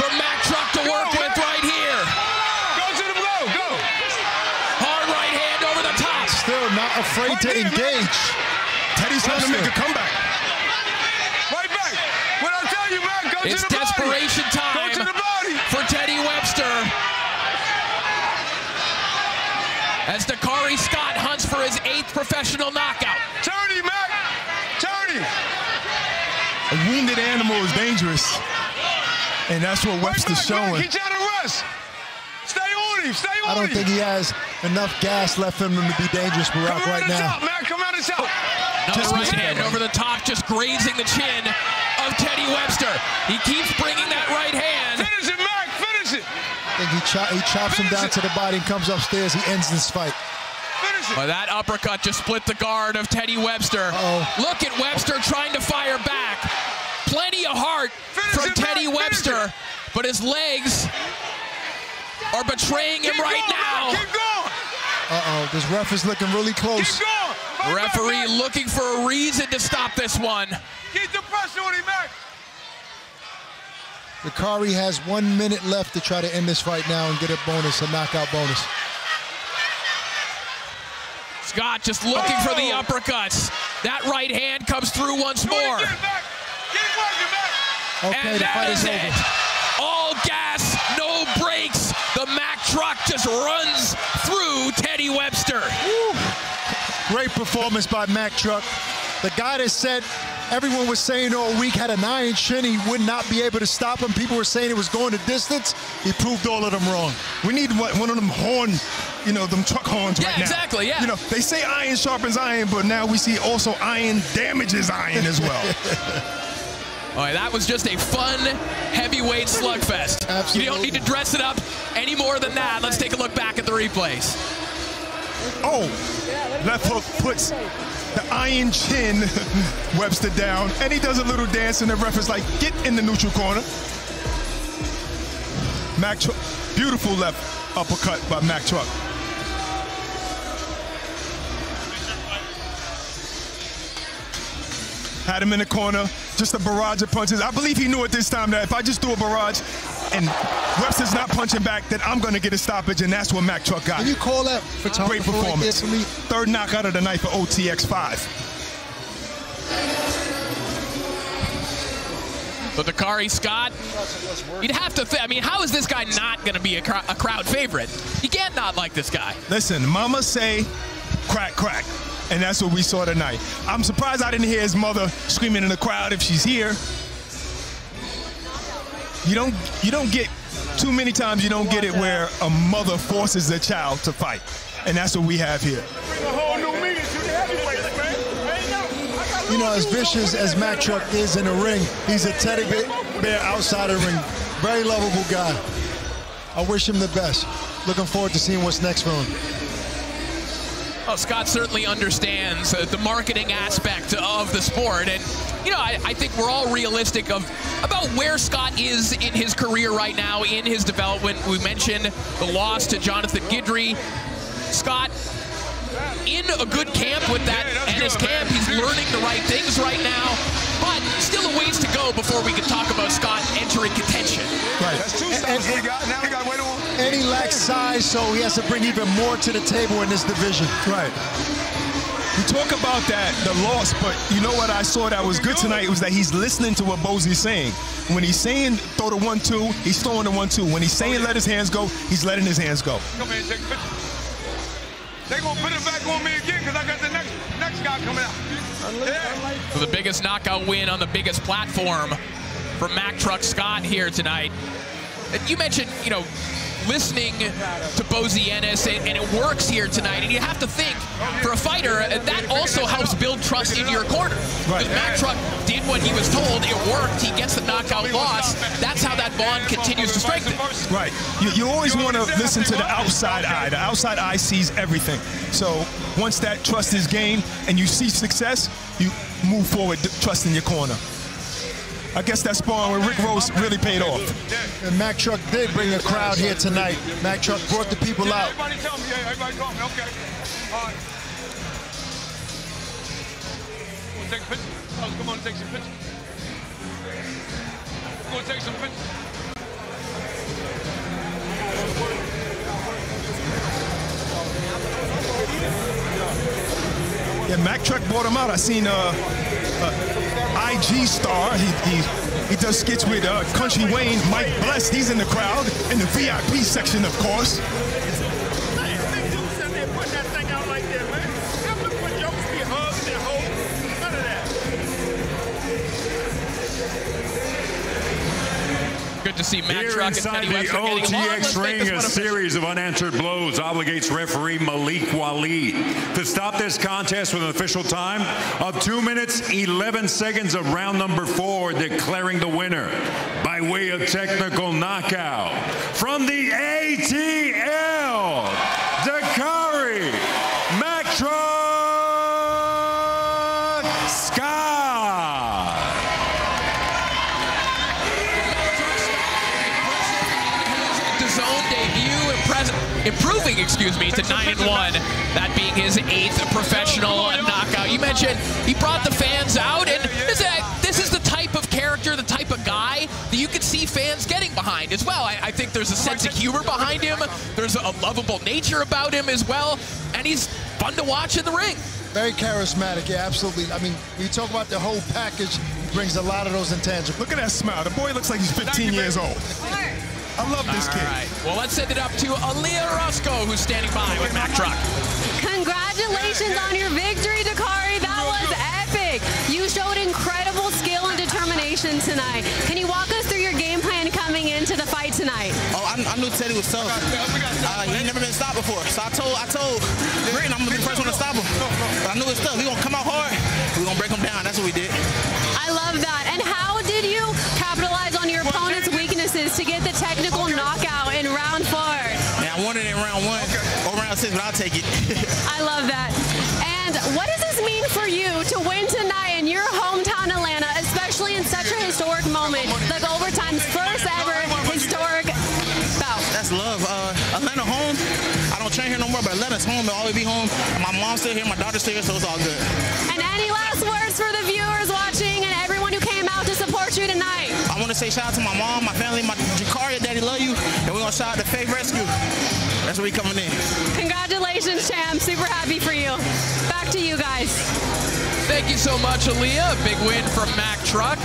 for Mack Truck to work with right here. Go to the blow. Go. Hard right hand over the top. Still not afraid to engage. Teddy's trying to make a comeback. Right back. What I tell you, man. Go It's to the desperation body. time Go to the body. for Teddy Webster. As Dakari Scott hunts for his eighth professional knockout. Turn him, Mac. Turn him. A wounded animal is dangerous. And that's what Webster's showing. He out of rush. Stay on him. Stay on him. I don't think he has enough gas left in him to be dangerous, Barak, right now. Top, man. Come out of top. Another right hand over the top, just grazing the chin of Teddy Webster. He keeps bringing that right hand. Finish it, Mac. Finish it. I think he, cho- he chops him down to the body and comes upstairs. He ends this fight. Well, that uppercut just split the guard of Teddy Webster. Look at Webster trying to fire back. Plenty of heart from Teddy Webster, but his legs are betraying him right now. Uh-oh, this ref is looking really close. Referee looking for a reason to stop this one. Keep the pressure on him, Mac. Dakari has one minute left to try to end this fight now and get a bonus, a knockout bonus. Scott just looking for the uppercuts. That right hand comes through once more. Okay, and the that fight is is over. it. All gas, no brakes. The Mack truck just runs through Teddy Webster. Great performance by Mack Truck. The guy that said everyone was saying all week had an iron chin, he would not be able to stop him. People were saying it was going the distance. He proved all of them wrong. We need one, one of them horn, you know, them truck horns Yeah, right now. exactly, yeah. You know, they say iron sharpens iron, but now we see also iron damages iron as well. All right, that was just a fun heavyweight slugfest. Absolutely. You don't need to dress it up any more than that. Let's take a look back at the replays. Oh, left hook puts the iron chin Webster down, and he does a little dance, and the ref is like, get in the neutral corner. Mack Truck, beautiful left uppercut by Mack Truck. Had him in the corner, just a barrage of punches. I believe he knew at this time that if I just threw a barrage and Webster's not punching back, then I'm going to get a stoppage, and that's what Mack Truck got. Can you call that photographer Great right there performance. for me? Third knockout of the night for OTX 5. So Dakari Scott, you'd have to. Th- I mean, how is this guy not going to be a, cr- a crowd favorite? You can't not like this guy. Listen, Mama say, crack, crack. And that's what we saw tonight. I'm surprised I didn't hear his mother screaming in the crowd if she's here. You don't you don't get too many times you don't get it where a mother forces a child to fight. And that's what we have here. You know, as vicious as Mack Truck is in the ring, he's a teddy bear outside the ring. Very lovable guy. I wish him the best. Looking forward to seeing what's next for him. Oh, Scott certainly understands uh, the marketing aspect of the sport, and you know, I, I think we're all realistic of about where Scott is in his career right now, in his development. We mentioned the loss to Jonathan Guidry. Scott in a good camp with that Ennis camp. He's learning the right things right now, but still a ways to go before we can talk about Scott entering contention. Right. That's two stops we got. Now we got to wait on. And he lacks size, so he has to bring even more to the table in this division. Right. We talk about that, the loss, but you know what I saw that was good tonight was that he's listening to what Bozy's saying. When he's saying throw the one-two, he's throwing the one-two. When he's saying let his hands go, he's letting his hands go. Come here and take a picture. They gonna put it back on me again because I got the next next guy coming out. So the biggest knockout win on the biggest platform for Mack Truck Scott here tonight. You mentioned, you know, listening to Bozy Ennis, and, and it works here tonight. And you have to think, for a fighter, uh, that also helps build trust in your corner. Because Mack Truck did what he was told, it worked, he gets the knockout loss. That's how that bond continues to strengthen. Right. You, you always want to listen to the outside eye. The outside eye sees everything. So once that trust is gained and you see success, you move forward, trusting your corner. I guess that sparring with Rick Ross really paid off. And Mack Truck did bring a crowd here tonight. Mack Truck brought the people out. Everybody tell me. Yeah, everybody tell me. Okay. All right. We'll take a picture. Oh, come on, take some pictures. We're take some pictures. Yeah, Mack Truck brought him out. I seen uh, uh, IG star. He, he he does skits with uh, Country Wayne. Mike Bless, he's in the crowd in the VIP section, of course. Good to see Mac Here Truck and inside Teddy the Webster getting along. OTX ring, a series of unanswered blows obligates referee Malik Waleed to stop this contest with an official time of 2 minutes 11 seconds of round number 4, declaring the winner by way of technical knockout from the ATL, Dakari Mack Truck excuse me, to nine and one. That being his eighth professional knockout. You mentioned he brought the fans out, and this is, this is the type of character, the type of guy that you could see fans getting behind as well. I, I think there's a sense of humor behind him. There's a lovable nature about him as well, and he's fun to watch in the ring. Very charismatic, yeah, absolutely. I mean, when you talk about the whole package, he brings a lot of those intangibles. Look at that smile. The boy looks like he's 15 years old. I love this All kid. right. Well, let's send it up to Aliyah Orozco, who's standing by with Mack Truck. Congratulations on your victory, Dakari. That was epic. You showed incredible skill and determination tonight. Can you walk us through your game plan coming into the fight tonight? Oh, I, I knew Teddy was tough. Uh, he ain't never been stopped before. So I told I told Britton I'm gonna be the first one to stop him. But I knew his stuff. He gonna come out hard. We gonna break him down. That's what we did. Round four? Man, I wanted it in round one or round six, but I'll take it. I love that. And what does this mean for you to win tonight in your hometown Atlanta, especially in such a historic moment, like overtime's first ever historic bout? That's love. Uh, Atlanta home. I don't train here no more, but Atlanta's home. I'll always be home. My mom's still here, my daughter's still here, so it's all good. And any last words for the viewers watching and everyone who came out to support you tonight? I want to say shout out to my mom, my family, my Jakaria, Daddy love you, and we're gonna shout out to Faith Rescue. That's where we coming in. Congratulations, champ. Super happy for you. Back to you guys. Thank you so much, Aliyah. Big win from Mack Truck.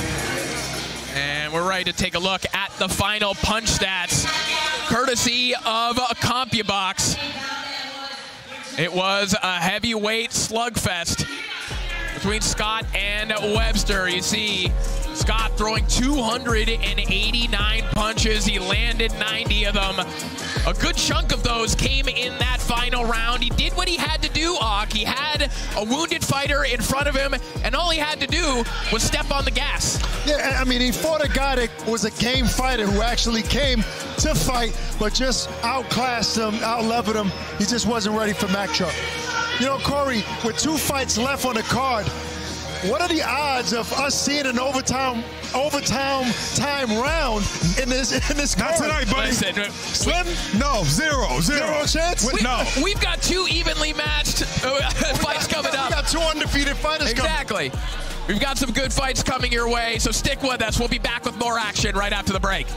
And we're ready to take a look at the final punch stats, courtesy of CompuBox. It was a heavyweight slugfest between Scott and Webster. You see Scott throwing 289 punches. He landed 90 of them. A good chunk of those came in that final round. He did what he had to do, Ak. He had a wounded fighter in front of him, and all he had to do was step on the gas. Yeah, I mean, he fought a guy that was a game fighter who actually came to fight, but just outclassed him, outleveled him. He just wasn't ready for Mack Truck. You know, Corey, with two fights left on the card, what are the odds of us seeing an overtime overtime time round in this in this Not card? tonight, buddy. Listen, Slim? No, zero, zero. Zero chance? We, no. We've got two evenly matched uh, fights coming up. We've got two undefeated fighters coming. Exactly. We've got some good fights coming your way, so stick with us. We'll be back with more action right after the break.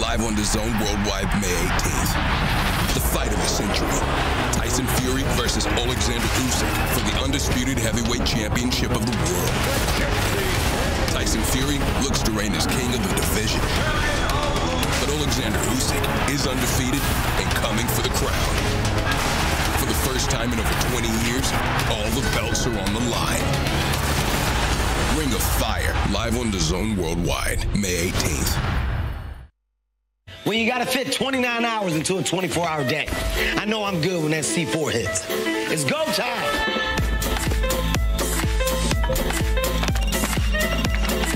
Live on DAZN Worldwide May 18th. The fight of the century. Tyson Fury versus Alexander Usyk for the undisputed heavyweight championship of the world. Tyson Fury looks to reign as king of the division. But Alexander Usyk is undefeated and coming for the crown. For the first time in over 20 years, all the belts are on the line. Ring of Fire, live on DAZN Worldwide, May 18th. When you gotta fit 29 hours into a 24 hour day, I know I'm good when that C4 hits. It's go time.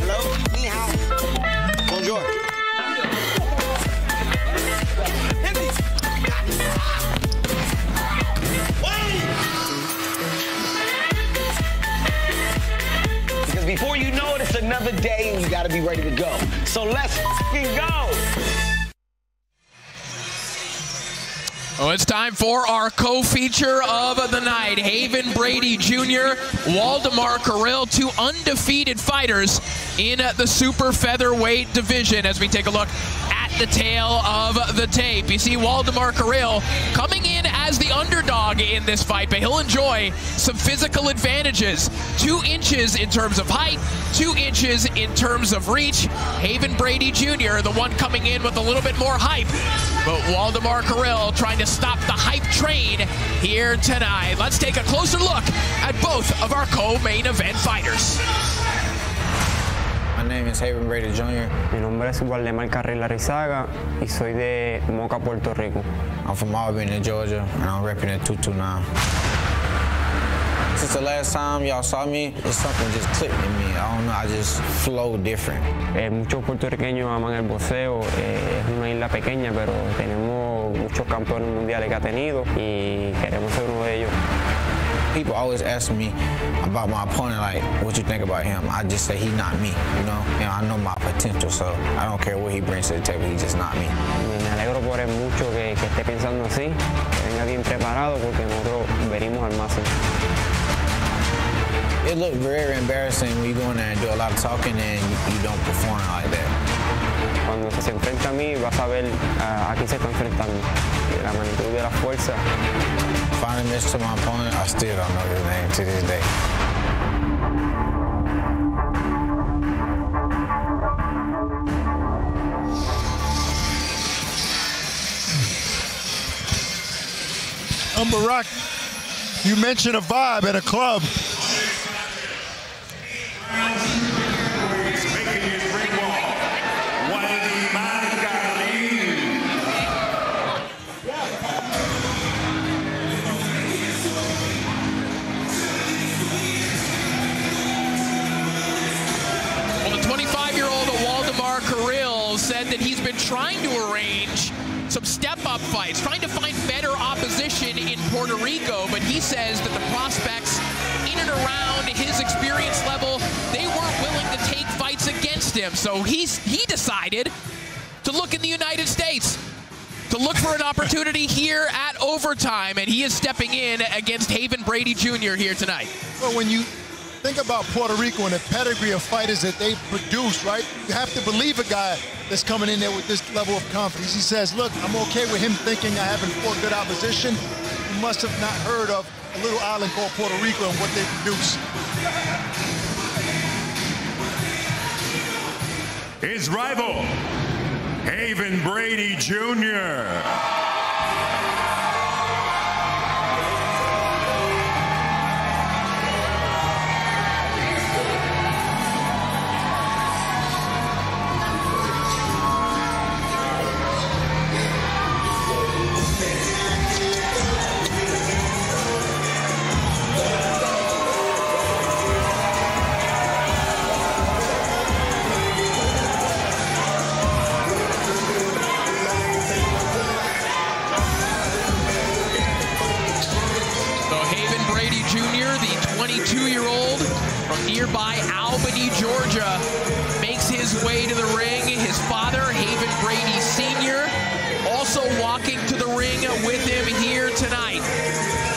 Hello? Ni hao. Bonjour. Because before you know it, it's another day and you gotta be ready to go. So let's f***ing go. Oh, it's time for our co-feature of the night. Haven Brady Jr., Waldemar Carril, two undefeated fighters in the super featherweight division as we take a look at the tale of the tape. You see Waldemar Carril coming in as the underdog in this fight, but he'll enjoy some physical advantages. Two inches in terms of height, two inches in terms of reach. Haven Brady Jr., the one coming in with a little bit more hype, but Waldemar Carril trying to stop the hype train here tonight. Let's take a closer look at both of our co-main event fighters. My name is Haven Brady Jr. Mi nombre es Waldemar Carril Arizaga y soy de Moca, Puerto Rico. I'm from Albany, Georgia, and I'm repping at 229. Since the last time y'all saw me, it's something just clicked in me. I don't know, I just flow different. Eh, muchos puertorriqueños aman el boxeo, eh, es una isla pequeña, pero tenemos muchos campeones mundiales que ha tenido y queremos ser uno de ellos. People always ask me about my opponent, like, what you think about him? I just say he's not me, you know? And I know my potential, so I don't care what he brings to the table, he's just not me. Me alegro por él mucho que, que esté pensando así, que venga bien preparado porque nosotros venimos al máximo. It looked very embarrassing when you go in there and do a lot of talking and you, you don't perform like that. Cuando se enfrenta a mí vas a ver a, a quién se está enfrentando, la magnitud de la fuerza. Finally missed to my opponent, I still don't know his name to this day. Um, Barak, you mentioned a vibe at a club. Trying to arrange some step-up fights, trying to find better opposition in Puerto Rico, but he says that the prospects in and around his experience level, they weren't willing to take fights against him. So he's he decided to look in the United States to look for an opportunity here at overtime, and he is stepping in against Haven Brady Jr. here tonight. Well, when you think about Puerto Rico and the pedigree of fighters that they produce, right? You have to believe a guy that's coming in there with this level of confidence. He says, look, I'm okay with him thinking I haven't fought good opposition. He must have not heard of a little island called Puerto Rico and what they produce. His rival, Haven Brady Jr. nearby Albany, Georgia, makes his way to the ring. His father, Haven Brady Sr., also walking to the ring with him here tonight.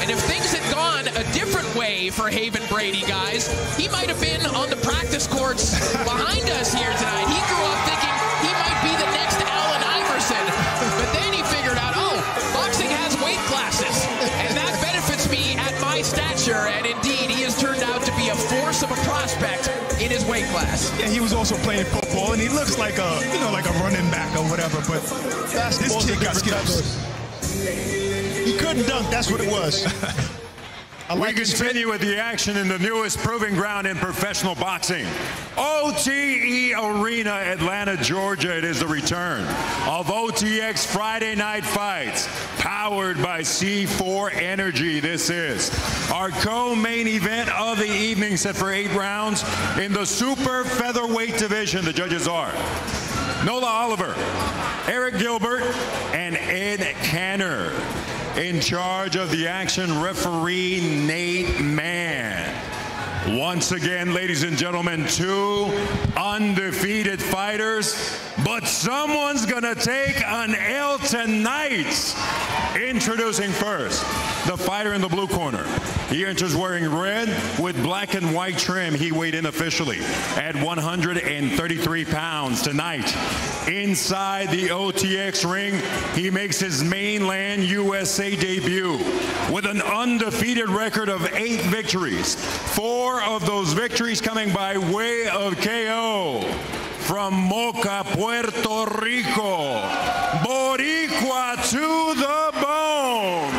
And if things had gone a different way for Haven Brady, guys, he might have been on the practice courts behind us here tonight. Class. Yeah, he was also playing football, and he looks like a, you know, like a running back or whatever. But this kid got skills. He couldn't dunk, that's what it was. we continue with the action in the newest proving ground in professional boxing. OTE Arena, Atlanta, Georgia. It is the return of OTX Friday Night Fights, powered by C4 Energy. This is our co-main event of the evening, set for eight rounds in the super featherweight division. The judges are Nola Oliver, Eric Gilbert, and Ed Canner. In charge of the action, referee Nate Mann. Once again, ladies and gentlemen, two undefeated fighters, but someone's gonna take an L tonight. Introducing first, the fighter in the blue corner. He enters wearing red with black and white trim. He weighed in officially at 133 pounds tonight. Inside the OTX ring, he makes his mainland USA debut with an undefeated record of eight victories. Four of those victories coming by way of KO from Moca, Puerto Rico. Boricua to the bone.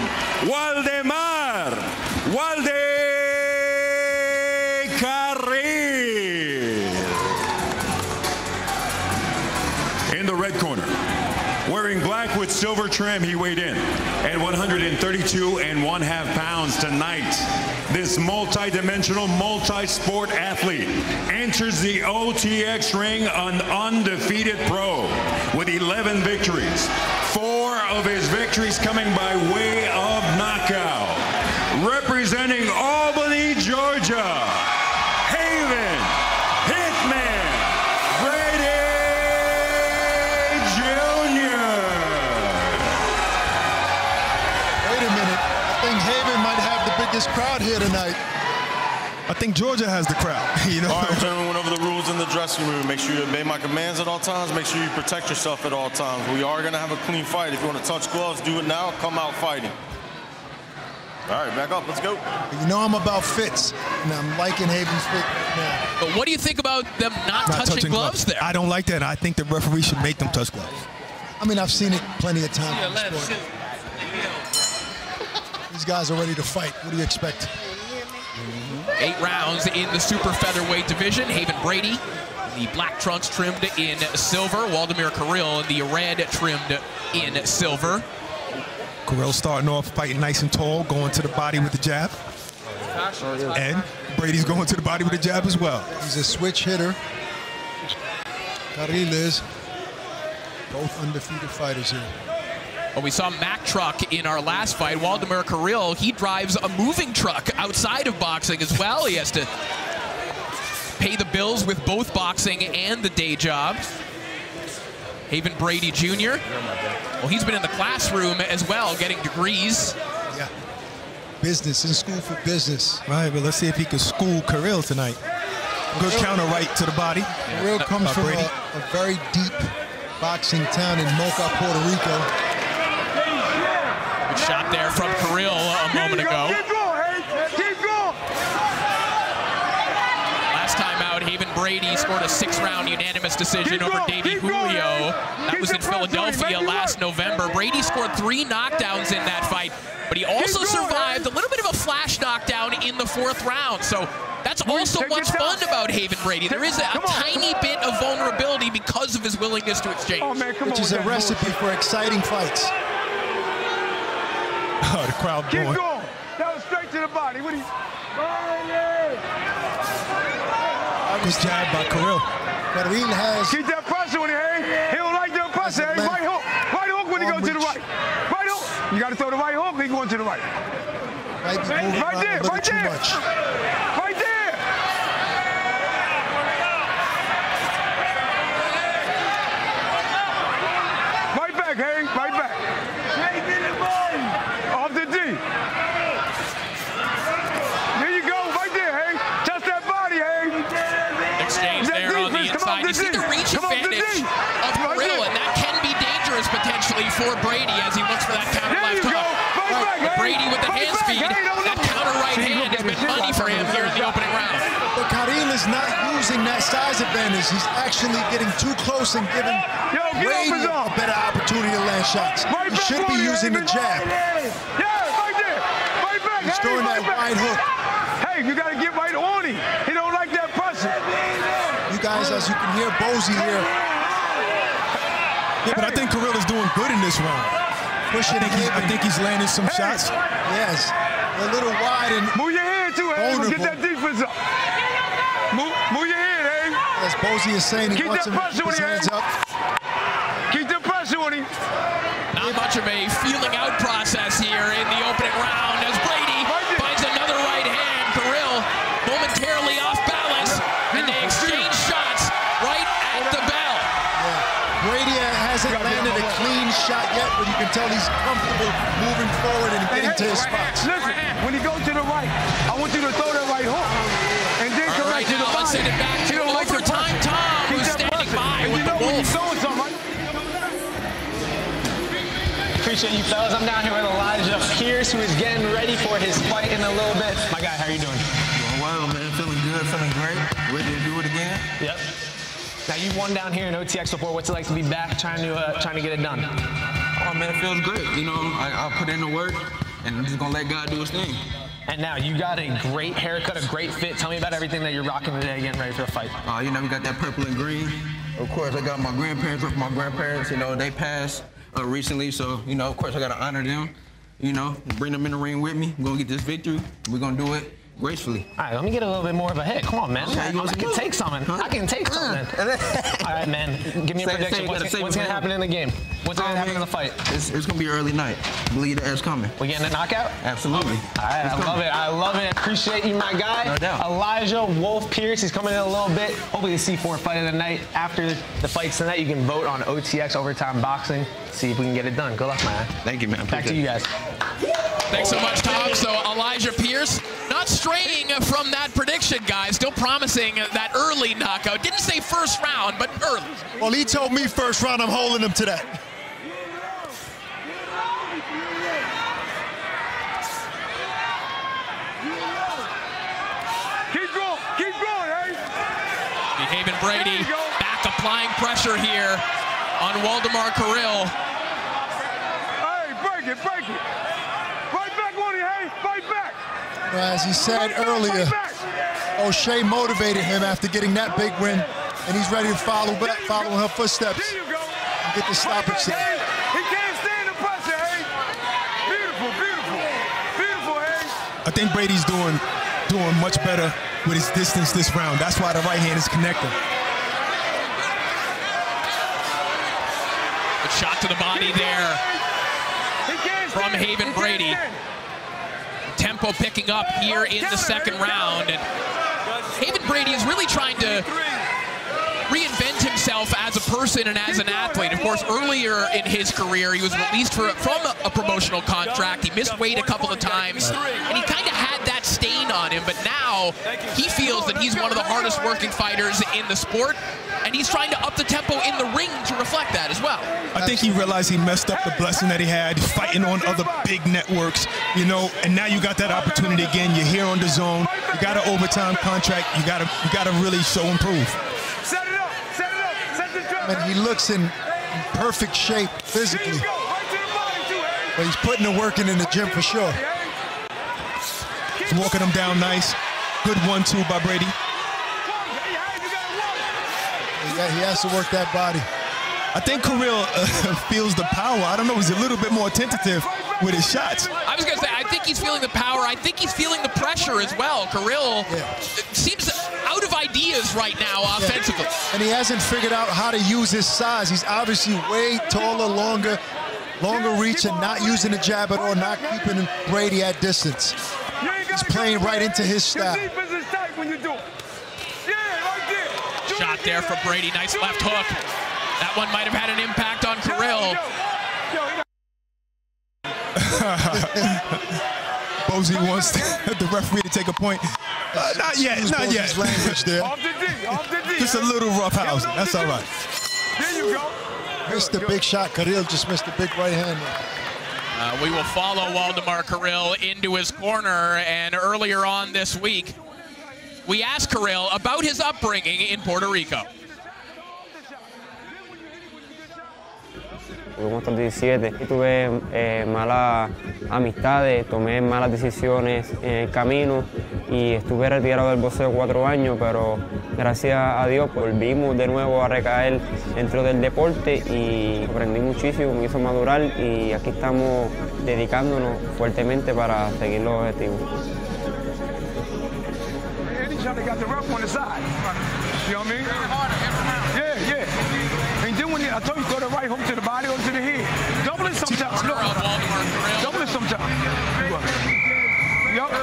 With silver trim, he weighed in at 132 and one half pounds tonight. This multi-dimensional, multi-sport athlete enters the OTX ring an undefeated pro with 11 victories. Four of his victories coming by way of knockout. Representing Albany, Georgia, here tonight. I think Georgia has the crowd. You know, All right, gentlemen, went over the rules in the dressing room. Make sure you obey my commands at all times. Make sure you protect yourself at all times. We are going to have a clean fight. If you want to touch gloves, do it now. Come out fighting. All right, back up. Let's go. You know I'm about fits, and I'm liking Haven's fit now. But what do you think about them not, not touching, gloves, there? I don't like that. I think the referee should make them touch gloves. I mean, I've seen it plenty of times. in the sport. These guys are ready to fight. What do you expect? Eight rounds in the super featherweight division. Haven Brady, the black trunks trimmed in silver. Waldemar Carril, the red trimmed in silver. Carril starting off fighting nice and tall, going to the body with the jab. And Brady's going to the body with the jab as well. He's a switch hitter. Carril is. Both undefeated fighters here. Well, we saw Mack Truck in our last fight. Waldemar Carrillo, he drives a moving truck outside of boxing as well. He has to pay the bills with both boxing and the day job. Haven Brady Jr. Well, he's been in the classroom as well, getting degrees. Yeah. Business, in school for business. Right, but let's see if he can school Carril tonight. Good counter right to the body. Carril comes Uh, from a, a very deep boxing town in Moca, Puerto Rico. Good shot there from Carril a moment ago. Last time out, Haven Brady scored a six-round unanimous decision over Davey Julio. That was in Philadelphia last November. Brady scored three knockdowns in that fight, but he also survived a little bit of a flash knockdown in the fourth round. So that's also what's fun about Haven Brady. There is a, a tiny bit of vulnerability because of his willingness to exchange. which is a recipe for exciting fights. Oh, the crowd Keep going. going. That was straight to the body. What do you? Good jab by Carril. Carril has. Keep that pressure on him, hey. He don't like that pressure, hey. Right hook. Right hook when he goes to the right. Right hook. You got to throw the right hook, he going to the right. Might be Right there, a little right too there. much. Right there. Right back, hey. Right back. Off the D. There you go, right there, hey. Touch that body, hey. Exchange That there on the defense, come inside. off the You see D. the reach Come off the advantage D. of Right Carril, there. and that can be dangerous potentially for Brady as he looks for that counter There left hook. Right back, But. Brady with the hand back, speed, hey. Don't that counter right See, hand look has been the money for him here in the opening round. But Carril is not using that size advantage. He's actually getting too close and giving Yo, Brady off his arm. a better opportunity to land shots. Right He back should be on using the jab. Yeah, right there. Right back, He's hey, throwing that wide hook. Hey, you got to get right on him. He don't like that pressure. You guys, as you can hear Bozy here, Yeah, but I think Carril is doing good in this round. pushing I think, he's, I think he's landing some shots. Yes, a little wide and Move your head too, hey. Get that defense up. Move, move your head, hey. As Bozy is saying, he Keep wants that him to keep pressure his on him, hands up. Keep the pressure on him. Not much of a feeling out process here in the opening round as Brady finds another right hand. Carril momentarily off balance, and they exchange shots right at the bell. Brady hasn't landed a clean shot yet, but you can tell he's comfortable moving forward and Hey, getting to hey, his spots. Listen, when he goes to the right, I want you to throw that right hook. And then come All right, back to the now let's send it back to don't like the. Tom, Keep who's standing by And with you the know when Wolf. he's throwing something, Appreciate you fellas. I'm down here with Elijah Pierce, who is getting ready for his fight in a little bit. My guy, how are you doing? Doing well, man. Feeling good, feeling great. Ready to do it again. Yep. Now you've won down here in OTX before. What's it like to be back trying to uh, trying to get it done? Oh man, it feels great. You know, I, I put in the work, and I'm just gonna let God do His thing. And now you got a great haircut, a great fit. Tell me about everything that you're rocking today, getting ready for the fight. Uh, you know, we got that purple and green. Of course, I got my grandparents with my grandparents. You know, they passed uh, recently, so you know, of course, I gotta honor them. You know, bring them in the ring with me. We're gonna get this victory. We're gonna do it gracefully. All right, let me get a little bit more of a hit. Come on, man. I, you want I can take something. I can take something. All right, man. Give me a prediction. What's, what's gonna happen in the game? What's gonna happen in the fight? It's, it's gonna be early night. Believe that it's coming. We getting a knockout? Absolutely. All right, I love it. I love it. Appreciate you, my guy. No doubt. Elijah Wolf Pierce. He's coming in a little bit. Hopefully, the C4 fight of the night. After the fights tonight, you can vote on OTX Overtime Boxing. See if we can get it done. Good luck, man. Thank you, man. Back to you guys. Thanks so much, Tom. So Elijah Pierce not straying from that prediction, guys. Still promising that early knockout. Didn't say first round, but early. Well, he told me first round. I'm holding him to that. Keep going. Keep going, hey. Haven Brady back applying pressure here on Waldemar Carril. Hey, break it, break it. Right back on hey. Fight back. Well, As he said earlier, O'Shea motivated him after getting that big win, and he's ready to follow back, follow in her footsteps and get the stoppage there. He can't stand the pressure, hey. Beautiful, beautiful. Beautiful, hey. I think Brady's doing doing much better with his distance this round. That's why the right hand is connecting. Good shot to the body there from Haven Brady. Tempo picking up here in the second round. And Haven Brady is really trying to reinvent himself as a person and as an athlete. Of course, earlier in his career, he was released for, from a, a promotional contract. He missed weight a couple of times, and he kind of had that stain on him. But now he feels that he's one of the hardest working fighters in the sport, and he's trying to up the tempo in the ring to reflect that as well. I think he realized he messed up the blessing that he had fighting on other big networks, you know, and now you got that opportunity again. You're here on DAZN. You got an overtime contract. You got to you got to really show and prove. And he looks in perfect shape physically. But he's putting the work in in the gym for sure. He's walking him down nice. Good one-two by Brady. He has to work that body. I think Carril uh, feels the power. I don't know. He's a little bit more tentative with his shots. I was going to say, I think he's feeling the power. I think he's feeling the pressure as well. Carril seems out of ideas right now offensively. And he hasn't figured out how to use his size. He's obviously way taller, longer, longer reach, and not using the jab at all, not keeping Brady at distance. He's playing right into his style. Shot there for Brady. Nice left hook. That one might have had an impact on Carril. Bozy wants the referee to take a point. Uh, not yet, Excuse not yet. Language there. Just a little rough housing. That's all right. There you go. Missed the big shot. Carril just missed the big right hand. Uh, we will follow Waldemar Carril into his corner. And earlier on this week, we asked Carril about his upbringing in Puerto Rico. Tuvimos hasta 17 y tuve eh, malas amistades, tomé malas decisiones en el camino y estuve retirado del boxeo cuatro años, pero gracias a Dios volvimos de nuevo a recaer dentro del deporte y aprendí muchísimo, me hizo madurar y aquí estamos dedicándonos fuertemente para seguir los objetivos. Then when you, I told you, go to right hook to the body or to the head. Double it sometimes. Look. Double it sometimes. Yup.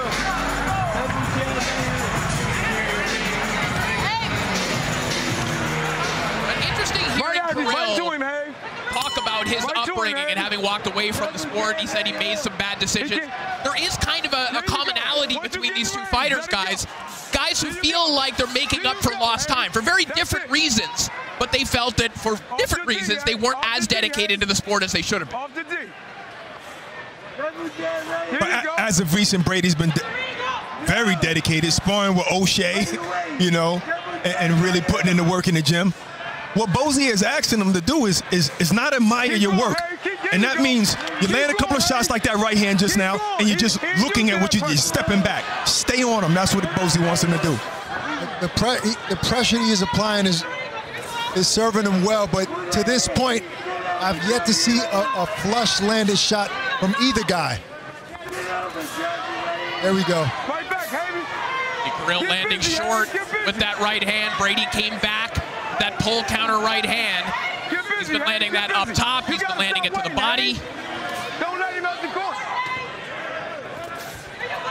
Interesting hearing Carril talk about his upbringing and having walked away from the sport. He said he made some bad decisions. There is kind of a, a commonality between these two fighters, guys. Guys who feel like they're making up for lost time for very different reasons, but they felt that for different reasons they weren't as dedicated to the sport as they should have been. But as of recent, Brady's been de- very dedicated, sparring with O'Shea, you know, and, and really putting in the work in the gym. What Bozy is asking him to do is, is, is not admire your work. And that means you land a couple of shots like that right hand just now, and you're just looking at what you, you're stepping back. Stay on him. That's what Bozy wants him to do. The, pre- the pressure he is applying is is serving him well, but to this point, I've yet to see a, a flush landed shot from either guy. There we go. Carril landing short with that right hand. Brady came back. That pull counter right hand. He's been landing that up top. He's been landing it to the body. Don't let him out the corner.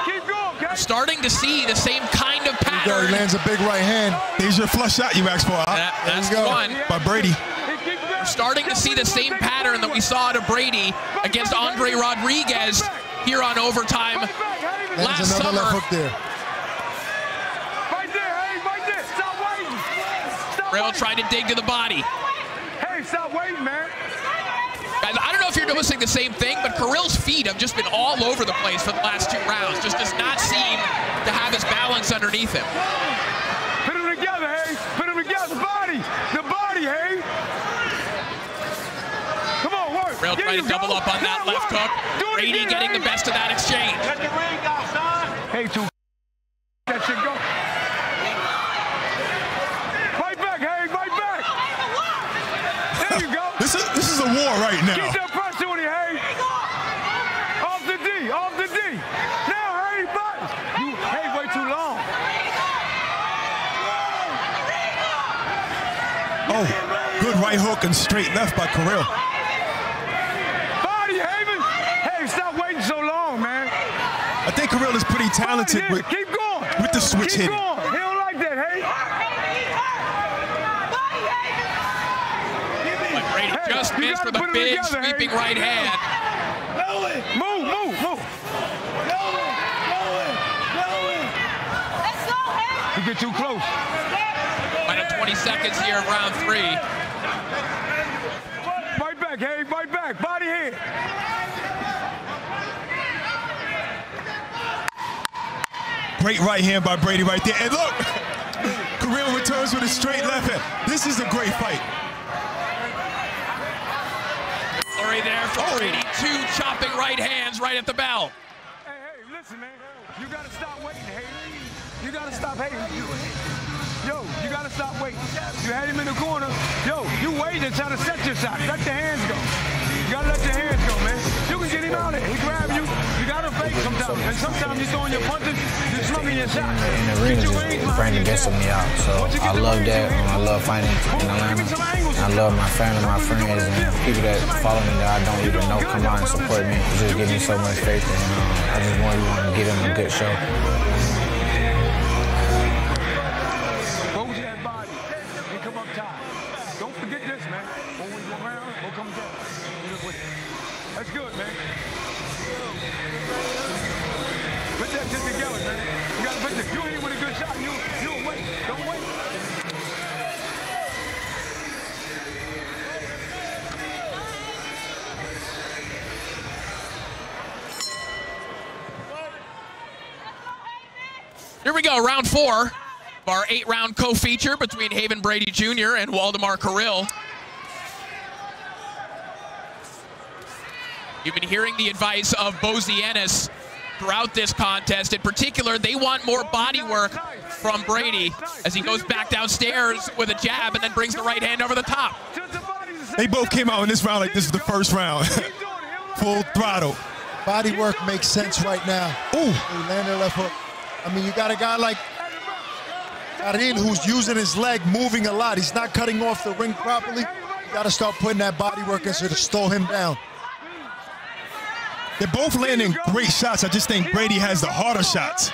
Keep going, We're starting to see the same kind of There he pattern. lands a big right hand. Here's your flush shot you asked for. Huh? That- that's the one. By Brady. We're starting to see the same pattern that we saw to Brady against Andre Rodriguez here on overtime Lands last another summer. left hook there. Right there, hey, right there. Stop waiting. Stop trying to dig to the body. Hey, stop waiting, man. Guys, I don't know if you're noticing the same thing, but Carril's feet have just been all over the place for the last two rounds. Just does not seem to have his balance underneath him. Put them together, hey. Put them together. The body. The body, hey. Come on, work. Carril trying to double go. up on that left work. hook. Brady getting the best of that exchange. Let the ring out, son. Hey, two. That shit go. Fight back, hey, fight back. There you go. This is this is a war right now. Keep that pressure on it, hey. Off the D, off the D. Now, hey, but you hey way too long. Oh, good right hook and straight left by Carril. Body, Haven. Hey, Hey, stop waiting so long, man. I think Carril is pretty talented with, Keep going. with the switch Keep hitting. going. He don't like that, hey. But Brady Hey, just you missed gotta with a big together, hey. sweeping right hand. Move, move, move. You get too close. Final 20 seconds here of round three. Fight back, hey, fight back. Body here. Great right hand by Brady right there. And look, Carril returns with a straight left hand. This is a great fight. Flurry there from oh. Brady. Two chopping right hands right at the bell. Hey, hey, listen, man. You gotta stop waiting, hey. You gotta stop hating. Yo, you gotta stop waiting. You had him in the corner. Yo, you waiting and try to set your shot. Let the hands go. You gotta let your hands go, man. You can get him out there. He grab you. You gotta fake sometimes. And sometimes you're throwing your punches, you're slugging your shots. in the arena just Brandon gets me out. So I love that. I love fighting in Atlanta. I love my family, my friends, and people that follow me that I don't even know come out and support me. It just gives me so much faith, and um, I just want you want to give them a good show. Go, round four of our eight-round co-feature between Haven Brady Jr. and Waldemar Carril. You've been hearing the advice of Bozy Ennis throughout this contest. In particular, they want more body work from Brady as he goes back downstairs with a jab and then brings the right hand over the top. They both came out in this round like this is the first round. Full throttle. Body work makes sense right now. Ooh. He landed a left hook. I mean, you got a guy like Karin who's using his leg, moving a lot. He's not cutting off the ring properly. You got to start putting that body work in so to slow him down. They're both landing great shots. I just think Brady has the harder shots.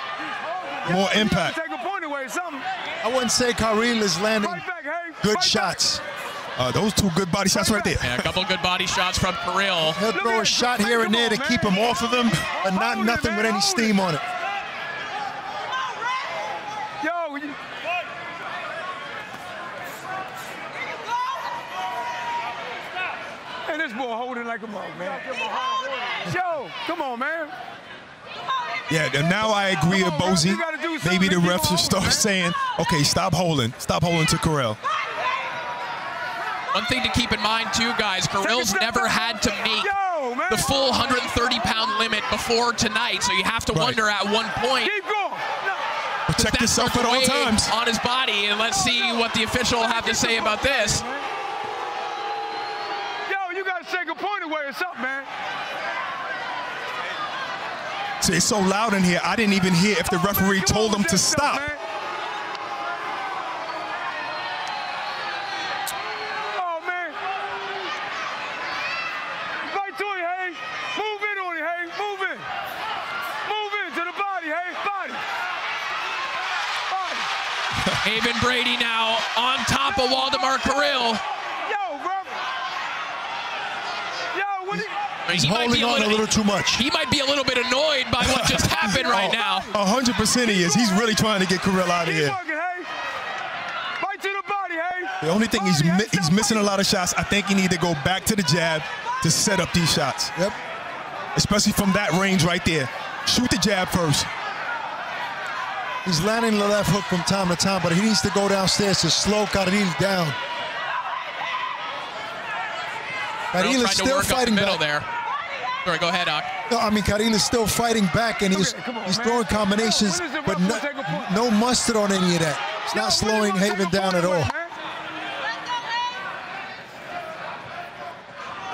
More impact. Take a point away, something. I wouldn't say Karin is landing good shots. Uh, those two good body shots right there. Yeah, a couple good body shots from Carril. He'll throw a shot here and there to keep him off of him, but not nothing with any steam on it. Yo, you- Man, this boy holding like a mug, man. Yo, come on, man. Yeah, and now I agree with Bozy. Maybe the refs should start saying, okay, stop holding. Stop holding to Corell. One thing to keep in mind, too, guys, Carril's never had to make the full 130-pound limit before tonight, so you have to wonder at one point. Protect yourself at all times. On his body, and let's see what the official will have to say about this. Yo, you gotta take a point away or something, man. So it's so loud in here, I didn't even hear if the referee told him to stop. Oh, man. Right to it, hey. Move in on it, hey. Move in. Move in to the body, hey. Body. Body. Haven Brady now on top of Waldemar Carril. Yo, bro. Yo, what do you... He's He might holding be on a little too much. He might be a little bit annoyed by what just happened right oh, now. A hundred percent he is. He's really trying to get Carril out of here. The body, hey. The only thing he's mi- he's missing a lot of shots. I think he need to go back to the jab to set up these shots. Yep. Especially from that range right there. Shoot the jab first. He's landing the left hook from time to time, but he needs to go downstairs to slow Karin down. Karin Carril is still work up the fighting middle back. there. Sorry, go ahead, Doc. No, I mean Karin is still fighting back, and he's he's throwing combinations, but no, no mustard on any of that. It's not slowing Haven down at all.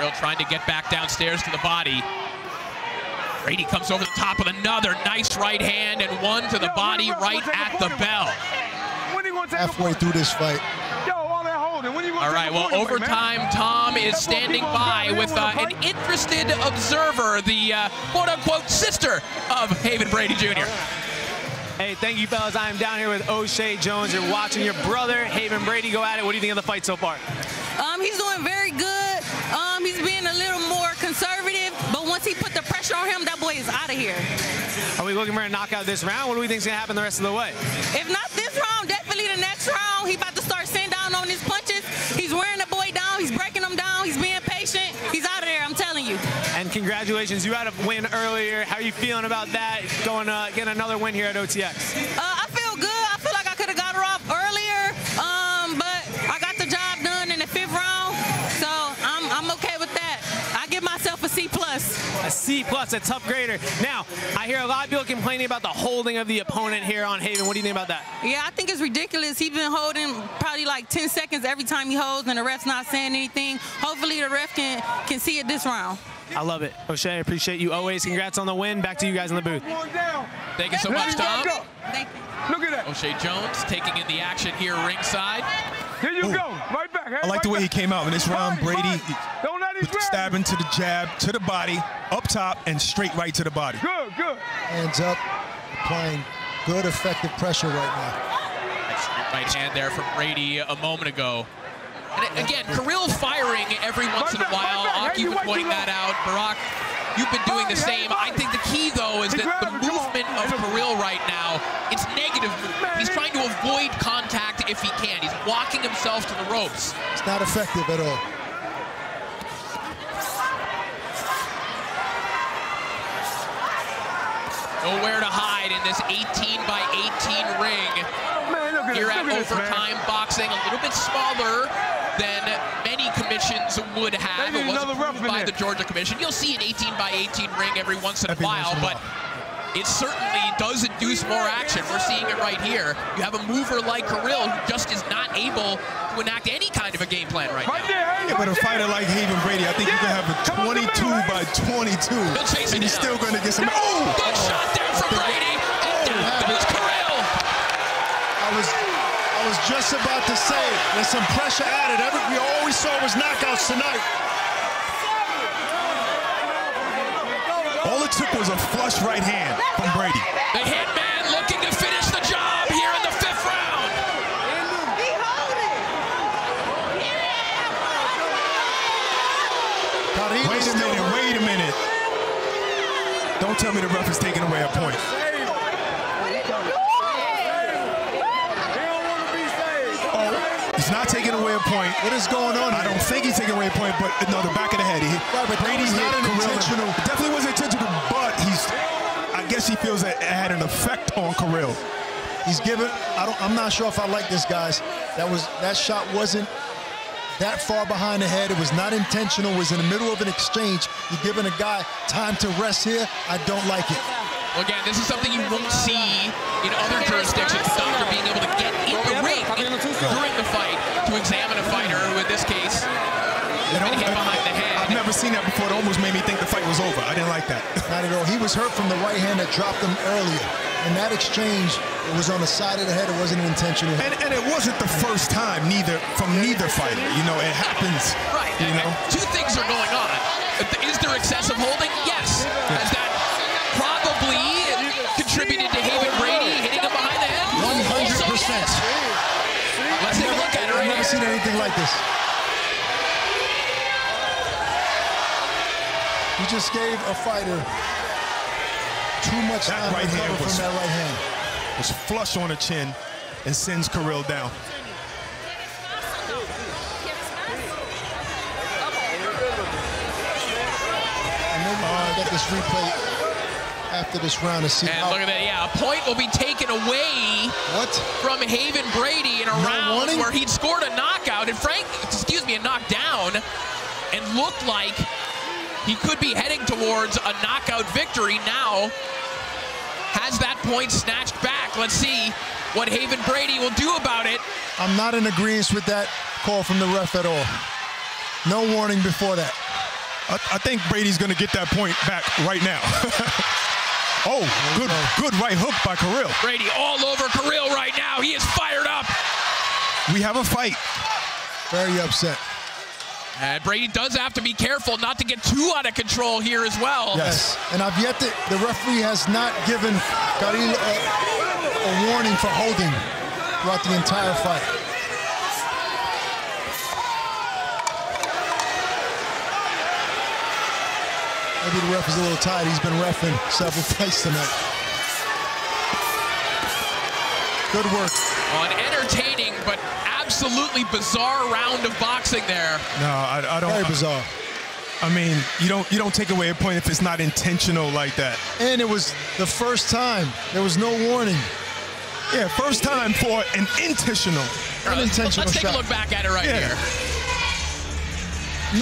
Carril trying to get back downstairs to the body. Brady comes over the top with another nice right hand and one to the body right at the bell. When you gonna take Halfway through this fight. Yo, all that holding. When you All right, well, overtime, Tom is standing by with uh, an interested observer, the uh, quote-unquote sister of Haven Brady Jr. Hey, thank you, fellas. I am down here with O'Shea Jones. You're watching your brother, Haven Brady, go at it. What do you think of the fight so far? Um, he's doing very good. Um, he's being a little more conservative, but once he put the pressure on him, that boy is out of here. Are we looking for a knockout this round? What do we think is going to happen the rest of the way? If not this round, definitely the next round. He about to start sitting down on his punches. He's wearing the boy down. He's breaking him down. He's being patient. He's out of there. I'm telling you. And congratulations, you had a win earlier. How are you feeling about that? Going uh, getting another win here at OTX. Uh, plus. A C plus, a tough grader. Now, I hear a lot of people complaining about the holding of the opponent here on Haven. What do you think about that? Yeah, I think it's ridiculous. He's been holding probably like 10 seconds every time he holds, and the ref's not saying anything. Hopefully, the ref can can see it this round. I love it. O'Shea, I appreciate you always. Congrats on the win. Back to you guys in the booth. Thank you so much, Tom. Thank you. Look at that. O'Shea Jones taking in the action here ringside. Here you go. Right back. Hey, I like the way he came out in this round. Brady Don't let stabbing to the jab, to the body, up top, and straight right to the body. Good, good. Hands up, applying good, effective pressure right now. Right hand there from Brady a moment ago. And again, Carril firing every once in a while. Aki was pointing that out. Barak, you've been doing the same. I think the key, though, is that the movement of Carril right now, it's negative. He's trying to avoid contact if he can. He's walking himself to the ropes. It's not effective at all. Nowhere to hide in this 18 by 18 ring. at Here this, at look at this, man. Overtime Boxing, a little bit smaller than many commissions would have. They It need was another ref approved by the Georgia Commission. You'll see an 18 by 18 ring every once in a while, in but it certainly does induce more action. We're seeing it right here. You have a mover like Carril who just is not able to enact any kind of a game plan right now. Yeah, but a fighter like Haven Brady, I think you can have a 22 by 22, chase and it he's still going to get some. Oh! Good shot there from oh. Brady. And oh, down goes Carril. I was I was just about to say there's some pressure added. Every, we we saw was knockouts tonight. All it took was a flush right hand from Brady. The hitman looking to finish the job here in the fifth round. Wait a minute, wait a minute. Don't tell me the ref is taking away a point. He's not away a point. What is going on? I don't think he's taking away a point, but no, the back of the head. He, but that Brady hit not an intentional- It definitely wasn't intentional, but he's. I guess he feels that it had an effect on Carril. He's given. I don't. I'm not sure if I like this, guys. That was that shot wasn't that far behind the head. It was not intentional. It was in the middle of an exchange. You're giving a guy time to rest here. I don't like it. Well, again, this is something you won't see in other jurisdictions. The doctor being able to get in the ring during the fight to examine a fighter who, in this case, has been hit behind the head. I've never seen that before. It almost made me think the fight was over. I didn't like that. Not at all. He was hurt from the right hand that dropped him earlier. In that exchange, it was on the side of the head. It wasn't an intentional. And, and it wasn't the first time, neither from neither fighter. You know, it happens. Right. You know. and two things are going on. Is there excessive holding? Yes. Has that probably contributed to Haven Brady hitting him behind the head? One hundred percent. Let's take a look at it I've never here. seen anything like this. You just gave a fighter too much That time right to hand was- from that right hand. Was flush on the chin and sends Carril down. And maybe we'll get this replay after this round to see And how. look at that. Yeah, a point will be taken away What? from Haven Brady in a No round warning? where he'd scored a knockout and Frank, excuse me, a knockdown and looked like he could be heading towards a knockout victory. Now has that point snatched back. Let's see what Haven Brady will do about it. I'm not in agreement with that call from the ref at all. No warning before that. I, I think Brady's going to get that point back right now. oh, good, good right hook by Carril. Brady all over Carril right now. He is fired up. We have a fight. Very upset. And Brady does have to be careful not to get too out of control here as well. Yes. And I've yet to, the referee has not given Carril a, a warning for holding throughout the entire fight. Maybe the ref is a little tired. He's been refing several fights tonight. Good work. An entertaining but absolutely bizarre round of boxing there. No, I, I don't. Very bizarre. I mean, you don't you don't take away a point if it's not intentional like that. And it was the first time. There was no warning. Yeah, first time for an intentional. All right, let's, Unintentional let's take shot. a look back at it right Yeah. here.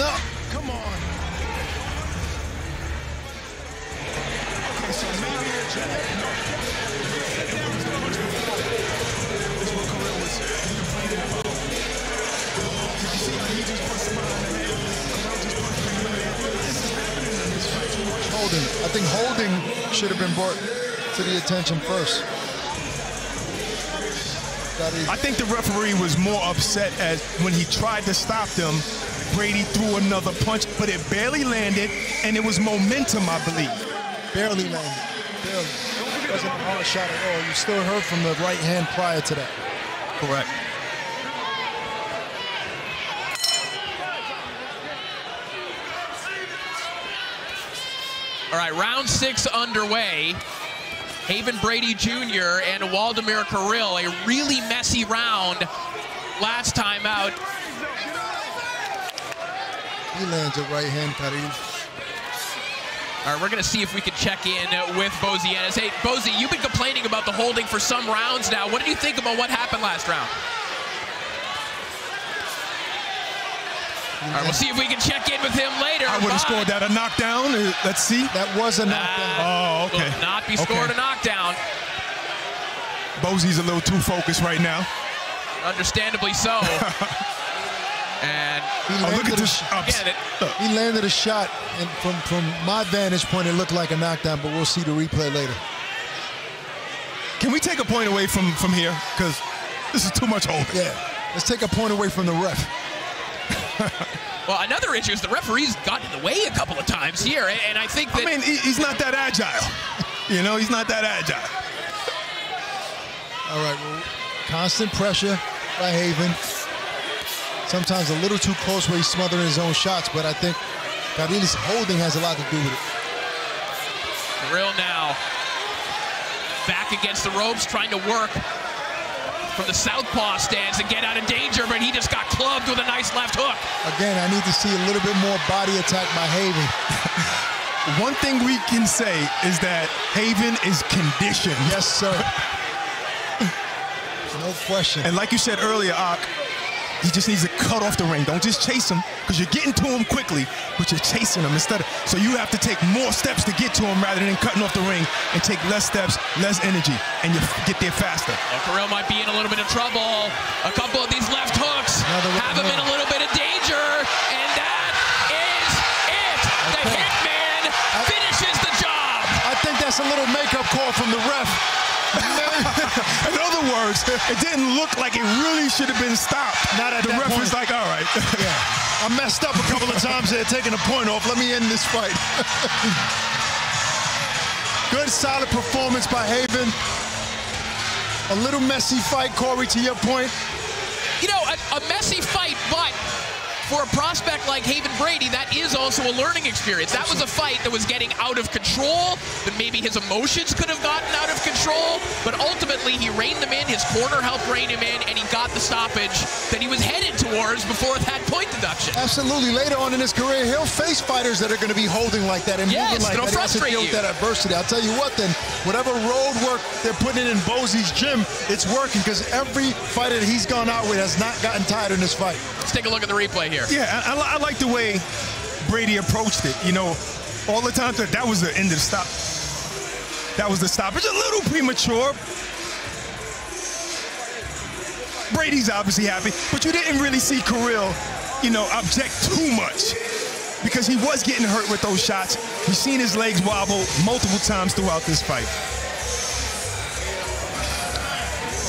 No, come on. Holding. I think holding should have been brought to the attention first. I think the referee was more upset as when he tried to stop them. Brady threw another punch, but it barely landed, and it was momentum, I believe. Barely landed. Barely. It wasn't a hard shot at all. You still heard from the right hand prior to that. Correct. All right, round six underway. Haven Brady Jr. and Waldemar Carril, a really messy round last time out. He lands a right hand, Carril. All right, we're going to see if we can check in with Bozy Ennis. Hey, Bozy, you've been complaining about the holding for some rounds now. What did you think about what happened last round? All right, we'll see if we can check in with him later. I would have Bye. scored that a knockdown. Uh, Let's see. That was a knockdown. Oh, okay. Will not be Okay. scored a knockdown. Bozy's a little too focused right now. Understandably so. and He Oh, look at a this. sh- ups. again, it, He landed a shot, and from, from my vantage point, it looked like a knockdown, but we'll see the replay later. Can we take a point away from from here? Because this is too much holding. Yeah. Let's take a point away from the ref. Well, another issue is the referee's got in the way a couple of times here, and- and I think that I mean, he's not that agile. You know, he's not that agile. All right, well, constant pressure by Haven. Sometimes a little too close where he's smothering his own shots, but I think Carril's holding has a lot to do with it. Carril now back against the ropes, trying to work from the southpaw stance and get out of danger, but he just got clubbed with a nice left hook. Again, I need to see a little bit more body attack by Haven. One thing we can say is that Haven is conditioned. Yes, sir. No question. And like you said earlier, Ak, he just needs to cut off the ring. Don't just chase him, because you're getting to him quickly, but you're chasing him instead of. So you have to take more steps to get to him rather than cutting off the ring and take less steps, less energy, and you get there faster. Well, Carril might be in a little bit of trouble. A couple of these left hooks Another have him in a little bit of danger, and that is it. The Okay. Hitman finishes the job. I think that's a little makeup call from the ref. In other words, it didn't look like it really should have been stopped. Not at the that ref point. was like, all right. Yeah. I messed up a couple of times there, taking a point off. Let me end this fight. Good, solid performance by Haven. A little messy fight, Corey, to your point. You know, a, a messy fight, but for a prospect like Haven Brady, that is also a learning experience. That was a fight that was getting out of control, that maybe his emotions could have gotten out of control, but ultimately he reined them in, his corner helped rein him in, and he got the stoppage that he was headed towards before that point deduction. Absolutely. Later on in his career, he'll face fighters that are going to be holding like that and Yes, moving like that. He has to deal you. with that adversity. I'll tell you what, then, whatever road work they're putting in Bozy's gym, it's working because every fighter that he's gone out with has not gotten tired in this fight. Let's take a look at the replay here. Yeah, I, I, like the way Brady approached it. You know, all the time that that was the end of the stop. That was the stoppage. A little premature. Brady's obviously happy, but you didn't really see Carril, you know, object too much because he was getting hurt with those shots. We've seen his legs wobble multiple times throughout this fight.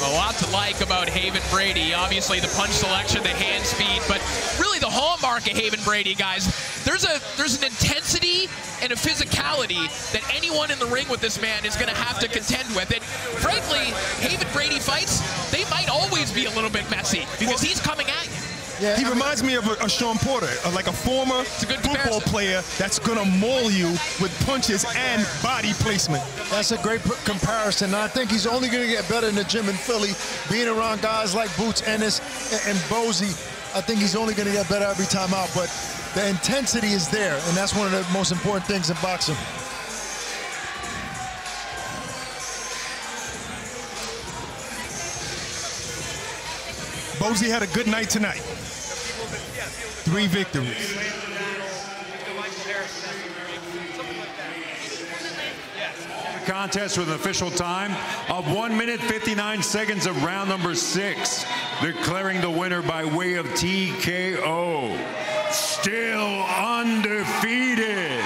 A lot to like about Haven Brady. Obviously, the punch selection, the hand speed, but really the hallmark of Haven Brady, guys. There's a there's an intensity and a physicality that anyone in the ring with this man is going to have to contend with. And frankly, Haven Brady fights, they might always be a little bit messy because he's coming at you. Yeah, he reminds me of a, a Shawn Porter, uh, like a former football player that's gonna maul you with punches and body placement. That's a great p- comparison. I think he's only going to get better in the gym in Philly, being around guys like Boots Ennis and, and Bozy. I think he's only going to get better every time out. But the intensity is there, and that's one of the most important things in boxing. Bozy had a good night tonight. Three victories. Contest with an official time of 1 minute 59 seconds of round number six. Declaring the winner by way of TKO. Still undefeated.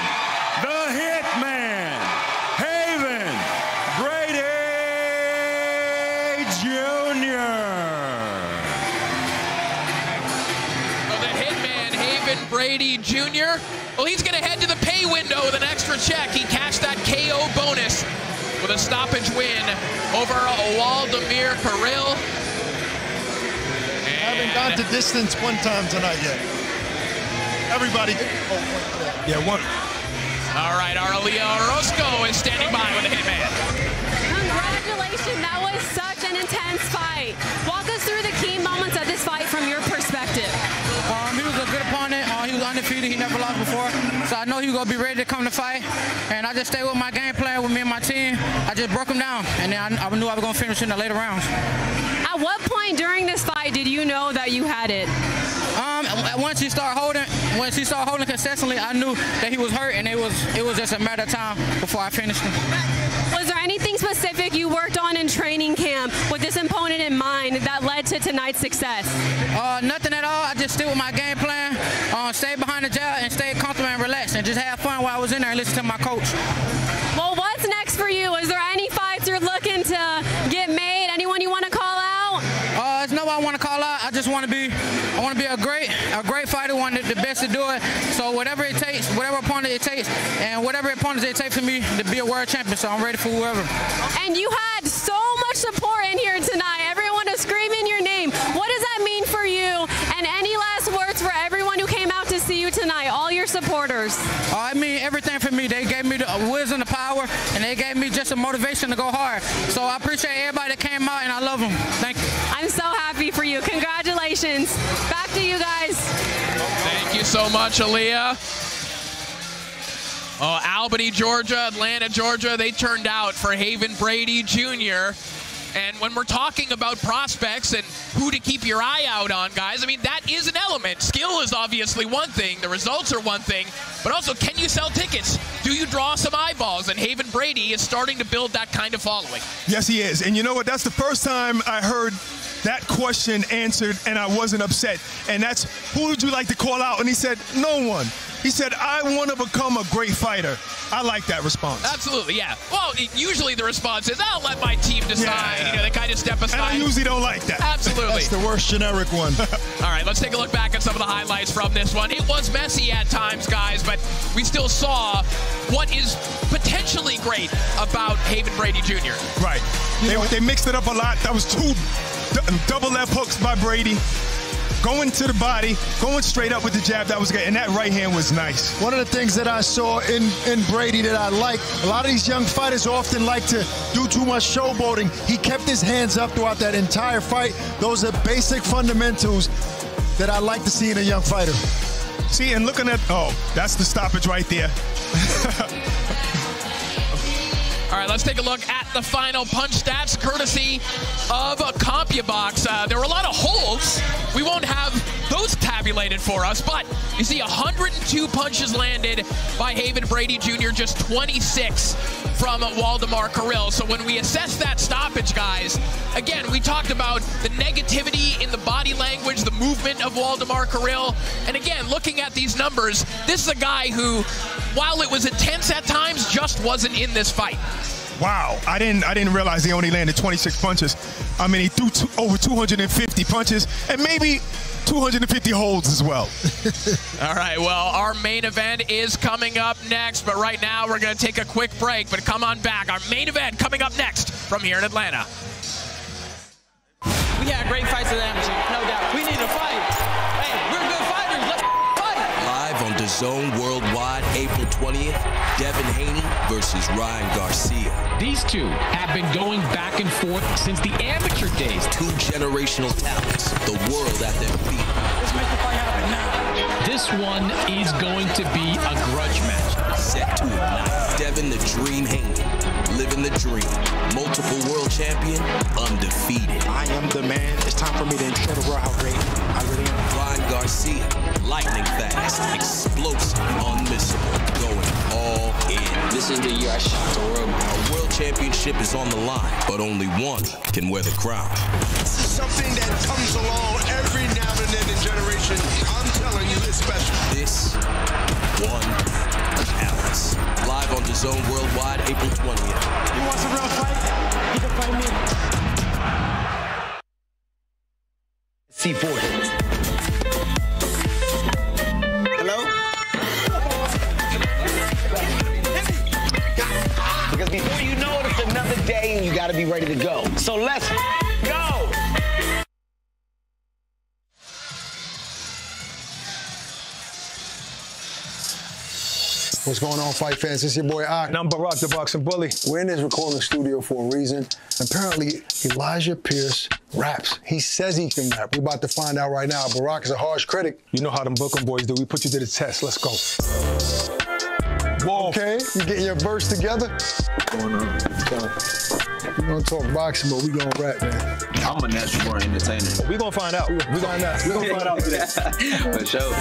Haven Brady Jr., well, he's going to head to the pay window with an extra check. He cashed that KO bonus with a stoppage win over Waldemar Carril. I haven't gone to distance one time tonight yet. Everybody. Yeah, one. All right, Aliyah Orozco is standing by with the hitman. Congratulations, that was such an intense fight. Walk us through the key moments of this fight from your perspective. Undefeated. He never lost before. So I know he was going to be ready to come to fight. And I just stayed with my game plan with me and my team. I just broke him down. And then I, I knew I was going to finish in the later rounds. At what point during this fight did you know that you had it? Um, once he started holding, once he started holding consistently, I knew that he was hurt, and it was it was just a matter of time before I finished him. Was there anything specific you worked on in training camp with this opponent in mind that led to tonight's success? Uh, nothing at all. I just stick with my game plan, uh, stay behind the jab, and stay comfortable and relaxed, and just have fun while I was in there and listen to my coach. Well, what's next for you? Is there any fights you're looking to get made? Anyone you want to call out? Uh, there's no one I want to call out. I just want to be, I want to be a great, a great fighter, one of the best to do it. So whatever it takes, whatever opponent it takes, and whatever opponents it takes for me to be a world champion. So I'm ready for whoever. And you had so much support in here tonight. Everyone is screaming your name. What does that mean for you? And any last words for everyone who came out to see you tonight, all your supporters? Uh, I mean everything for me. They gave me the wisdom, the power, and they gave me just the motivation to go hard. So I appreciate everybody that came out, and I love them. Thank so much, Aliyah. Oh, Albany, Georgia, Atlanta, Georgia, they turned out for Haven Brady Jr. And when we're talking about prospects and who to keep your eye out on, guys, I mean, that is an element. Skill is obviously one thing, the results are one thing, but also, can you sell tickets? Do you draw some eyeballs? And Haven Brady is starting to build that kind of following. Yes, he is. And you know what? That's the first time I heard that question answered and I wasn't upset. And that's who would you like to call out? And he said, no one. He said, I want to become a great fighter. I like that response. Absolutely, yeah. Well, usually the response is, I'll let my team decide. You know, they kind of step aside. And I usually don't like that. Absolutely. That's the worst generic one. All right, let's take a look back at some of the highlights from this one. It was messy at times, guys, but we still saw what is potentially great about Haven Brady Jr. Right. They, they mixed it up a lot. That was two double left hooks by Brady. Going to the body, going straight up with the jab. That was good. And that right hand was nice. One of the things that I saw in, in Brady that I like, a lot of these young fighters often like to do too much showboating. He kept his hands up throughout that entire fight. Those are basic fundamentals that I like to see in a young fighter. See, and looking at, oh, that's the stoppage right there. All right, let's take a look at the final punch stats courtesy of CompuBox. Uh, there were a lot of holds. We won't have those tabulated for us, but you see 102 punches landed by Haven Brady Jr., just 26 from Waldemar Carril. So when we assess that stoppage, guys, again, we talked about the negativity in the body language, the movement of Waldemar Carril. And again, looking at these numbers, this is a guy who, while it was intense at times, just wasn't in this fight. Wow, I didn't I didn't realize he only landed 26 punches. I mean, he threw two, over 250 punches and maybe 250 holds as well. All right, well, our main event is coming up next, but right now we're going to take a quick break. But come on back. Our main event coming up next from here in Atlanta. We had great fights in the amateur, no doubt. We Live on DAZN Worldwide, April 20th, Devin Haney versus Ryan Garcia. These two have been going back and forth since the amateur days. Two generational talents, the world at their feet. Let's make the fight happen now. This one is going to be a grudge match. Set to ignite. Devin the Dream Haney, living the dream. Multiple world champion, undefeated. I am the man. It's time for me to show the world how great I really am. Ryan Garcia, lightning fast, explosive, unmissable, going all in. This is the year I shocked the world. A world championship is on the line, but only one can wear the crown. This is something that comes along every now and then in generation. I'm telling you, it's special. This one Alex. Live on DAZN Worldwide, April 20th. You want some real fight? You can fight me. C4. Hello? Because before you know it, it's another day and you got to be ready to go. So let's What's going on, fight fans? It's your boy Ak. And I'm Barak the Boxing Bully. We're in this recording studio for a reason. Apparently, Elijah Pierce raps. He says he can rap. We're about to find out right now. Barak is a harsh critic. You know how them Brooklyn boys do. We put you to the test. Let's go. Whoa. Okay, you getting your verse together? What's going on? We're gonna talk boxing, but we gonna rap, man. I'm a natural born entertainer. We gonna find out. We gonna find out. We're gonna find out today. For sure.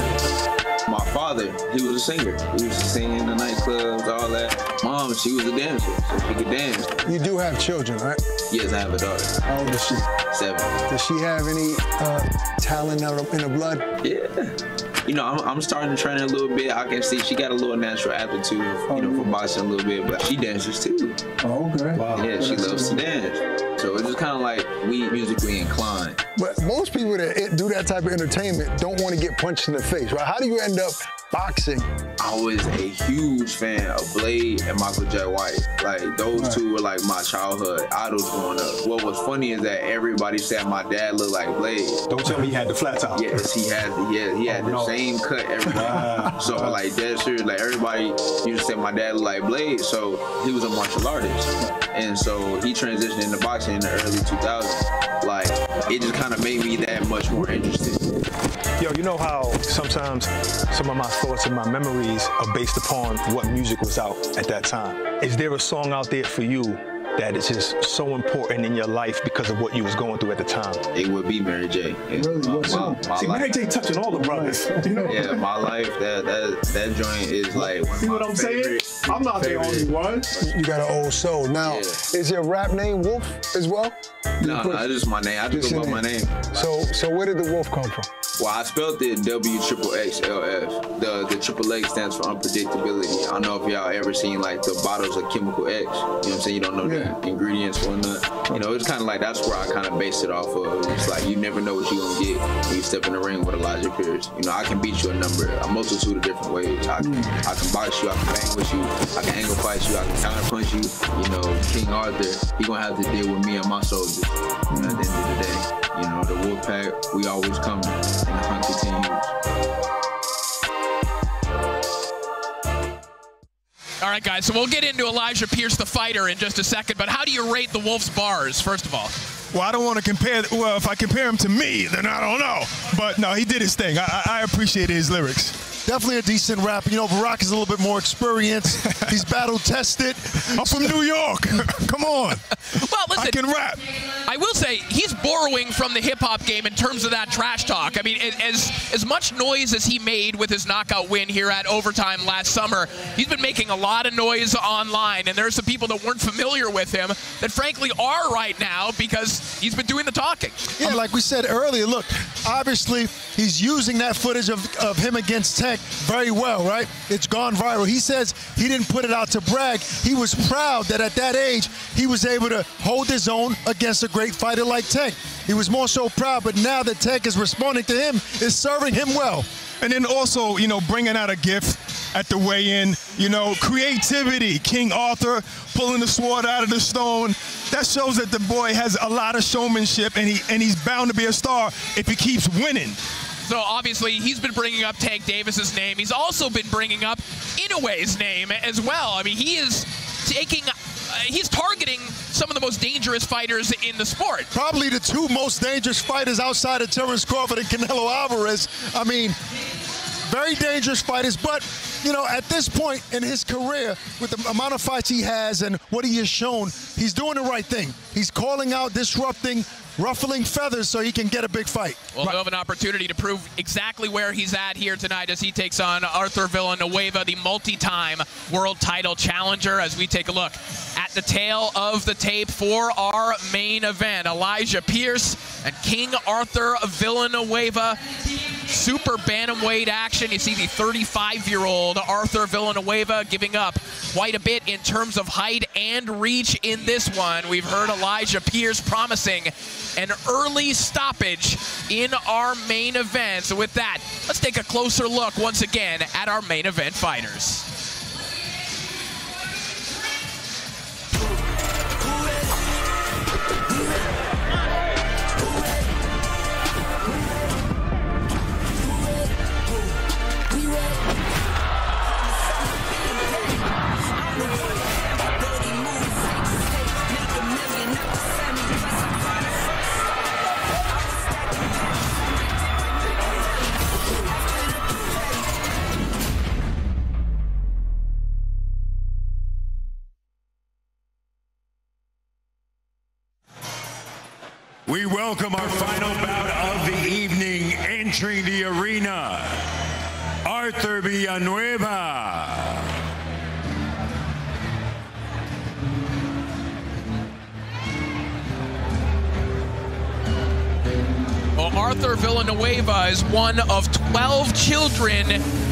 My father, he was a singer. He was to sing in the nightclubs, all that. Mom, she was a dancer, so she could dance. You do have children, right? Yes, I have a daughter. How old is she? Seven. Does she have any uh, talent out in the blood? Yeah. You know, I'm, I'm starting to train her a little bit. I can see she got a little natural aptitude, you know, for boxing a little bit, but she dances too. Oh, okay. Wow. Yeah, she loves to dance. So it's just kind of like we musically inclined. But most people that do that type of entertainment don't want to get punched in the face, right? How do you end up boxing? I was a huge fan of Blade and Michael Jai White. Like those two were like my childhood idols growing up. What was funny is that everybody said my dad looked like Blade. Don't tell me he had the flat top. Yes, he had. The, yeah, he had Oh, the no. same cut, everything. so like dead serious. Like everybody used to say my dad looked like Blade. So he was a martial artist, and so he transitioned into boxing in the early 2000s. Like it just kind of made me that much more interested. Yo, you know how sometimes some of my thoughts and my memories are based upon what music was out at that time. Is there a song out there for you that is just so important in your life because of what you was going through at the time? It would be Mary J. Really? See, Mary J touching all the brothers. You know? Yeah, my life, that that that joint is like one of See my what I'm saying? I'm not the only one. You got an old soul. Now, is your rap name Wolf as well? No, no, that's just my name. I just go by my name. So, so where did the Wolf come from? Well, I spelled it W triple X L F. The the triple X stands for unpredictability. I don't know if y'all ever seen like the bottles of chemical X. You know what I'm saying? You don't know the ingredients or not. You know, it's kind of like that's where I kind of based it off of. It's like you never know what you're gonna get when you step in the ring with Elijah Pierce. You know, I can beat you a number, a multitude of different ways. I can, I can box you, I can bang with you, I can angle fight you, I can counter punch you. You know, King Arthur, he gonna have to deal with me and my soldiers. You know, at the end of the day, you know, the Wolfpack, we always coming, and the hunt continues. All right, guys, so we'll get into Elijah Pierce, the fighter, in just a second, but how do you rate the Wolf's bars, first of all? Well, I don't want to compare. Well, if I compare him to me, then I don't know. But no, he did his thing. I, I I appreciated his lyrics. Definitely a decent rapper. You know, Barak is a little bit more experienced. He's battle tested. I'm from New York. Come on. Well, listen, I can rap. I will say he's borrowing from the hip hop game in terms of that trash talk. I mean, as as much noise as he made with his knockout win here at overtime last summer, he's been making a lot of noise online, and there are some people that weren't familiar with him that frankly are right now because he's been doing the talking. Yeah, um, like we said earlier, look, obviously he's using that footage of, of him against Tech very well, right? It's gone viral. He says he didn't put it out to brag. He was proud that at that age he was able to hold his own against a great fighter like Tank. He was more so proud, but now that Tank is responding to him, is serving him well. And then also, you know, bringing out a gift at the weigh-in, you know, creativity. King Arthur pulling the sword out of the stone. That shows that the boy has a lot of showmanship, and he and he's bound to be a star if he keeps winning. So obviously he's been bringing up Tank Davis's name. He's also been bringing up Inoue's name as well. I mean, he is taking Uh, he's targeting some of the most dangerous fighters in the sport. Probably the two most dangerous fighters outside of Terrence Crawford and Canelo Alvarez. I mean, very dangerous fighters, but you know, at this point in his career, with the amount of fights he has and what he has shown, he's doing the right thing. He's calling out, disrupting, ruffling feathers so he can get a big fight. Well, he'll have an opportunity to prove exactly where he's at here tonight as he takes on Arthur Villanueva, the multi-time world title challenger, as we take a look at the tale of the tape for our main event. Elijah Pierce and King Arthur Villanueva. Super bantamweight action. You see the 35-year-old Arthur Villanueva giving up quite a bit in terms of height and reach in this one. We've heard Elijah Pierce promising an early stoppage in our main event. So with that, let's take a closer look once again at our main event fighters. We welcome our final bout of the evening entering the arena, Arthur Villanueva. Well, Arthur Villanueva is one of 12 children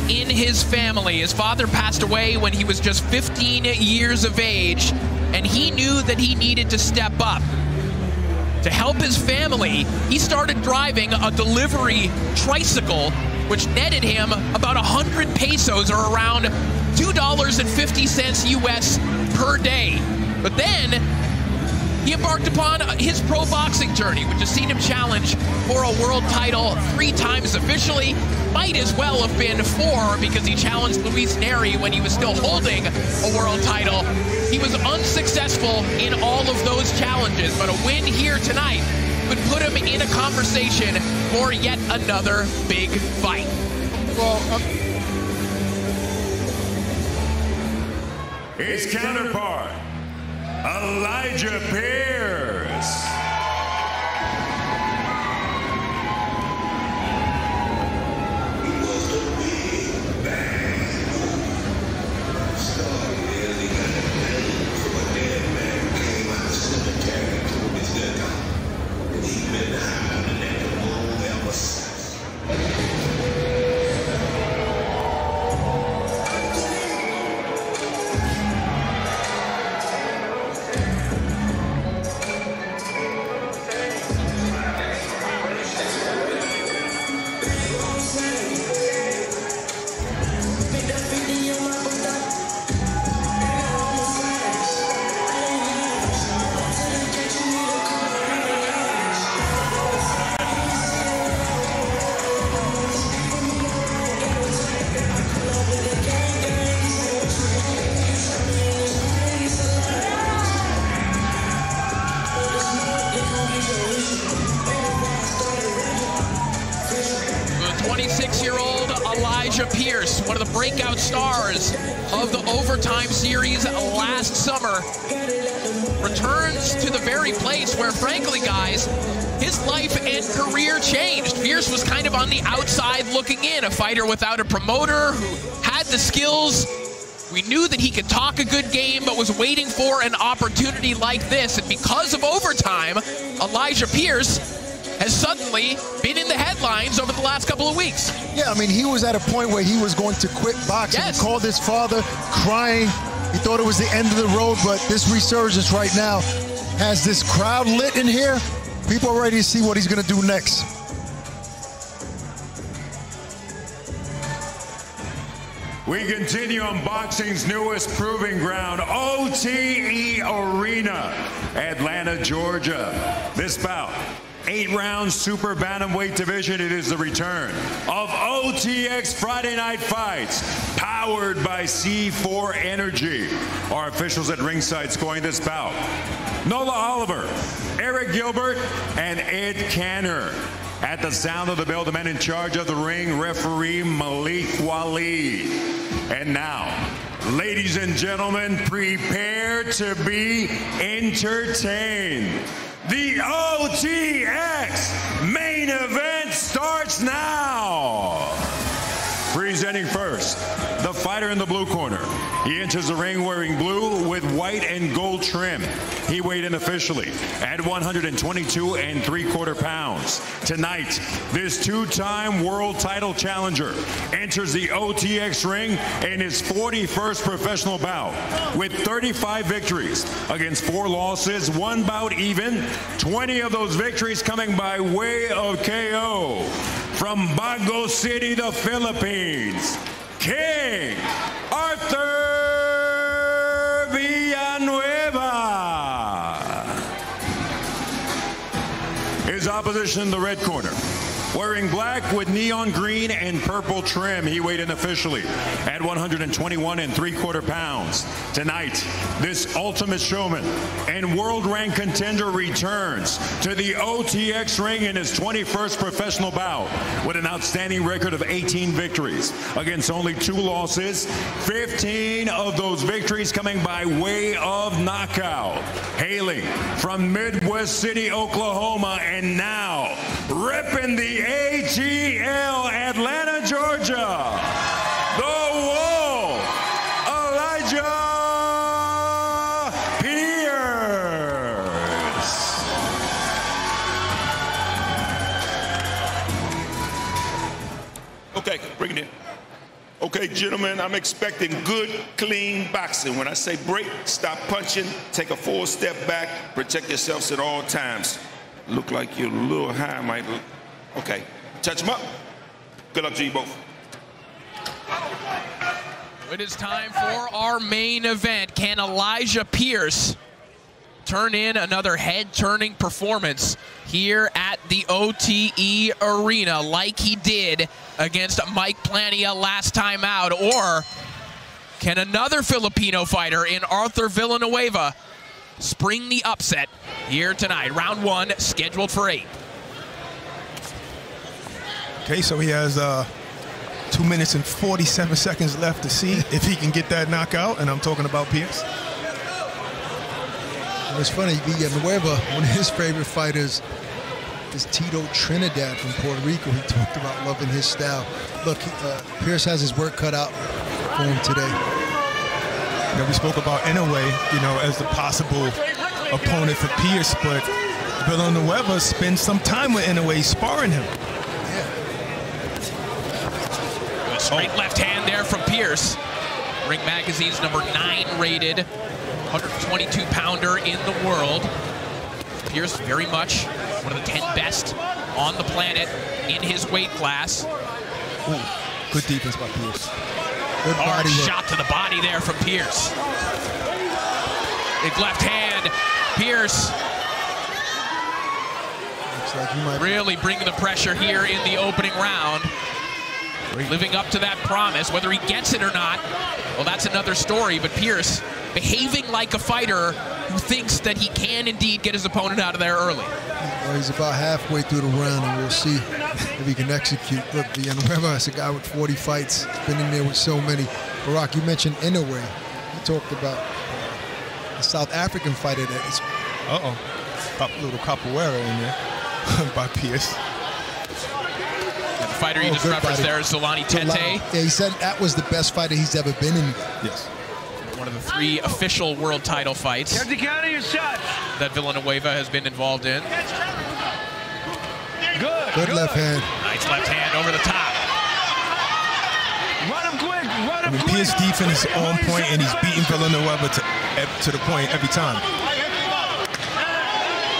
in his family. His father passed away when he was just 15 years of age, and he knew that he needed to step up. To help his family, he started driving a delivery tricycle, which netted him about 100 pesos or around $2.50 US per day. But then he embarked upon his pro boxing journey, which has seen him challenge for a world title three times officially. Might as well have been four because he challenged Luis Nery when he was still holding a world title. He was unsuccessful in all of those challenges, but a win here tonight would put him in a conversation for yet another big fight. Well, uh, His counterpart, Elijah Pierce. Without a promoter who had the skills. We knew that he could talk a good game, but was waiting for an opportunity like this. And because of overtime, Elijah Pierce has suddenly been in the headlines over the last couple of weeks. Yeah, I mean, he was at a point where he was going to quit boxing. Yes. He called his father crying. He thought it was the end of the road, but this resurgence right now has this crowd lit in here. People are ready to see what he's going to do next. We continue on boxing's newest proving ground, OTE Arena, Atlanta, Georgia. This bout, eight round super bantamweight division. It is the return of OTX Friday Night Fights, powered by C4 Energy. Our officials at ringside scoring this bout. Nola Oliver, Eric Gilbert, and Ed Canner. At the sound of the bell, the men in charge of the ring, referee Malik Waleed. Now, ladies and gentlemen, prepare to be entertained. The OTX main event starts now. Presenting first, fighter in the blue corner. He enters the ring wearing blue with white and gold trim. He weighed in officially at 122 and three quarter pounds. Tonight, this two-time world title challenger enters the OTX ring in his 41st professional bout with 35 victories against four losses, one bout even, 20 of those victories coming by way of KO. From Bago City, the Philippines, King Arthur Villanueva. His opposition the red corner. Wearing black with neon green and purple trim, he weighed in officially at 121 and three quarter pounds. Tonight, this ultimate showman and world rank contender returns to the OTX ring in his 21st professional bout with an outstanding record of 18 victories against only two losses, 15 of those victories coming by way of knockout. Hailing from Midwest City, Oklahoma, and now ripping the ATL Atlanta, Georgia. The Wolf, Elijah Pierce. Okay, bring it in. Okay, gentlemen, I'm expecting good, clean boxing. When I say break, stop punching, take a full step back, protect yourselves at all times. Look like you're a little high, Mike. Okay, touch them up. Good luck to you both. It is time for our main event. Can Elijah Pierce turn in another head-turning performance here at the OTE Arena like he did against Mike Plania last time out? Or can another Filipino fighter in Arthur Villanueva spring the upset here tonight? Round one scheduled for eight. Okay, so he has uh, two minutes and 47 seconds left to see if he can get that knockout, and I'm talking about Pierce. And it's funny, Villanueva, one of his favorite fighters is Tito Trinidad from Puerto Rico. He talked about loving his style. Look, uh, Pierce has his work cut out for him today. You know, we spoke about Inoue, you know, as the possible opponent for Pierce, but Villanueva spends some time with Inoue sparring him. Straight left hand there from Pierce. Ring Magazine's number nine rated 122 pounder in the world. Pierce very much one of the 10 best on the planet in his weight class. Ooh, good defense by Pierce. Good Hard body shot to the body there from Pierce. Big left hand. Pierce Looks like he might really bringing the pressure here in the opening round. Living up to that promise, whether he gets it or not, well, that's another story. But Pierce behaving like a fighter who thinks that he can indeed get his opponent out of there early. Well, he's about halfway through the round, and we'll see if he can execute. Look, Villanueva is a guy with 40 fights. He's been in there with so many. Barak, you mentioned Inoue. He talked about a South African fighter that is. Uh-oh. A little capoeira in there by Pierce. The fighter you Oh, just good referenced fighter. there is Zolani Tete. Yeah, he said that was the best fighter he's ever been in. Yes. One of the three official world title fights Have to counter your that Villanueva has been involved in. Good. Good left hand. Nice left hand over the top. Run him quick. Run I him mean, quick. Pierce defense is on point, and he's beating Villanueva to, to the point every time.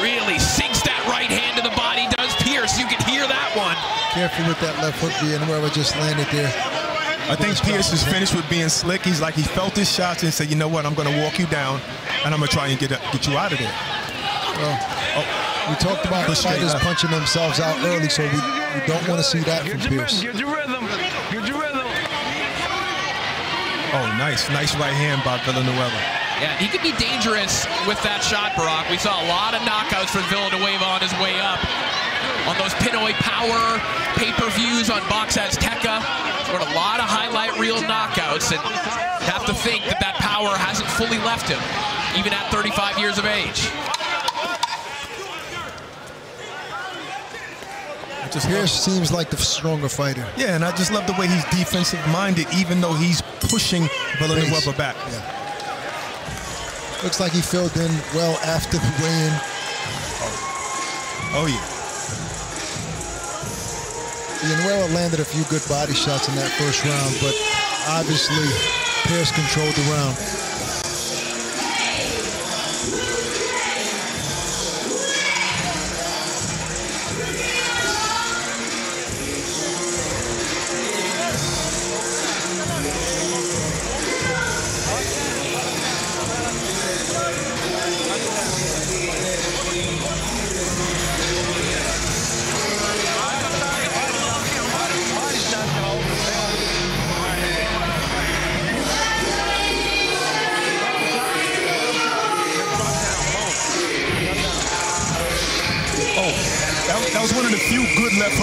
Really sinks You can hear that one. Careful with that left hook. Villanueva just landed there. I think Pierce is finished with being slick. He's like he felt his shots and said, "You know what? I'm going to walk you down, and I'm going to try and get get you out of there." Well, we talked about Push straight fighters left. punching themselves out early, so we, we don't want to see that from Get your Pierce. rhythm. Get your rhythm. Get your rhythm. Oh, nice, nice right hand by Villanueva. Yeah, he could be dangerous with that shot, Barak. We saw a lot of knockouts from Villanueva on his way up. On those Pinoy Power pay-per-views on Box Azteca, scored a lot of highlight reel knockouts, and have to think that that power hasn't fully left him, even at 35 years of age. Just Pierce seems like the stronger fighter. Yeah, and I just love the way he's defensive minded, even though he's pushing Villanueva back. Looks like he filled in well after the weigh-in. Oh, oh yeah. Villanueva landed a few good body shots in that first round, but obviously Pierce controlled the round.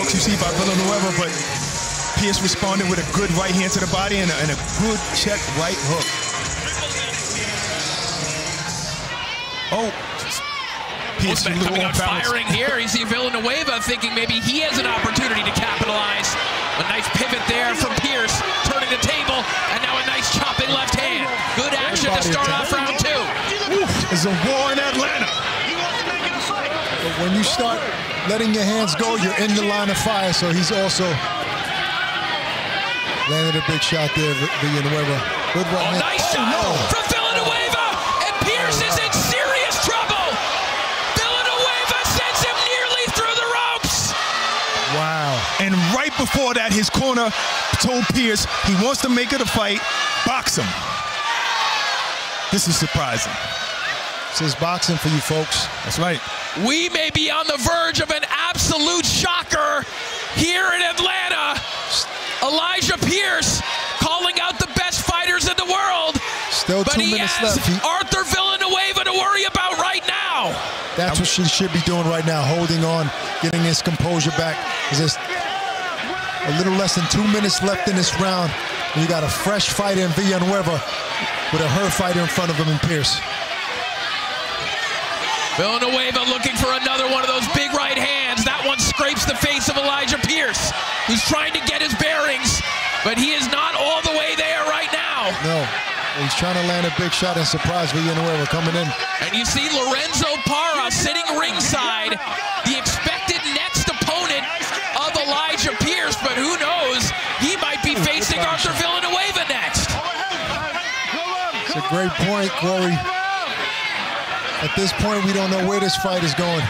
Good left hooks you see by Villanueva, but Pierce responded with a good right hand to the body and a, and a good check right hook. Oh, Pierce a Wolfman little coming out balance. firing here. You see Villanueva thinking maybe he has an opportunity to capitalize. A nice pivot there from Pierce, turning the table, and now a nice chopping left hand. Good action to start off round two. It's a war in Atlanta. But when you start letting your hands go, you're in the line of fire. So he's also landed a big shot there, V- Villanueva. Good right oh, hand. Nice Oh, shot no. from Villanueva, and Pierce is in serious trouble. Villanueva sends him nearly through the ropes. Wow. And right before that, his corner told Pierce he wants to make it a fight, box him. This is surprising. This is boxing for you folks. That's right. We may be on the verge of an absolute shocker here in Atlanta. Elijah Pierce calling out the best fighters in the world. Still two minutes left. He- Arthur Villanueva to worry about right now. That's what she should be doing right now, holding on, getting his composure back. There's a little less than two minutes left in this round. You got a fresh fighter in Villanueva with a her fighter in front of him in Pierce. Villanueva looking for another one of those big right hands. That one scrapes the face of Elijah Pierce, who's trying to get his bearings, but he is not all the way there right now. No, he's trying to land a big shot and surprise Villanueva coming in. And you see Lorenzo Parra sitting ringside, the expected next opponent of Elijah Pierce, but who knows? He might be facing Arthur Villanueva next. It's a great point, Corey. At this point, we don't know where this fight is going.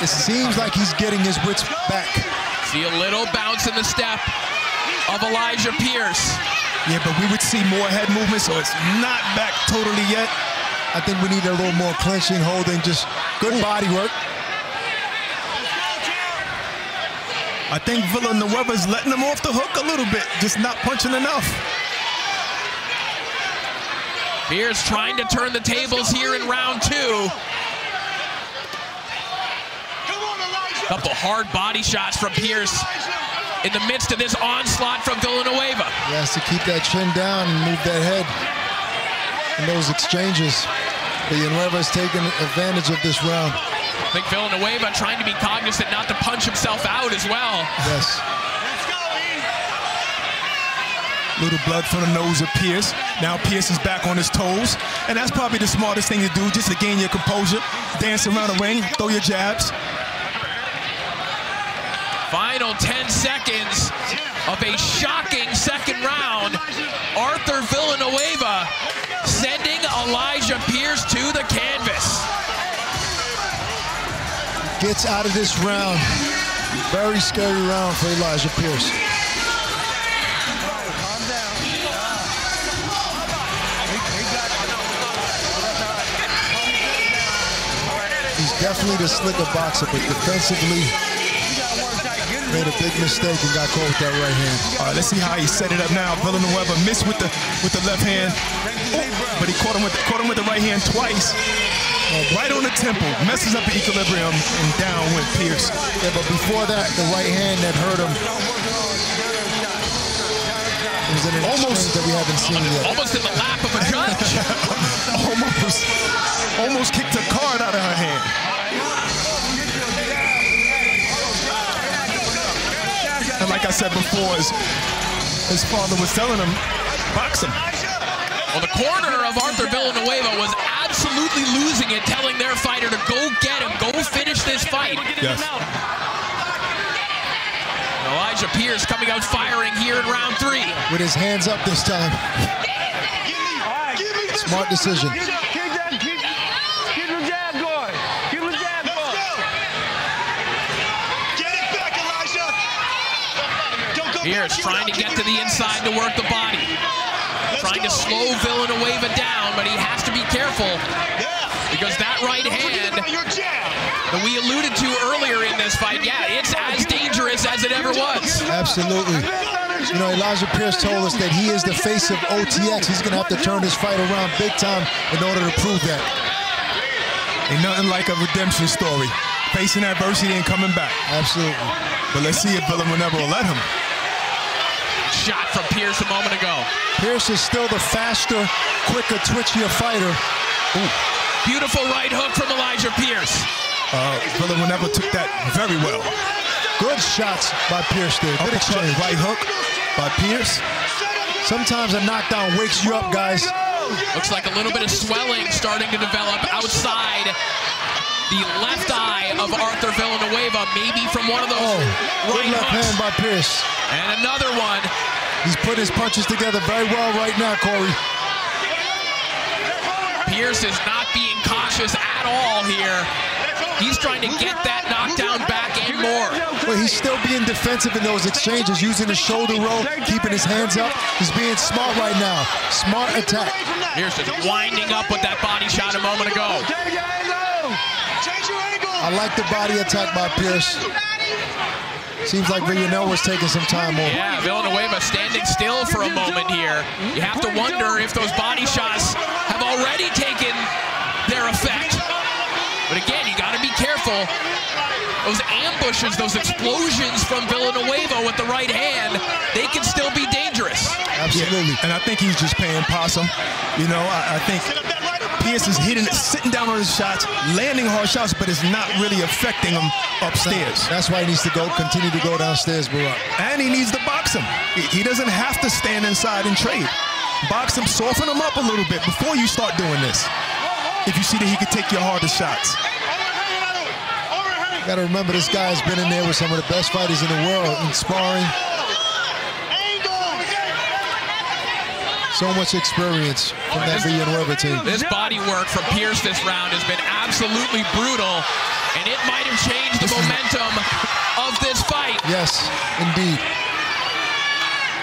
It seems like he's getting his wits back. See a little bounce in the step of Elijah Pierce. Yeah, but we would see more head movement, so it's not back totally yet. I think we need a little more clinching, holding, just good body work. I think Villanueva's letting him off the hook a little bit, just not punching enough. Pierce trying to turn the tables here in round two. Couple hard body shots from Pierce in the midst of this onslaught from Villanueva. He has to keep that chin down and move that head in those exchanges. Villanueva's taken advantage of this round. I think Villanueva trying to be cognizant not to punch himself out as well. Yes. Little blood from the nose of Pierce. Now Pierce is back on his toes. And that's probably the smartest thing to do, just to gain your composure. Dance around the ring, throw your jabs. Final 10 seconds of a shocking second round. Arthur Villanueva sending Elijah Pierce to the canvas. Gets out of this round. Very scary round for Elijah Pierce. He's definitely the slicker boxer, but defensively made a big mistake and got caught with that right hand. All right, let's see how he set it up now. Villanueva missed with the with the left hand, oh, but he caught him with caught him with the right hand twice. Right on the temple, messes up the equilibrium, and down went Pierce. Yeah, but before that, the right hand that hurt him. It was an almost that we haven't seen yet. Almost in the lap of a judge. almost, almost kicked a card out of her hand. Like I said before, his, his father was telling him, box him. Well, the corner of Arthur Villanueva was absolutely losing it, telling their fighter to go get him, go finish this fight. Yes. Elijah Pierce coming out firing here in round three. With his hands up this time. Smart decision. Pierce trying to get to the inside to work the body. Trying to slow Villanueva down, but he has to be careful because that right hand that we alluded to earlier in this fight, yeah, it's as dangerous as it ever was. Absolutely. You know, Elijah Pierce told us that he is the face of OTX. He's going to have to turn this fight around big time in order to prove that. Ain't nothing like a redemption story. Facing adversity and coming back. Absolutely. But let's see if Villanueva will let him. Shot from Pierce a moment ago. Pierce is still the faster, quicker, twitchier fighter. Ooh. Beautiful right hook from Elijah Pierce. Uh, Villanueva took that very well. Good shots by Pierce there. Good Uppercut, exchange. right hook by Pierce. Sometimes a knockdown wakes you up, guys. Looks like a little bit of swelling starting to develop outside the left eye of Arthur Villanueva, maybe from one of those Oh, right good left hooks. hand by Pierce. And another one. He's putting his punches together very well right now, Corey. Pierce is not being cautious at all here. He's trying to get that knockdown back and more. But he's still being defensive in those exchanges, using his shoulder roll, keeping his hands up. He's being smart right now. Smart attack. Pierce is winding up with that body shot a moment ago. I like the body attack by Pierce. Seems like Villanueva was taking some time off. Yeah, Villanueva standing still for a moment here. You have to wonder if those body shots have already taken their effect. But again, you got to be careful. Those ambushes, those explosions from Villanueva with the right hand, they can still be dangerous. Absolutely. And I think he's just paying possum. You know, I, I think Pierce is hitting sitting down on his shots, landing hard shots, but it's not really affecting him upstairs. That's why he needs to go, continue to go downstairs, Barak. And he needs to box him. He, doesn't have to stand inside and trade. Box him, soften him up a little bit before you start doing this. If you see that he can take your hardest shots. You got to remember, this guy's been in there with some of the best fighters in the world in sparring. So much experience from that Villanueva team. This body work from Pierce this round has been absolutely brutal, and it might have changed the momentum of this fight. Yes, indeed.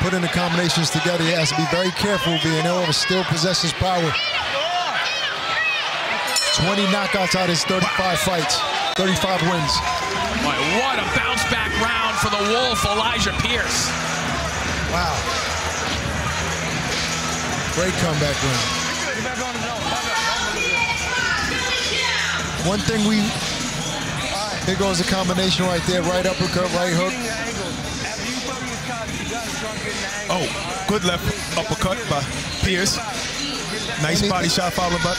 Putting the combinations together, he has to be very careful. Villanueva still possesses power. 20 knockouts out of his 35 fights, 35 wins. Boy, what a bounce back round for the Wolf, Elijah Pierce. Wow. Great comeback round. One thing we... Here goes the combination right there. Right uppercut, right hook. Oh, good left uppercut by Pierce. Nice body shot followed by...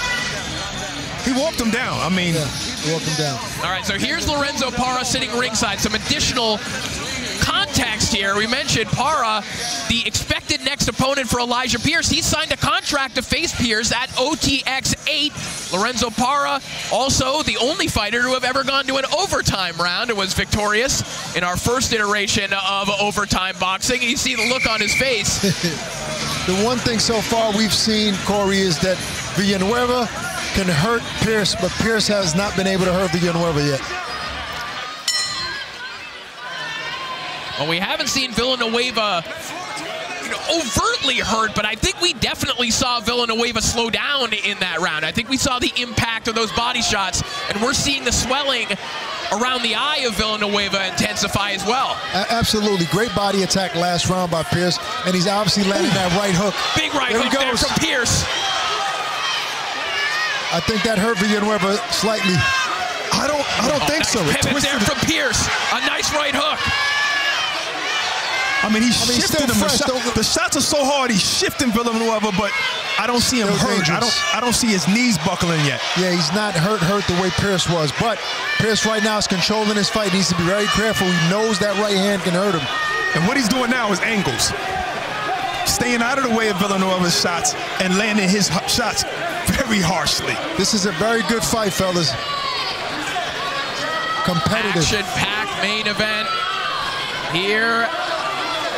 He walked him down. I mean... Yeah, walked him down. All right, so here's Lorenzo Parra sitting ringside. Some additional context here. We mentioned Parra, the expected next opponent for Elijah Pierce. He signed a contract to face Pierce at OTX 8. Lorenzo Parra, also the only fighter to have ever gone to an overtime round and was victorious in our first iteration of overtime boxing. You see the look on his face. The one thing so far we've seen, Corey, is that Villanueva can hurt Pierce, but Pierce has not been able to hurt Villanueva yet. Well, we haven't seen Villanueva you know, overtly hurt, but I think we definitely saw Villanueva slow down in that round. I think we saw the impact of those body shots, and we're seeing the swelling around the eye of Villanueva intensify as well. Absolutely. Great body attack last round by Pierce, and he's obviously landing that right hook. Big right there hook there from Pierce. I think that hurt Villanueva slightly. I don't I don't Oh, think nice so. It Pivot there from Pierce. A nice right hook. I mean, he I mean, he's shifted still him. The, fresh, shot- don't- the shots are so hard. He's shifting Villanueva, but I don't see him Still hurt. I don't. I don't see his knees buckling yet. Yeah, he's not hurt hurt the way Pierce was, but Pierce right now is controlling his fight. He needs to be very careful. He knows that right hand can hurt him. And what he's doing now is angles. Staying out of the way of Villanueva's shots and landing his h- shots very harshly. This is a very good fight, fellas. Competitive. Action-packed main event here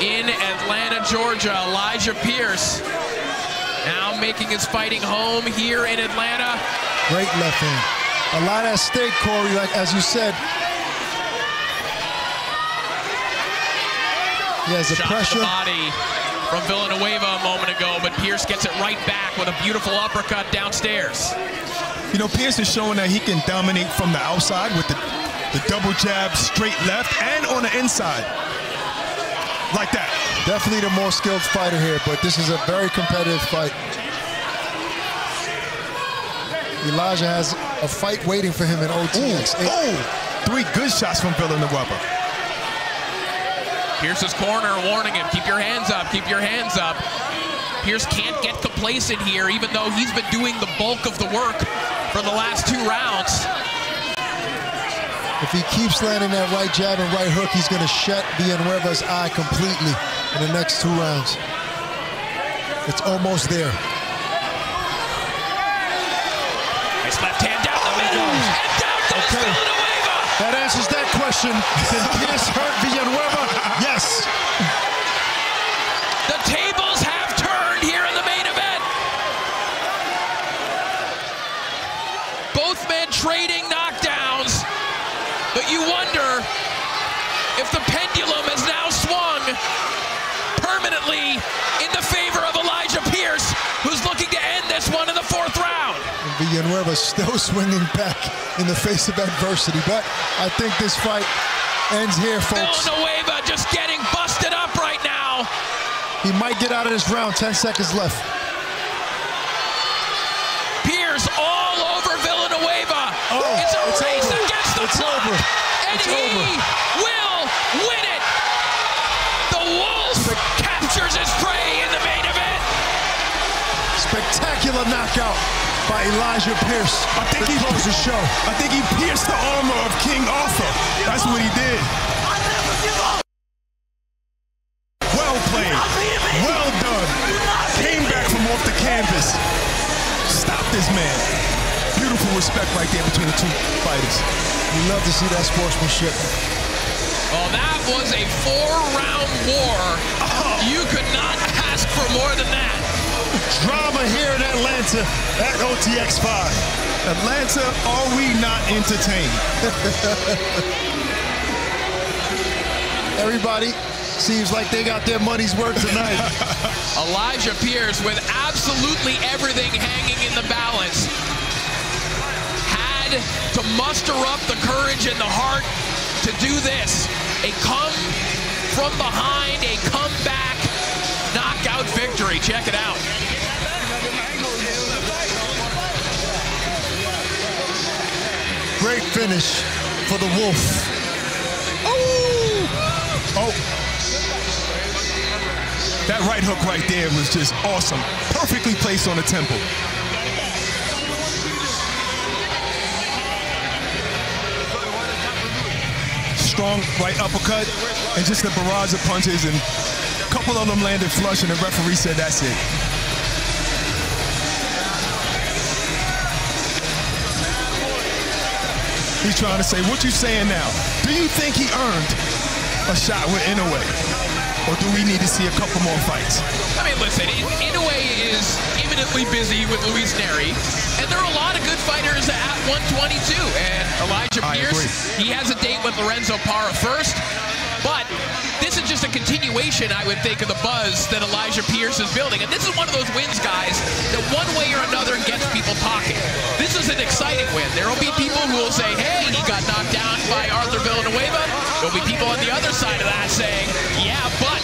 in Atlanta, Georgia. Elijah Pierce now making his fighting home here in Atlanta. Great left hand. A lot at stake, Corey, like as you said. He has the Shot pressure. the body from Villanueva a moment ago, but Pierce gets it right back with a beautiful uppercut downstairs. You know, Pierce is showing that he can dominate from the outside with the, the double jab, straight left, and on the inside. Like that. Definitely the more skilled fighter here, but this is a very competitive fight. Elijah has a fight waiting for him in OTX. Oh, three good shots from Villanueva. Pierce's corner warning him, keep your hands up, keep your hands up. Pierce can't get complacent here, even though he's been doing the bulk of the work for the last two rounds. If he keeps landing that right jab and right hook, he's going to shut Villanueva's eye completely in the next two rounds. It's almost there. Nice left hand down the middle, and down goes Okay. Villanueva. That answers that question. Can Pierce hurt Villanueva? Yes. The tables have turned here in the main event. Both men trading knockdowns, but you wonder if the pendulum has now swung permanently in the favor of Elijah Pierce, who's looking to end this one in the fourth round. And Villanueva still swinging back in the face of adversity. But I think this fight ends here, folks. Villanueva just getting busted up right now. He might get out of this round. 10 seconds left. Pierce all over Villanueva. Oh, it's a it's race over. against the It's clock. over. And It's he over. will win it. The Wolf captures his prey in the main event. Spectacular knockout by Elijah Pierce. I think he close the show. I think he pierced the armor of King Arthur. That's what he did. Well played. Well done. Came back from off the canvas. Stop this man. Beautiful respect right there between the two fighters. We love to see that sportsmanship. Well, that was a four-round war. Uh-huh. You could not ask for more than that. Drama here in Atlanta at OTX 5. Atlanta, are we not entertained? Everybody seems like they got their money's worth tonight. Elijah Pierce with absolutely everything hanging in the balance. Had to muster up the courage and the heart to do this. A come from behind, a comeback knockout victory. Check it out. Great finish for the Wolf. Oh. That right hook right there was just awesome. Perfectly placed on the temple. Strong right uppercut and just a barrage of punches and a couple of them landed flush and the referee said that's it. He's trying to say, what you saying now? Do you think he earned a shot with Inoue? Or do we need to see a couple more fights? I mean, listen, In- Inoue is imminently busy with Luis Nery, and there are a lot of good fighters at 122. And Elijah I Pierce, agree. he has a date with Lorenzo Parra first, but this is just a continuation, I would think, of the buzz that Elijah Pierce is building. And this is one of those wins, guys, that one way or another gets people talking. This is an exciting win. There will be people who will say, hey, he got knocked down by Arthur Villanueva. There'll be people on the other side of that saying, yeah, but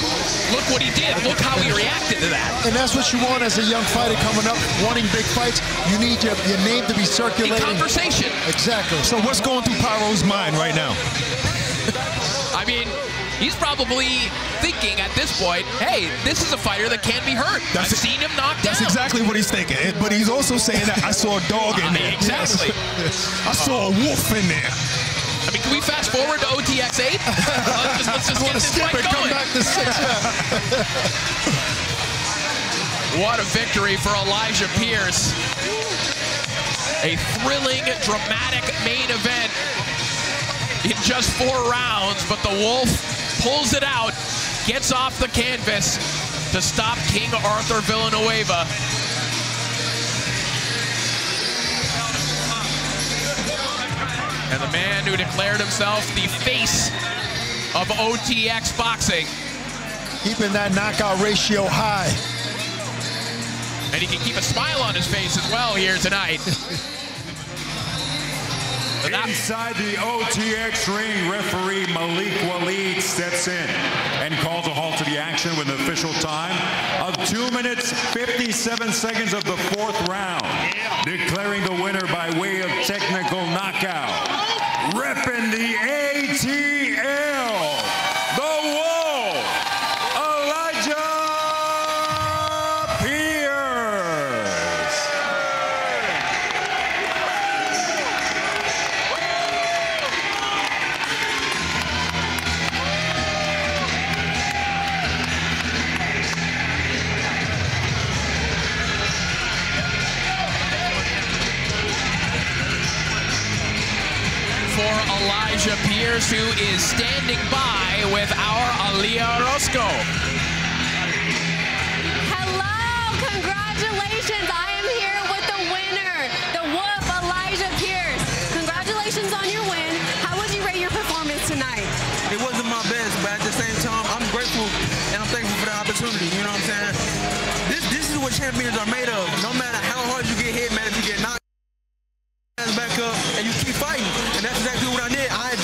look what he did. Look how he reacted to that. And that's what you want as a young fighter coming up, wanting big fights. You need your, your name to be circulating. conversation. Exactly. So what's going through Pyro's mind right now? I mean, he's probably thinking at this point, hey, this is a fighter that can be hurt. I've seen him knocked That's down. exactly what he's thinking. But he's also saying that I saw a dog in I mean, there. exactly. I saw a wolf in there. I mean, can we fast forward to OTX 8? let's just, let's just get this Skip fight it, come going. back to six. What a victory for Elijah Pierce. A thrilling, dramatic main event in just four rounds, but the Wolf pulls it out, gets off the canvas to stop King Arthur Villanueva. And the man who declared himself the face of OTX boxing. Keeping that knockout ratio high. And he can keep a smile on his face as well here tonight. Inside the OTX ring, referee Malik Waleed steps in and calls a halt to the action with an official time of 2 minutes 57 seconds of the fourth round, declaring the winner by way of technical knockout. Repping the ATL, Elijah who is standing by with our Aliyah Orozco. Hello, congratulations. I am here with the winner, the Wolf, Elijah Pierce. Congratulations on your win. How would you rate your performance tonight? It wasn't my best, but at the same time, I'm grateful and I'm thankful for the opportunity. You know what I'm saying? This this is what champions are made of. No matter how hard you get hit, man, if you get knocked ass back up and you keep fighting. And that's exactly what I did. I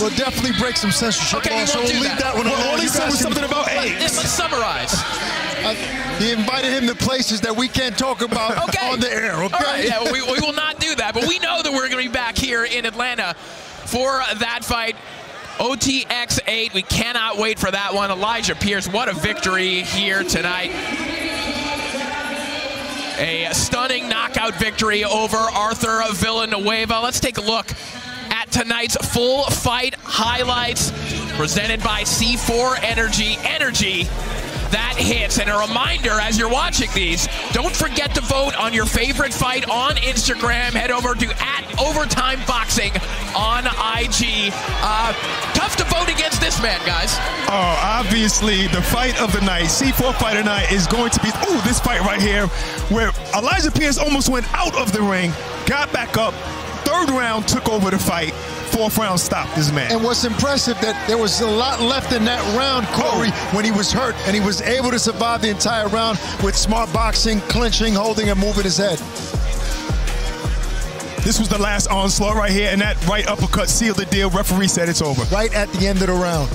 We'll definitely break some censorship Okay, laws, so we'll do leave that. that one Well, alone. all he You said was something about eggs. let's summarize. Uh, he invited him to places that we can't talk about okay. on the air, okay? Right, yeah, we, we will not do that, but we know that we're going to be back here in Atlanta for that fight. OTX 8, we cannot wait for that one. Elijah Pierce, what a victory here tonight. A stunning knockout victory over Arthur Villanueva. Let's take a look tonight's full fight highlights presented by C4 Energy. Energy that hits. And a reminder as you're watching these, don't forget to vote on your favorite fight on Instagram. Head over to at Overtime Boxing on IG. Uh, tough to vote against this man, guys. Oh, obviously, the fight of the night, C4 fight of night, is going to be, ooh, this fight right here, where Elijah Pierce almost went out of the ring, got back up, third round took over the fight, fourth round stopped this man. And what's impressive that there was a lot left in that round, oh. Corey, when he was hurt, and he was able to survive the entire round with smart boxing, clinching, holding, and moving his head. This was the last onslaught right here, and that right uppercut sealed the deal. Referee said it's over. Right at the end of the round.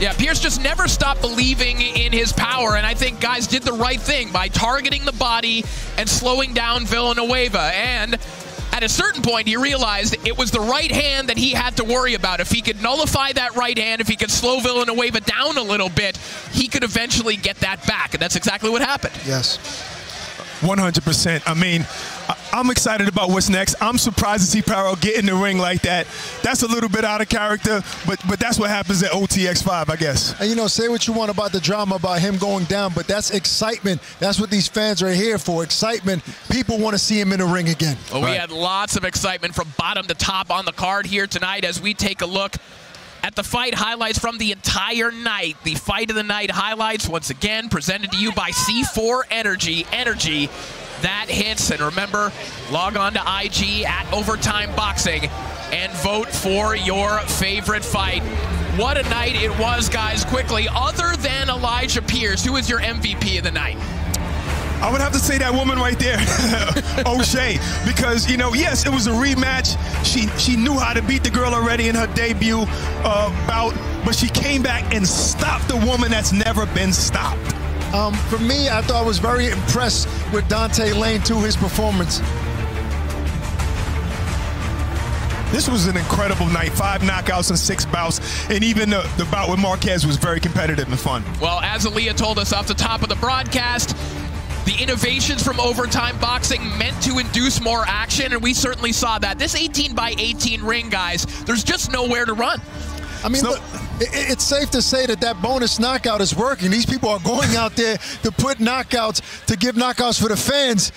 Yeah, Pierce just never stopped believing in his power, and I think guys did the right thing by targeting the body and slowing down Villanueva. And at a certain point, he realized it was the right hand that he had to worry about. If he could nullify that right hand, if he could slow Villanueva down a little bit, he could eventually get that back. And that's exactly what happened. Yes. 100%. I mean, I- I'm excited about what's next. I'm surprised to see Parra get in the ring like that. That's a little bit out of character, but but that's what happens at OTX5, I guess. And you know, say what you want about the drama about him going down, but that's excitement. That's what these fans are here for. Excitement. People want to see him in the ring again. Well, we had lots of excitement from bottom to top on the card here tonight as we take a look at the fight highlights from the entire night. The fight of the night highlights, once again, presented to you by C4 Energy. Energy that hits. And remember, log on to IG at Overtime Boxing and vote for your favorite fight. What a night it was, guys. Quickly, other than Elijah Pierce, who is your MVP of the night? I would have to say that woman right there, O'Shea, because you know, yes, it was a rematch. She she knew how to beat the girl already in her debut uh, bout, but she came back and stopped the woman that's never been stopped. Um, for me, I thought I was very impressed with Dante Lane too. His performance. This was an incredible night. Five knockouts and six bouts, and even the, the bout with Marquez was very competitive and fun. Well, as Aliyah told us off the top of the broadcast, the innovations from overtime boxing meant to induce more action, and we certainly saw that. This 18 by 18 ring, guys, there's just nowhere to run. I mean, look, it, it's safe to say that that bonus knockout is working. These people are going out there to put knockouts, to give knockouts for the fans.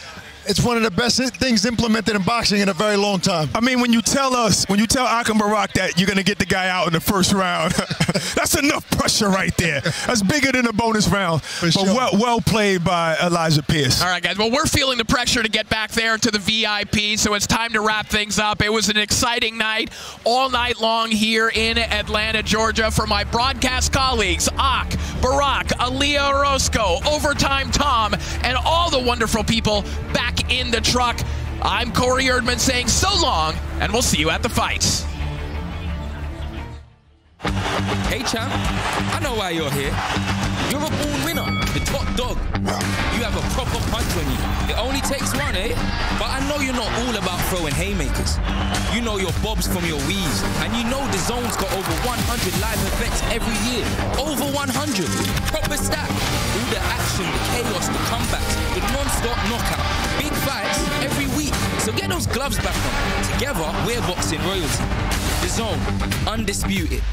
It's one of the best things implemented in boxing in a very long time. I mean, when you tell us, when you tell Akam Barak that you're going to get the guy out in the first round, that's enough pressure right there. That's bigger than a bonus round. but sure. well, well played by Elijah Pierce. All right, guys. Well, we're feeling the pressure to get back there to the VIP, so it's time to wrap things up. It was an exciting night all night long here in Atlanta, Georgia. For my broadcast colleagues, Ak, Barak, Aliyah Orozco, Overtime Tom, and all the wonderful people back in the truck, I'm Corey Erdman saying so long, and we'll see you at the fights. Hey champ, I know why you're here. You're a born winner, the top dog. You have a proper punch on you. It only takes one, eh? But I know you're not all about throwing haymakers. You know your bobs from your weaves, and you know the zone's got over 100 live events every year. Over 100. Proper stack. All the action, the chaos, the comebacks, the non-stop knockout. So get those gloves back on. Together, we're boxing royalty. The zone, undisputed.